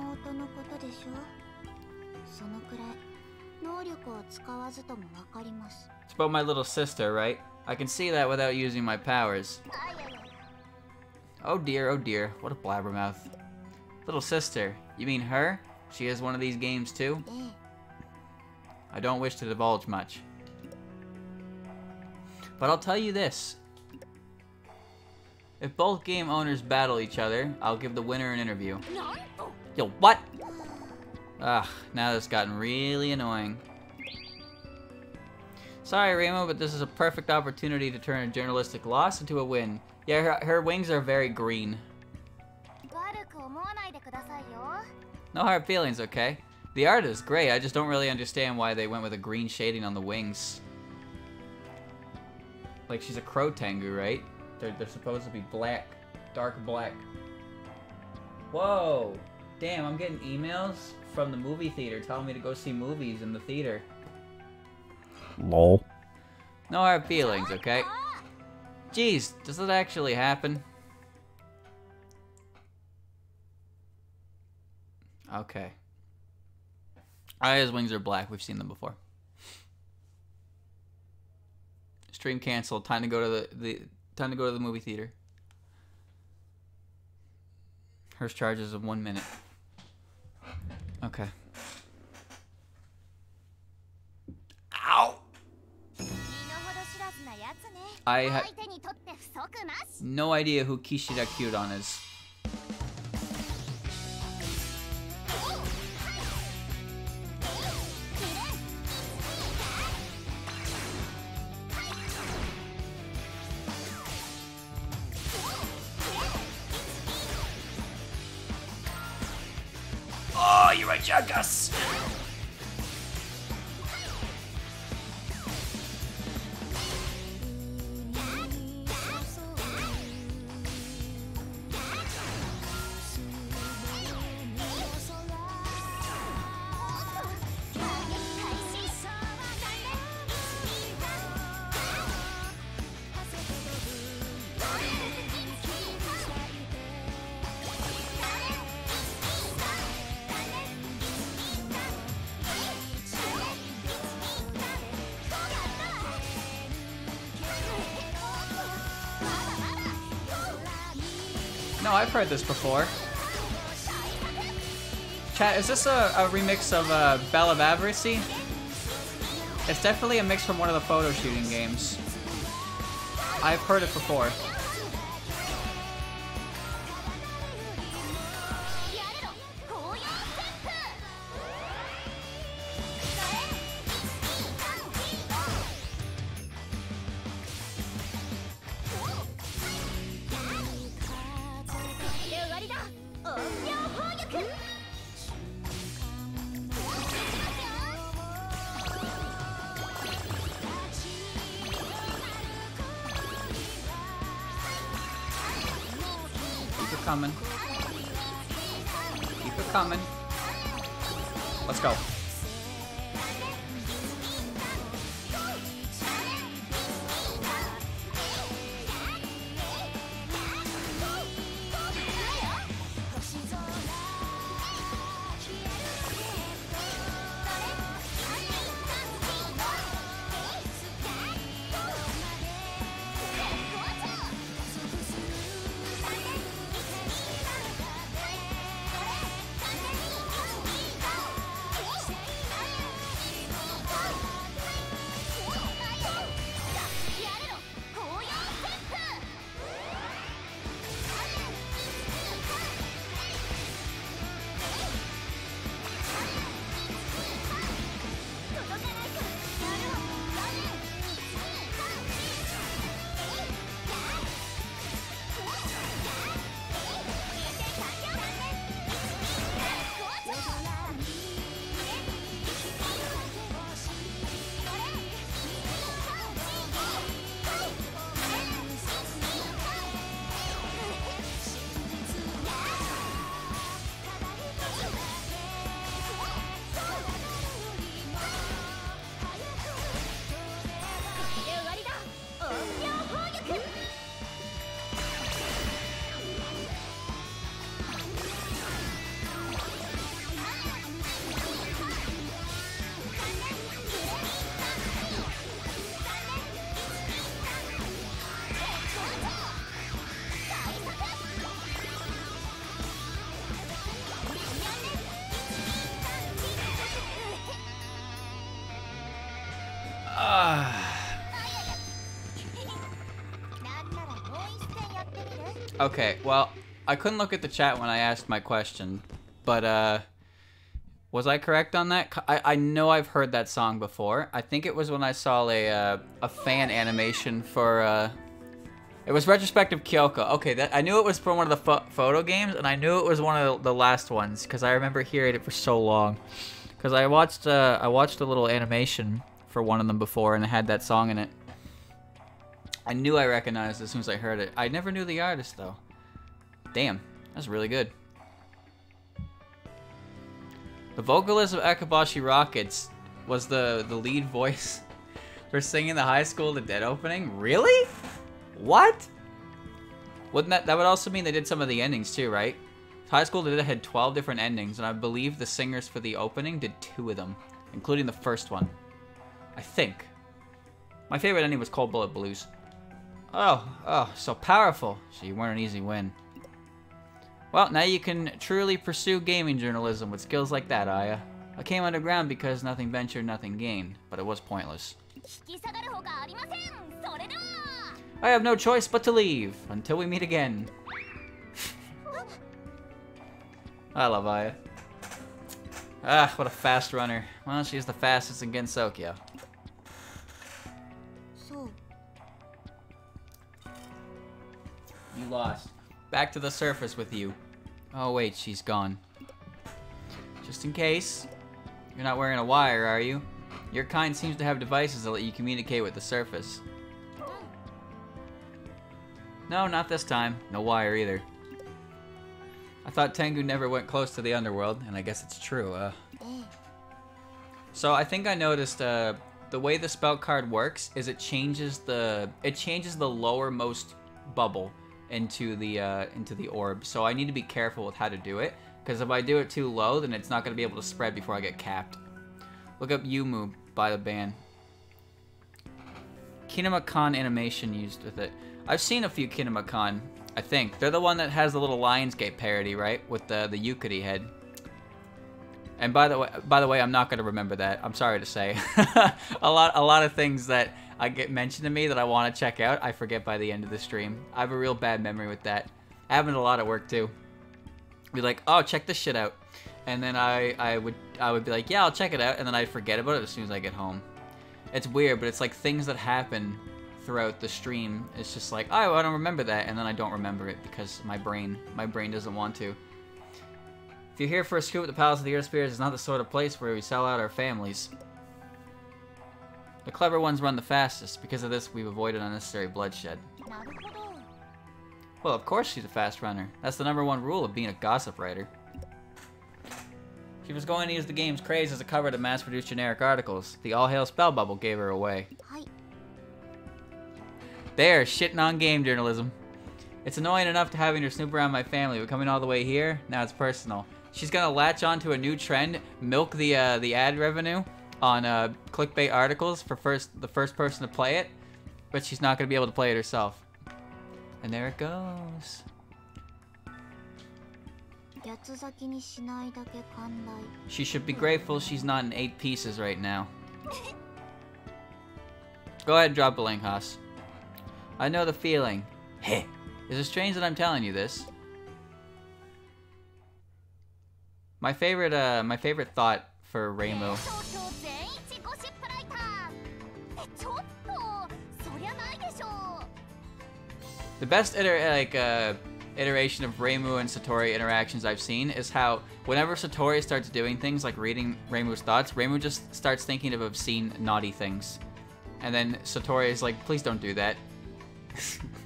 It's about my little sister, right? I can see that without using my powers. Oh dear, oh dear, what a blabbermouth. Little sister, you mean her? She has one of these games too? I don't wish to divulge much. But I'll tell you this. If both game owners battle each other, I'll give the winner an interview. Yo, what? Ugh, now that's gotten really annoying. Sorry, Reimu, but this is a perfect opportunity to turn a journalistic loss into a win. Yeah, her, her wings are very green. No hard feelings, okay? The art is great, I just don't really understand why they went with a green shading on the wings. Like, she's a crow tengu, right? They're, they're supposed to be black. Dark black. Whoa! Damn, I'm getting emails from the movie theater telling me to go see movies in the theater. Lol. No hard feelings, okay? Jeez, does that actually happen? Okay. Aya's wings are black. We've seen them before. Stream canceled. Time to go to the, the time to go to the movie theater. Hers charges of one minute. Okay. Ow! I had no idea who Kishida Kyoudan is. Oh, you're a jackass! Heard this before. Chat, is this a, a remix of uh, Bell of Avarice? It's definitely a mix from one of the photo shooting games. I've heard it before. Okay, well, I couldn't look at the chat when I asked my question, but uh, was I correct on that? I, I know I've heard that song before. I think it was when I saw a uh, a fan animation for uh, it was retrospective Kyoto. Okay, that I knew it was from one of the pho- photo games, and I knew it was one of the, the last ones because I remember hearing it for so long. Because I watched uh, I watched a little animation for one of them before, and it had that song in it. I knew I recognized as soon as I heard it. I never knew the artist though. Damn, that's really good. The vocalist of Akeboshi Rockets was the the lead voice (laughs) for singing the High School the Dead opening. Really? What? Wouldn't that that would also mean they did some of the endings too, right? High School the Dead had 12 different endings, and I believe the singers for the opening did two of them, including the first one. I think. My favorite ending was Cold Bullet Blues. Oh, oh, so powerful. So you weren't an easy win. Well, now you can truly pursue gaming journalism with skills like that, Aya. I came underground because nothing ventured, nothing gained, but it was pointless. I have no choice but to leave, until we meet again. (laughs) I love Aya. Ah, what a fast runner. Well, she's the fastest in Gensokyo. You lost. Back to the surface with you. Oh, wait, she's gone. Just in case. You're not wearing a wire, are you? Your kind seems to have devices that let you communicate with the surface. No, not this time. No wire either. I thought Tengu never went close to the underworld, and I guess it's true. Uh, so I think I noticed uh, the way the spell card works is it changes the it changes the lowermost bubble into the uh, into the orb. So I need to be careful with how to do it because if I do it too low, then it's not going to be able to spread before I get capped. Look up Yumu by the band. Kinema-Con animation used with it. I've seen a few Kinema-Con. I think they're the one that has the little Lionsgate parody, right, with the the Yukari head. And by the way, by the way, I'm not gonna remember that. I'm sorry to say. (laughs) a lot, a lot of things that I get mentioned to me that I want to check out, I forget by the end of the stream. I have a real bad memory with that. Having a lot of work too. Be like, oh, check this shit out, and then I, I would, I would be like, yeah, I'll check it out, and then I'd forget about it as soon as I get home. It's weird, but it's like things that happen throughout the stream. It's just like, oh, I don't remember that, and then I don't remember it because my brain, my brain doesn't want to. If you're here for a scoop at the Palace of the Earth Spirits, it's not the sort of place where we sell out our families. The clever ones run the fastest. Because of this, we've avoided unnecessary bloodshed. Well, of course she's a fast runner. That's the number one rule of being a gossip writer. She was going to use the game's craze as a cover to mass-produce generic articles. The all-hail spell bubble gave her away. There, shitting on game journalism. It's annoying enough to having her snoop around my family, but coming all the way here, now it's personal. She's gonna latch onto a new trend, milk the uh, the ad revenue, on uh, clickbait articles for first the first person to play it, but she's not gonna be able to play it herself. And there it goes. she should be grateful she's not in eight pieces right now. Go ahead and drop a link, Haas. I know the feeling. Heh. (laughs) Is it strange that I'm telling you this? My favorite, uh, my favorite thought for Ramo. The best iter like uh, iteration of Reimu and Satori interactions I've seen is how whenever Satori starts doing things like reading Reimu's thoughts, Reimu just starts thinking of obscene, naughty things. And then Satori is like, please don't do that. (laughs)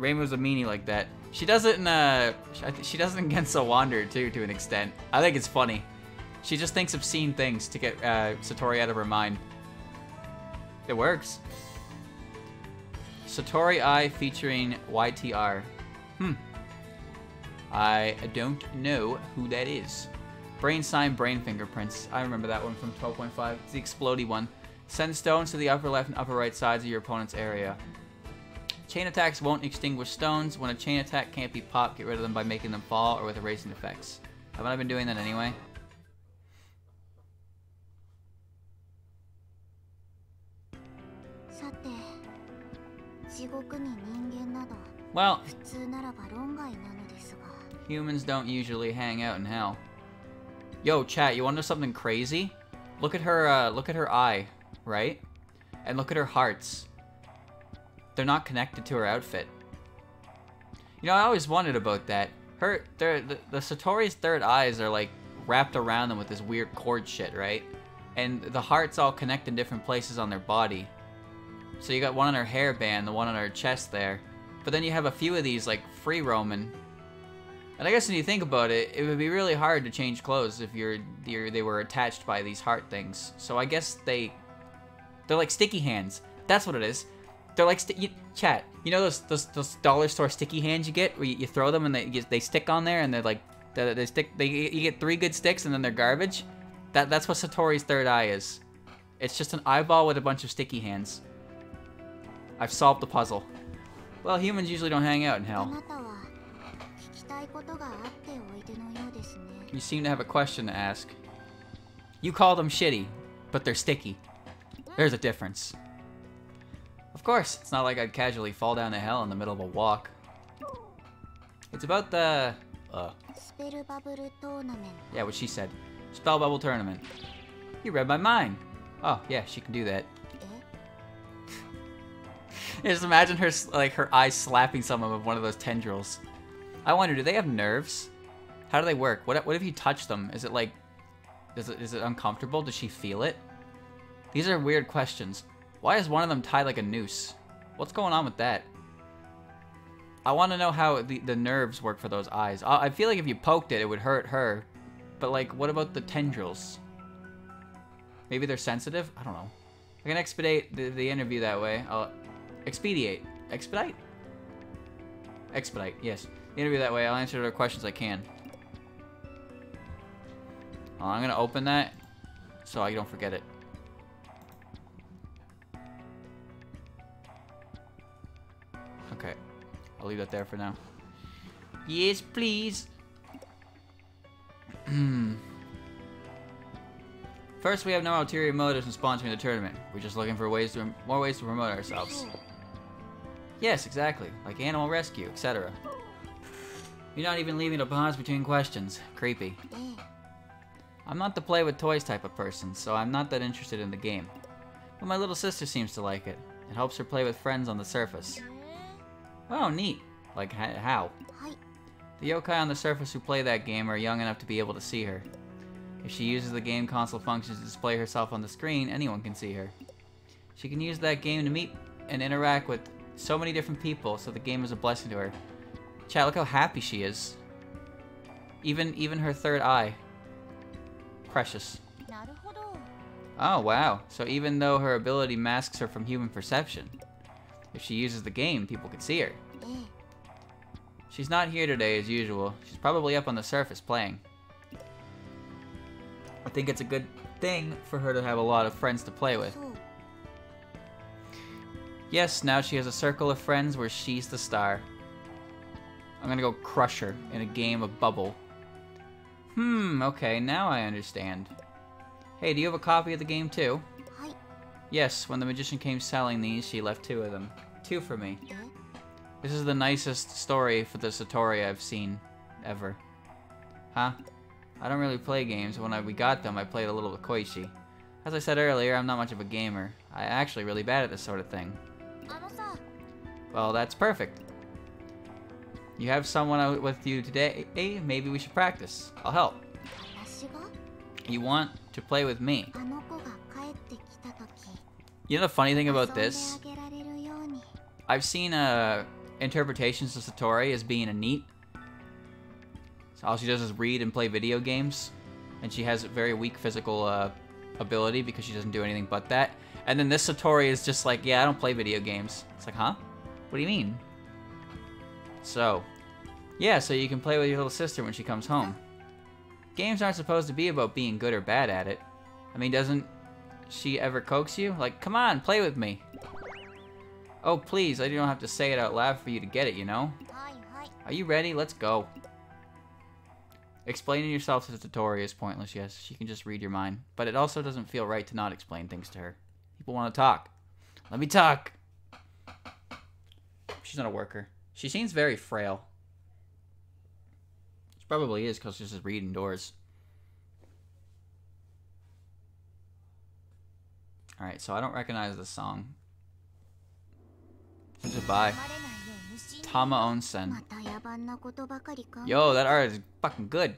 Reimu's a meanie like that. She does it in uh, I she does it in (laughs) Genso Wanderer too, to an extent. I think it's funny. She just thinks obscene things to get uh, Satori out of her mind. It works. Satori I featuring YTR. Hmm. I don't know who that is. Brain sign, brain fingerprints. I remember that one from 12.5. It's the explodey one. Send stones to the upper left and upper right sides of your opponent's area. Chain attacks won't extinguish stones. When a chain attack can't be popped, get rid of them by making them fall or with erasing effects. Haven't I been doing that anyway? Well, humans don't usually hang out in hell. Yo, chat, you wanna know something crazy? Look at her, uh, look at her eye, right? And look at her hearts. They're not connected to her outfit. You know, I always wondered about that. Her, the, the Satori's third eyes are like wrapped around them with this weird cord shit, right? And the heart's all connect in different places on their body. So you got one on her hairband, the one on her chest there. But then you have a few of these like free roaming. And I guess when you think about it, it would be really hard to change clothes if you're, you're they were attached by these heart things. So I guess they they're like sticky hands. That's what it is. They're like you, chat. You know those, those those dollar store sticky hands you get where you, you throw them and they you, they stick on there and they're like they, they stick they you get three good sticks and then they're garbage. That that's what Satori's third eye is. It's just an eyeball with a bunch of sticky hands. I've solved the puzzle. Well, humans usually don't hang out in hell. You seem to have a question to ask. You call them shitty, but they're sticky. There's a difference. Of course, it's not like I'd casually fall down a hell in the middle of a walk. It's about the... Uh, yeah, what she said. Spell Bubble Tournament. You read my mind. Oh, yeah, she can do that. (laughs) just imagine her, like, her eyes slapping someone with one of those tendrils. I wonder, do they have nerves? How do they work? What, what if you touch them? Is it, like, is it, is it uncomfortable? Does she feel it? These are weird questions. Why is one of them tied like a noose? What's going on with that? I want to know how the, the nerves work for those eyes. I, I feel like if you poked it, it would hurt her. But, like, what about the tendrils? Maybe they're sensitive? I don't know. I can expedite the, the interview that way. I'll expedite. Expedite? Expedite, yes. Interview that way. I'll answer the questions I can. Oh, I'm gonna open that so I don't forget it. I'll leave that there for now. Yes, please. (clears throat) First, we have no ulterior motives in sponsoring the tournament. We're just looking for ways to more ways to promote ourselves. Yes, exactly. Like animal rescue, etc. You're not even leaving a pause between questions. Creepy. I'm not the play with toys type of person, so I'm not that interested in the game. But my little sister seems to like it. It helps her play with friends on the surface. Oh, neat. Like, how? The yokai on the surface who play that game are young enough to be able to see her. If she uses the game console functions to display herself on the screen, anyone can see her. She can use that game to meet and interact with so many different people, so the game is a blessing to her. Chat, look how happy she is. Even even her third eye. Precious. Oh, wow. So even though her ability masks her from human perception, if she uses the game, people can see her. She's not here today as usual. She's probably up on the surface playing. I think it's a good thing for her to have a lot of friends to play with. Yes, now she has a circle of friends where she's the star. I'm gonna go crush her in a game of bubble. Hmm, okay, now I understand. Hey, do you have a copy of the game too? Yes, when the magician came selling these, she left two of them. Two for me. This is the nicest story for the Satori I've seen. Ever. Huh? I don't really play games. When I, we got them, I played a little with Koishi. As I said earlier, I'm not much of a gamer. I'm actually really bad at this sort of thing. Well, that's perfect. You have someone out with you today? Maybe we should practice. I'll help. You want to play with me? You know the funny thing about this? I've seen uh, interpretations of Satori as being a NEET. So all she does is read and play video games. And she has very weak physical uh, ability because she doesn't do anything but that. And then this Satori is just like, yeah, I don't play video games. It's like, huh? What do you mean? So, yeah, so you can play with your little sister when she comes home. Games aren't supposed to be about being good or bad at it. I mean, doesn't she ever coax you? Like, come on, play with me. Oh, please, I don't have to say it out loud for you to get it, you know? Are you ready? Let's go. Explaining yourself to the tutorial is pointless, yes. She can just read your mind. But it also doesn't feel right to not explain things to her. People want to talk. Let me talk! She's not a worker. She seems very frail. She probably is because she's just reading doors. Alright, so I don't recognize the song. Goodbye. Tama Onsen. Yo, that art is fucking good.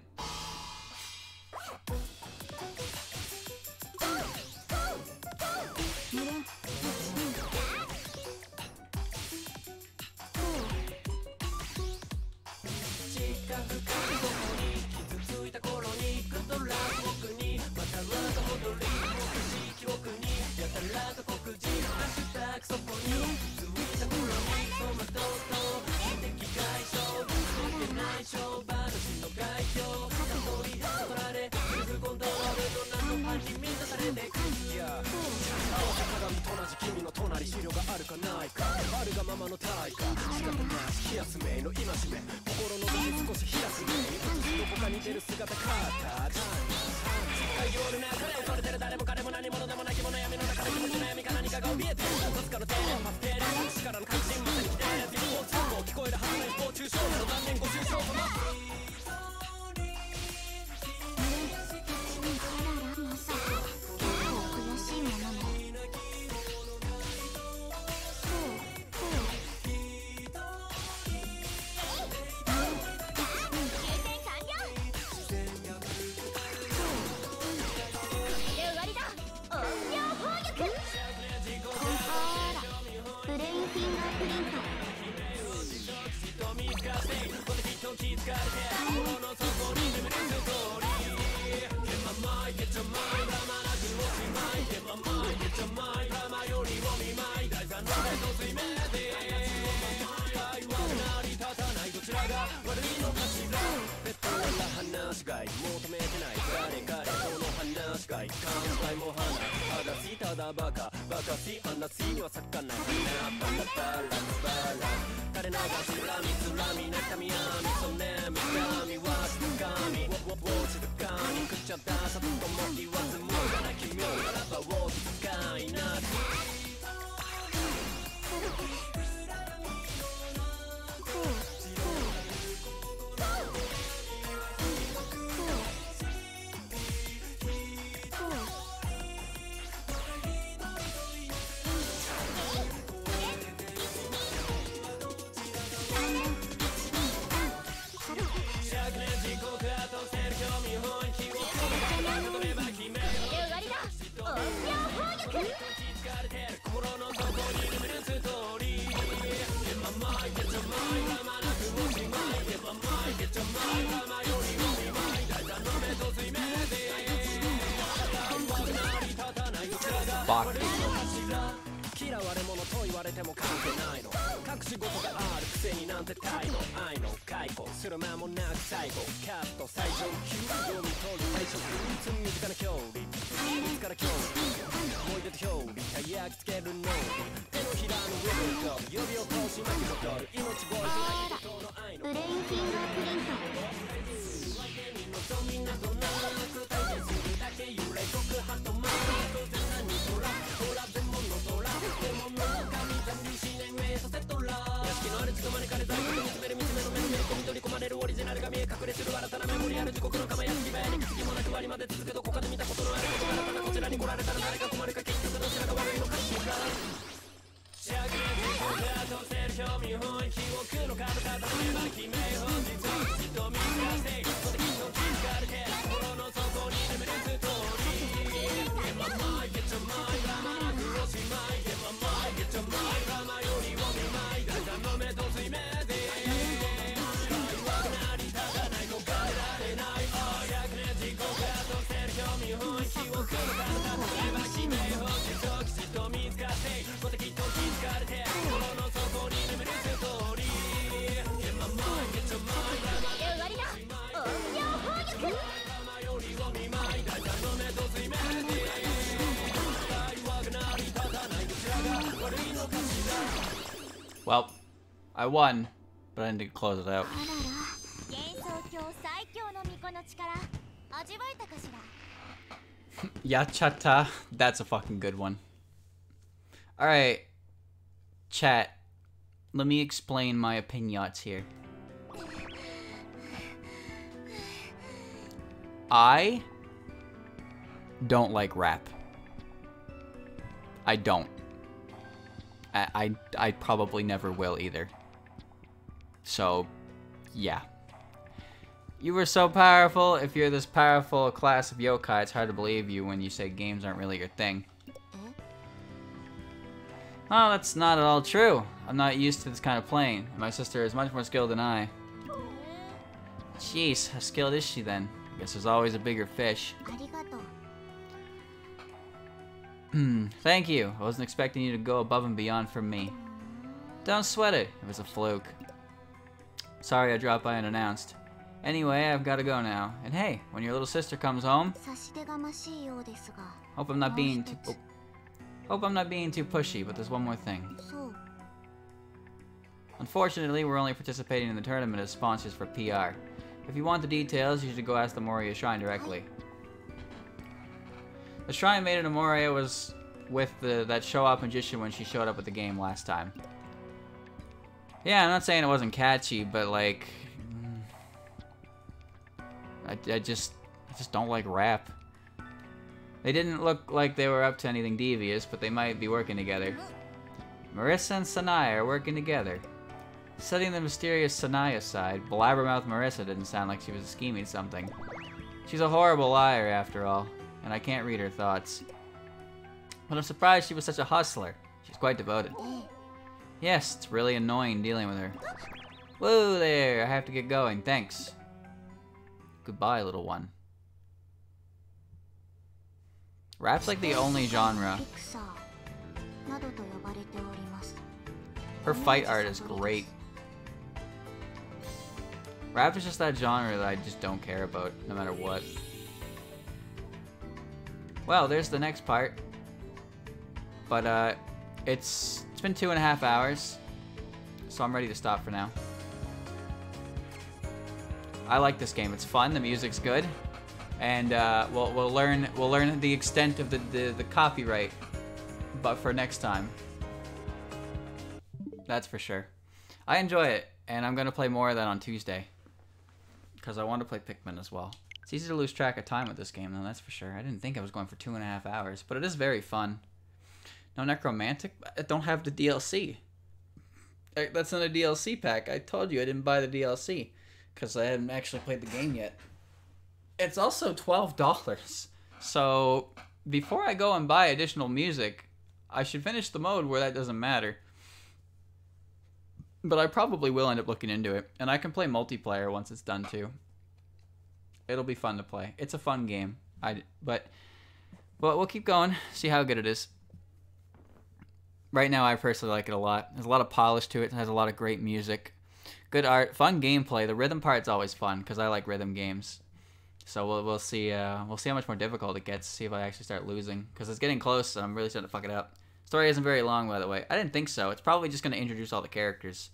ままの大化仕方なし冷やすめの今しめ心の中少し冷やすめどこかに出る姿カーター世界夜の流れ浮れてる誰も彼も何者でもなきも悩みの中で気持ちの闇か何かが怯えてるかの定をパって界求めてない誰かでこの話かい考えも花話しただバカバカし話には咲かないみんなバラバラバラ垂れ流し恨みつらみ妬み闇そねみがみは静かみをを静かにくちゃださとも言わずもがな君をならばを使いな嫌われ者と言われても関係ないの隠し事があるくせになんて態度愛の解雇する間もなく最後カット最上級読み取る最初つ身近な距離自ら。距離思い出と表裏焼き付ける能力手のひらの上で飛ぶ指を通し巻き戻る命乞いしないブレインフィンガープリント「れ知る新たなメモリアル時刻の釜屋敷前に次もなく割りまで続けどこかで見たことのあることたこちらに来られたら誰が困るか結局どちらが悪いのか知ら灼熱を当せる興味本位記憶の彼方の今決め本日は瞳がせい (laughs) Yachata. That's a fucking good one. Alright. Chat. let me explain my opinions here. I don't like rap. I don't. I, I, probably never will either. So, yeah. You were so powerful. If you're this powerful class of yokai, it's hard to believe you when you say games aren't really your thing. Oh, that's not at all true. I'm not used to this kind of playing. My sister is much more skilled than I. Jeez, how skilled is she then? I Guess there's always a bigger fish. Hmm. Thank you. I wasn't expecting you to go above and beyond for me. Don't sweat it. It was a fluke. Sorry I dropped by unannounced. Anyway, I've got to go now. And hey, when your little sister comes home... Hope I'm not being too... Oh, hope I'm not being too pushy, but there's one more thing. Unfortunately, we're only participating in the tournament as sponsors for PR. If you want the details, you should go ask the Moriya Shrine directly. The shrine made in Moriya was with the that show-off magician when she showed up with the game last time. Yeah, I'm not saying it wasn't catchy, but like, mm, I, I just I just don't like rap. They didn't look like they were up to anything devious, but they might be working together. Marisa and Sanae are working together. Setting the mysterious Sanae aside, blabbermouth Marisa didn't sound like she was scheming something. She's a horrible liar, after all, and I can't read her thoughts. But I'm surprised she was such a hustler. She's quite devoted. Yes, it's really annoying dealing with her. Whoa there, I have to get going, thanks. Goodbye, little one. Rap's like the only genre. Her fight art is great. Rap is just that genre that I just don't care about, no matter what. Well, there's the next part. But uh, it's it's been two and a half hours, so I'm ready to stop for now. I like this game. It's fun. The music's good, and uh, we'll we'll learn we'll learn the extent of the, the the copyright, but for next time. That's for sure. I enjoy it, and I'm gonna play more of that on Tuesday. Because I want to play Pikmin as well. It's easy to lose track of time with this game, though, that's for sure. I didn't think I was going for two and a half hours, but it is very fun. No Necromantic? I don't have the DLC. That's not a DLC pack. I told you I didn't buy the DLC. Because I hadn't actually played the game yet. It's also $12. So, before I go and buy additional music, I should finish the mode where that doesn't matter. But I probably will end up looking into it, and I can play multiplayer once it's done too. It'll be fun to play. It's a fun game. I but well, we'll keep going. See how good it is. Right now, I personally like it a lot. There's a lot of polish to it. It has a lot of great music, good art, fun gameplay. The rhythm part's always fun because I like rhythm games. So we'll we'll see uh, we'll see how much more difficult it gets. See if I actually start losing because it's getting close and I'm really starting to fuck it up. Story isn't very long, by the way. I didn't think so. It's probably just gonna introduce all the characters.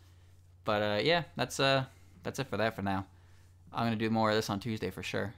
But uh, yeah, that's uh that's it for that for now. I'm gonna do more of this on Tuesday for sure.